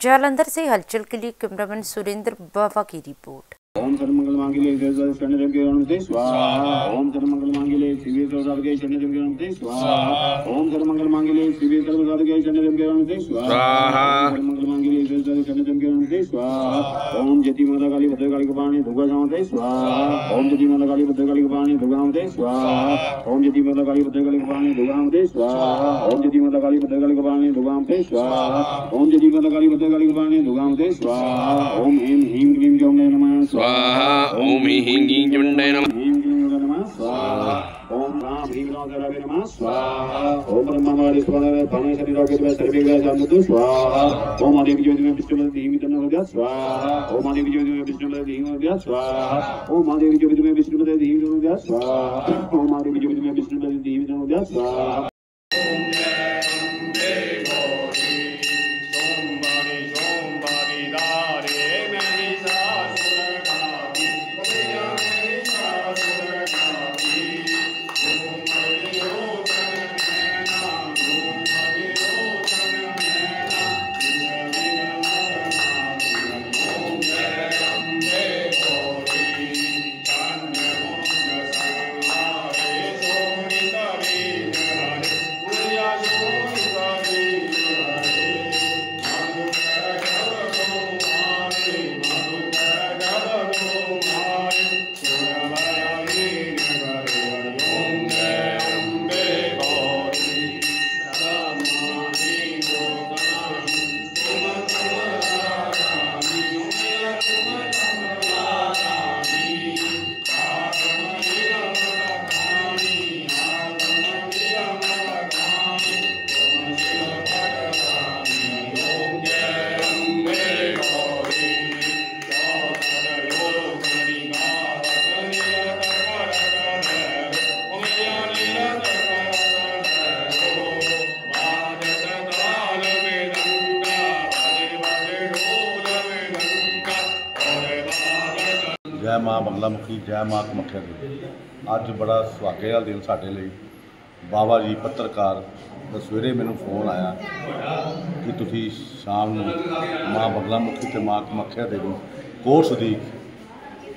जालंधर से हलचल के लिए कैमरामैन सुरेंद्र बाबा की रिपोर्ट। ओम सर्वमंगल मांगल्ये देवदत्त शरणदेव के नमस्ते स्वाहा। ओम सर्वमंगल मांगल्ये शिवे सर्वसाध के शरणदेव के नमस्ते स्वाहा। ओम सर्वमंगल मांगल्ये शिवे सर्वसाध के शरणदेव के नमस्ते स्वाहा। ओम सर्वमंगल मांगल्ये शिवे सर्वसाध के शरणदेव के नमस्ते स्वाहा। ओम जति माता काली भद्रकाली कपाणी दुर्गा जामते स्वाहा। ओम जति माता काली भद्रकाली कपाणी दुर्गामते स्वाहा। ओम जति माता काली भद्रकाली कपाणी दुर्गामते स्वाहा। ओम जति माता काली भद्रकाली कपाणी दुर्गामते स्वाहा। ओम जति माता काली भद्रकाली कपाणी दुर्गामते स्वाहा। ओम ह्रीं ह्रीं क्लीं क्लौं नमः स्वाहा। ओम ह्रीं क्लीं चुण्डे नमः ह्रीं क्लीं नमः स्वाहा ओम राम ह्रीं राम देवाय नमः स्वाहा ओम ब्रह्मावारि स्वाहा पाने शरीर रोगे द्वे सर्वे ग्रह जामुतु स्वाहा ओम आदि ज्योति में विष्णु धीमी तन हो गया स्वाहा ओम आदि ज्योति में विष्णु धीमी हो गया स्वाहा ओम आदि ज्योति में विष्णु धीमी हो गया स्वाहा ओम आदि ज्योति में विष्णु धीमी हो गया स्वाहा ਜੈ ਮਾਂ ਜੈ ਮਾਂ ਕਮੱਖਿਆ ਦੇਵੀ ਅੱਜ ਬੜਾ ਸੁਹਾਗੇ ਵਾਲਾ ਦਿਨ ਸਾਡੇ ਲਈ। ਬਾਬਾ ਜੀ ਪੱਤਰਕਾਰ ਦਾ ਸਵੇਰੇ ਮੈਨੂੰ ਫੋਨ ਆਇਆ ਕਿ ਤੁਸੀਂ ਸ਼ਾਮ ਨੂੰ ਮਾਂ ਬੰਗਲਾ ਮੁਖੀ ਤੇ ਮਾਂ ਕਮੱਖਿਆ ਦੇਵੀ ਕੋਰਸ ਦੀ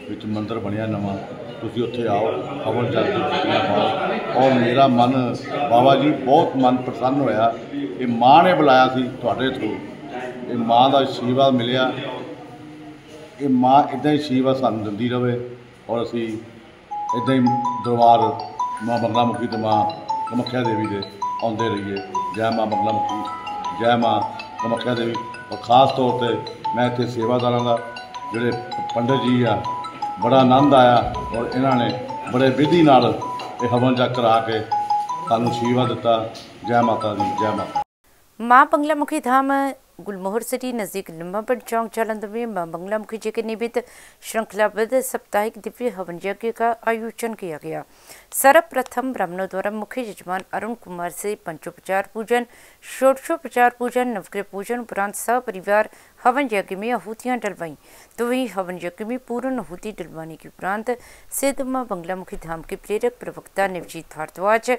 ਵਿੱਚ ਮੰਦਰ ਬਣਿਆ ਨਵਾਂ। ਤੁਸੀਂ ਉੱਥੇ ਆਓ, ਹਵਨ ਜਲ ਦੀ ਛੁੱਟੀਆਂ ਪਾਓ। ਔਰ ਮੇਰਾ ਮਨ, ਬਾਬਾ ਜੀ ਬਹੁਤ ਮਨ ਪ੍ਰਸੰਨ ਹੋਇਆ। ਇਹ ਮਾਂ ਨੇ ਬੁਲਾਇਆ ਸੀ ਤੁਹਾਡੇ ਥਰੂ। ਇਹ ਮਾਂ ਦਾ ਆਸ਼ੀਰਵਾਦ ਮਿਲਿਆ। ਇਹ ਮਾਂ ਇਦਾਂ ਹੀ ਆਸ਼ੀਰਵਾਦ ਸਾਨੂੰ ਦਿੰਦੀ ਰਹੇ ਔਰ ਅਸੀਂ ਇਦਾਂ ਹੀ ਦਰਬਾਰ ਮਾਂ ਬੰਗਲਾ ਮੁਖੀ ਤੇ ਮਾਂ ਕਮਖਿਆ ਦੇਵੀ ਦੇ ਆਉਂਦੇ ਰਹੀਏ। ਜੈ ਮਾਂ ਬੰਗਲਾ ਮੁਖੀ ਜੈ ਮਾਂ ਕਮਖਿਆ ਦੇਵੀ। ਔਰ ਖਾਸ ਤੌਰ ਤੇ ਮੈਂ ਇੱਥੇ ਸੇਵਾਦਾਰਾਂ ਦਾ, ਜਿਹੜੇ ਪੰਡਤ ਜੀ ਆ, ਬੜਾ ਆਨੰਦ ਆਇਆ ਔਰ ਇਹਨਾਂ ਨੇ ਬੜੇ ਵਿਧੀ ਨਾਲ ਇਹ ਹਵਨ ਜਾ ਕਰਾ ਕੇ ਸਾਨੂੰ ਸ਼ੀਵਾ ਦਿੱਤਾ। ਜੈ ਮਾਤਾ ਦੀ, ਜੈ ਮਾਤਾ। ਮਾਂ ਪੰਗਲਾ ਮੁਖੀ ਧਾਮ गुलमोहर सिटी नज़दीक लम्बापट चौक जालंधर में माँ बंगलामुखी जी के निमित्त श्रृंखलाबद्ध साप्ताहिक दिव्य हवन यज्ञ का आयोजन किया गया। सर्वप्रथम ब्राह्मणों द्वारा मुख्य यजमान अरुण कुमार से पंचोपचार पूजन, षोडशोपचार पूजन, नवग्रह पूजन उपरांत सपरिवार हवन यज्ञ में आहूतियाँ डलवाईं। तो वहीं हवन यज्ञ में पूर्ण आहूति डलवाने के उपरांत सिद्ध माँ बंगलामुखी धाम के प्रेरक प्रवक्ता नवजीत भारद्वाज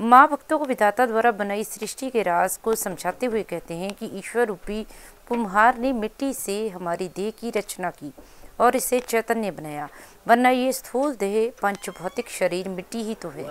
माँ भक्तों को विधाता द्वारा बनाई सृष्टि के राज को समझाते हुए कहते हैं कि ईश्वर रूपी कुम्हार ने मिट्टी से हमारी देह की रचना की और इसे चैतन्य बनाया। वरना ये स्थूल देह, पंच भौतिक शरीर, मिट्टी ही तो है।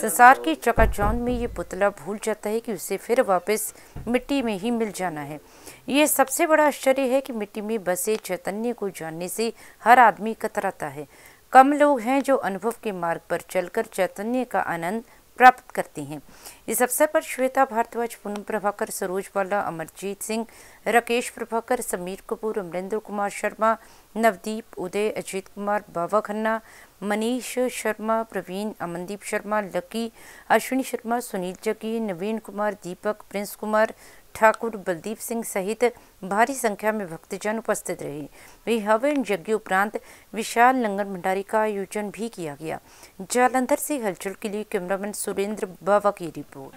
संसार की चकाचौंध में ये पुतला भूल जाता है कि उसे फिर वापस मिट्टी में ही मिल जाना है। ये सबसे बड़ा आश्चर्य है कि मिट्टी में बसे चैतन्य को जानने से हर आदमी कतराता है। कम लोग हैं जो अनुभव के मार्ग पर चलकर चैतन्य का आनंद प्राप्त करते हैं। इस अवसर पर श्वेता भारद्वाज, पूनम प्रभाकर, सरोज बाला, अमरजीत सिंह, राकेश प्रभाकर, समीर कपूर, अमरेंद्र कुमार शर्मा, नवदीप, उदय, अजीत कुमार, बाबा खन्ना, मनीष शर्मा, प्रवीण, अमनदीप शर्मा, लकी, अश्विनी शर्मा, सुनील जगी नवीन कुमार, दीपक, प्रिंस कुमार ठाकुर बलदीप सिंह सहित भारी संख्या में भक्तजन उपस्थित रहे। वही हवन यज्ञ उपरांत विशाल लंगर भंडारी का आयोजन भी किया गया। जालंधर से हलचल के लिए कैमरामैन सुरेंद्र बाबा की रिपोर्ट।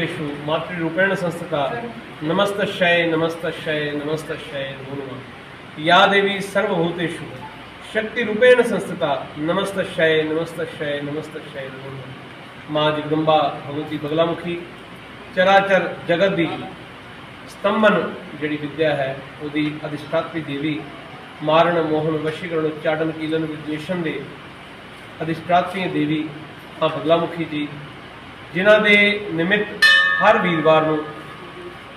भूतेषु मातृरूपेण संस्थिता नमस्तशय नमस्तशय नमस्तशय नमो नमः या देवी सर्वभूतेषु शक्तिरूपेण संस्थिता नमस्तशय नमस्तशय नमस्तशय नमो नमः माँ जगदम्बा भगवती बगलामुखी ਚਰਾਚਰ ਜਗਤ ਦੀ ਸਤੰਭਨ ਜਿਹੜੀ ਵਿਦਿਆ ਹੈ ਉਹਦੀ ਅਧਿਸ਼ਠਾਤਰੀ ਦੇਵੀ ਮਾਰਨ ਮੋਹਨ ਵਸ਼ੀਕਰਨ ਉਚਾਟਨ ਕੀਲਨ ਵਿਦੇਸ਼ਨ ਦੇ ਅਧਿਸ਼ਠਾਤਰੀ ਦੇਵੀ ਮਾਂ ਬਗਲਾਮੁਖੀ ਜੀ ਜਿਨ੍ਹਾਂ ਦੇ ਨਿਮਿਤ ਹਰ ਵੀਰਵਾਰ ਨੂੰ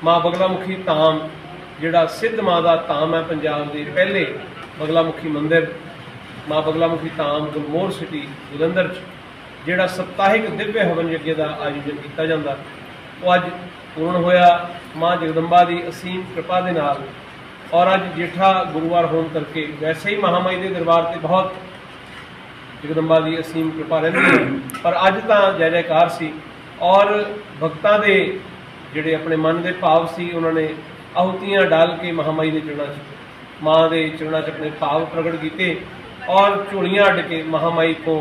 ਮਾਂ ਬਗਲਾਮੁਖੀ ਧਾਮ, ਜਿਹੜਾ ਸਿੱਧ ਮਾਂ ਦਾ ਧਾਮ ਹੈ ਪੰਜਾਬ ਦੇ, ਪਹਿਲੇ ਬਗਲਾਮੁਖੀ ਮੰਦਿਰ, ਮਾਂ ਬਗਲਾਮੁਖੀ ਧਾਮ ਗੁਰਮੋਹਰ ਸਿਟੀ, ਜਲੰਧਰ 'ਚ, ਜਿਹੜਾ ਸਪਤਾਹਿਕ ਦਿਵਯ ਹਵਨ ਯੱਗ ਦਾ ਆਯੋਜਨ ਕੀਤਾ ਜਾਂਦਾ। ਉਹ ਅੱਜ ਪੂਰਨ ਹੋਇਆ। ਮਾਂ ਜਗਦੰਬਾ ਦੀ ਅਸੀਮ ਕਿਰਪਾ ਦੇ ਨਾਲ ਔਰ ਅੱਜ ਜੇਠਾ ਗੁਰੂਵਾਰ ਹੋਣ ਕਰਕੇ ਵੈਸੇ ਹੀ ਮਹਾਮਾਈ ਦੇ ਦਰਬਾਰ ਤੇ ਬਹੁਤ ਜਗਦੰਬਾ ਦੀ ਅਸੀਮ ਕਿਰਪਾ ਰਹਿੰਦੀ ਹੈ। ਪਰ ਅੱਜ ਤਾਂ ਜੈ ਜੈਕਾਰ ਸੀ। ਔਰ ਭਗਤਾਂ ਦੇ ਜਿਹੜੇ ਆਪਣੇ ਮਨ ਦੇ ਭਾਵ ਸੀ, ਉਹਨਾਂ ਨੇ ਆਹੁਤੀਆਂ ਡਾਲ ਕੇ ਮਹਾਮਾਈ ਦੇ ਚਰਨਾਂ 'ਚ, ਮਾਂ ਦੇ ਚਰਨਾਂ 'ਚ ਆਪਣੇ ਭਾਵ ਪ੍ਰਗਟ ਕੀਤੇ ਔਰ ਝੋਲੀਆਂ ਅੱਡ ਕੇ ਮਹਾਮਾਈ ਤੋਂ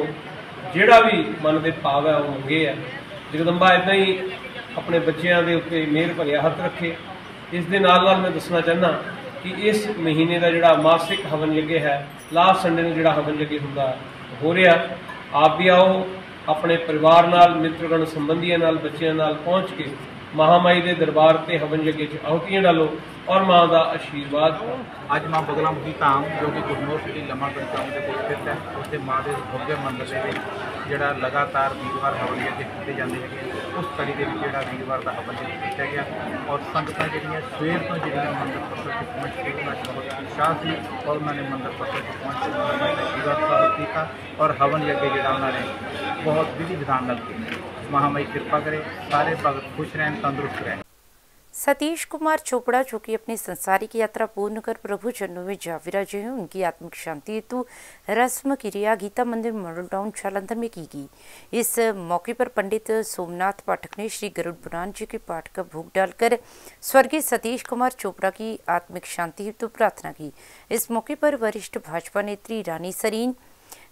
ਜਿਹੜਾ ਵੀ ਮਨ ਦੇ ਭਾਵ ਹੈ, ਉਹ ਮੰਗੇ ਆ ਜਗਦੰਬਾ ਇਦਾਂ ਹੀ ਆਪਣੇ ਬੱਚਿਆਂ ਦੇ ਉੱਤੇ ਮਿਹਰ ਭਰਿਆ ਹੱਥ ਰੱਖੇ। ਇਸ ਦੇ ਨਾਲ ਨਾਲ ਮੈਂ ਦੱਸਣਾ ਚਾਹੁੰਦਾ ਕਿ ਇਸ ਮਹੀਨੇ ਦਾ ਜਿਹੜਾ ਮਾਸਿਕ ਹਵਨ ਯੱਗ ਹੈ, ਲਾਸਟ ਸੰਡੇ ਨੂੰ ਜਿਹੜਾ ਹਵਨ ਯੱਗ ਹੁੰਦਾ, ਹੋ ਰਿਹਾ। ਆਪ ਵੀ ਆਓ ਆਪਣੇ ਪਰਿਵਾਰ ਨਾਲ ਮਿੱਤਰਗਣ ਸੰਬੰਧੀਆਂ ਨਾਲ ਬੱਚਿਆਂ ਨਾਲ ਪਹੁੰਚ ਕੇ ਮਹਾਮਾਈ ਦੇ ਦਰਬਾਰ ਤੇ ਹਵਨ ਯੱਗ 'ਚ ਆਹੁਤੀਆਂ ਡਾਲੋ ਔਰ ਮਾਂ ਦਾ ਆਸ਼ੀਰਵਾਦ ਅੱਜ ਮਾਂ ਬਗਲਾਮੁਖੀ ਧਾਮ ਜੋ ਕਿ ਗੁਰਨੌਰ ਸਿਟੀ ਲੰਮਾਗੜ ਚੌਂਕ ਦੇ ਕੋਲ ਸਥਿਤ ਹੈ ਉੱਥੇ ਮਾਂ ਦੇ ਭਵਯ ਮੰਦਿਰ ਦੇ ਵਿੱਚ ਜਿਹੜਾ ਲਗਾਤਾਰ ਵੀਰਵਾਰ ਹਵਨ ਯੱਗ ਕੀਤੇ ਜਾਂਦੇ ਹੈਗੇ ਉਸ ਕੜੀ ਦੇ ਵਿੱਚ ਜਿਹੜਾ ਵੀਰਵਾਰ ਦਾ ਹਵਨ ਯੱਗ ਕੀਤਾ ਗਿਆ ਔਰ ਸੰਗਤਾਂ ਜਿਹੜੀਆਂ ਸਵੇਰ ਤੋਂ ਜਿਹੜੀਆਂ ਮੰਦਿਰ ਪੱਤਰ ਤੇ ਪਹੁੰਚ ਕੇ ਉਹਨਾਂ 'ਚ ਬਹੁਤ ਉਤਸ਼ਾਹ ਸੀ ਔਰ ਉਹਨਾਂ ਨੇ ਮੰਦਿਰ ਪੱਤਰ ਤੇ ਪਹੁੰਚ ਕੇ ਮਹਾਮਾਈ ਦਾ ਆਸ਼ੀਰਵਾਦ ਪ੍ਰਾਪਤ ਕੀਤਾ ਔਰ ਹਵਨ ਯੱਗ ਜਿਹੜਾ ਉਹਨਾਂ ਨੇ ਬਹੁਤ ਵਿਧੀ ਵਿਧਾਨ ਨਾਲ ਕੀਤਾ वहाँ कृपा करे। सारे भगत खुश रहें, तंदुरुस्त रहें। सतीश कुमार चोपड़ा, जो कि अपनी संसारिक यात्रा पूर्ण कर प्रभु जन्मों में जा विराजे हैं, उनकी आत्मिक शांति हेतु रस्म क्रिया गीता मंदिर मॉडल टाउन जालंधर में की गई। इस मौके पर पंडित सोमनाथ पाठक ने श्री गरुड़ पुराण जी के पाठ का भोग डालकर स्वर्गीय सतीश कुमार चोपड़ा की आत्मिक शांति हेतु प्रार्थना की। इस मौके पर वरिष्ठ भाजपा नेत्री रानी सरीन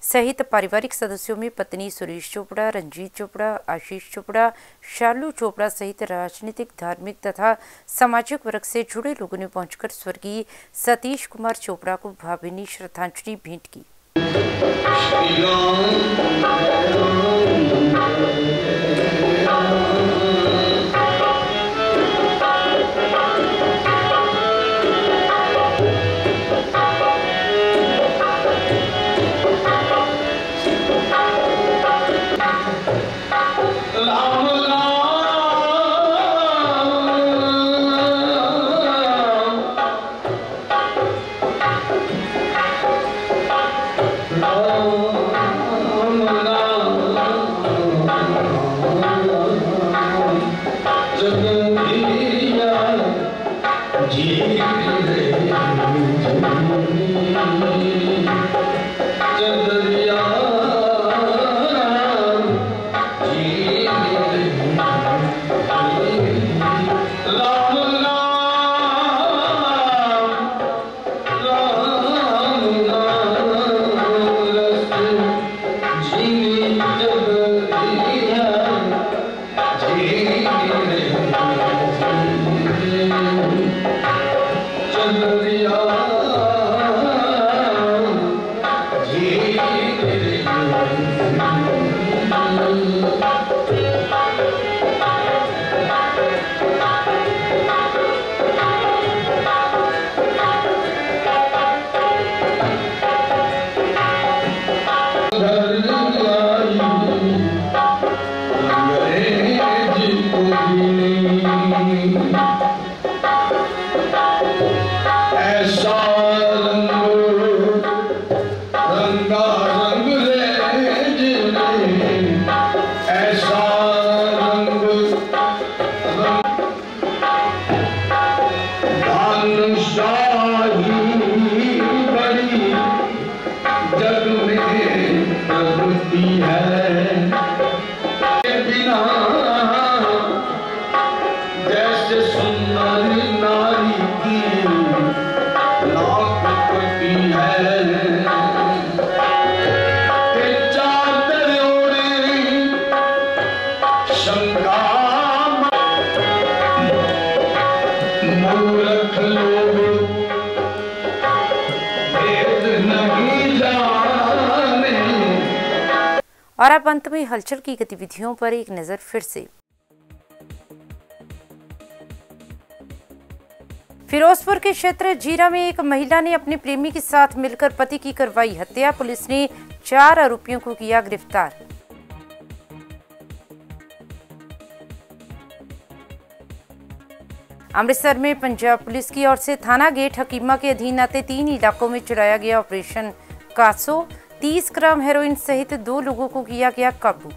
सहित पारिवारिक सदस्यों में पत्नी सुरेश चोपड़ा, रंजीत चोपड़ा, आशीष चोपड़ा, शालू चोपड़ा सहित राजनीतिक, धार्मिक तथा सामाजिक वर्ग से जुड़े लोगों ने पहुंचकर स्वर्गीय सतीश कुमार चोपड़ा को भावभीनी श्रद्धांजलि भेंट की। और अब अंत में हलचल की गतिविधियों पर एक नज़र फिर से। फिरोजपुर के क्षेत्र जीरा में एक महिला ने अपने प्रेमी के साथ मिलकर पति की करवाई हत्या। पुलिस ने चार आरोपियों को किया गिरफ़्तार। अमृतसर में पंजाब पुलिस की ओर से थाना गेट हकीमा के अधीन आते तीन इलाकों में चलाया गया ऑपरेशन कासो। 30 ग्राम हेरोइन सहित दो लोगों को किया गया काबू।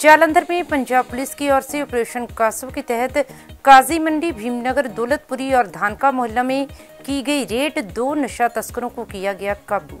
जालंधर में पंजाब पुलिस की ओर से ऑपरेशन कासव के तहत काजी मंडी, भीमनगर, दौलतपुरी और धानका मोहल्ला में की गई रेड दो नशा तस्करों को किया गया काबू।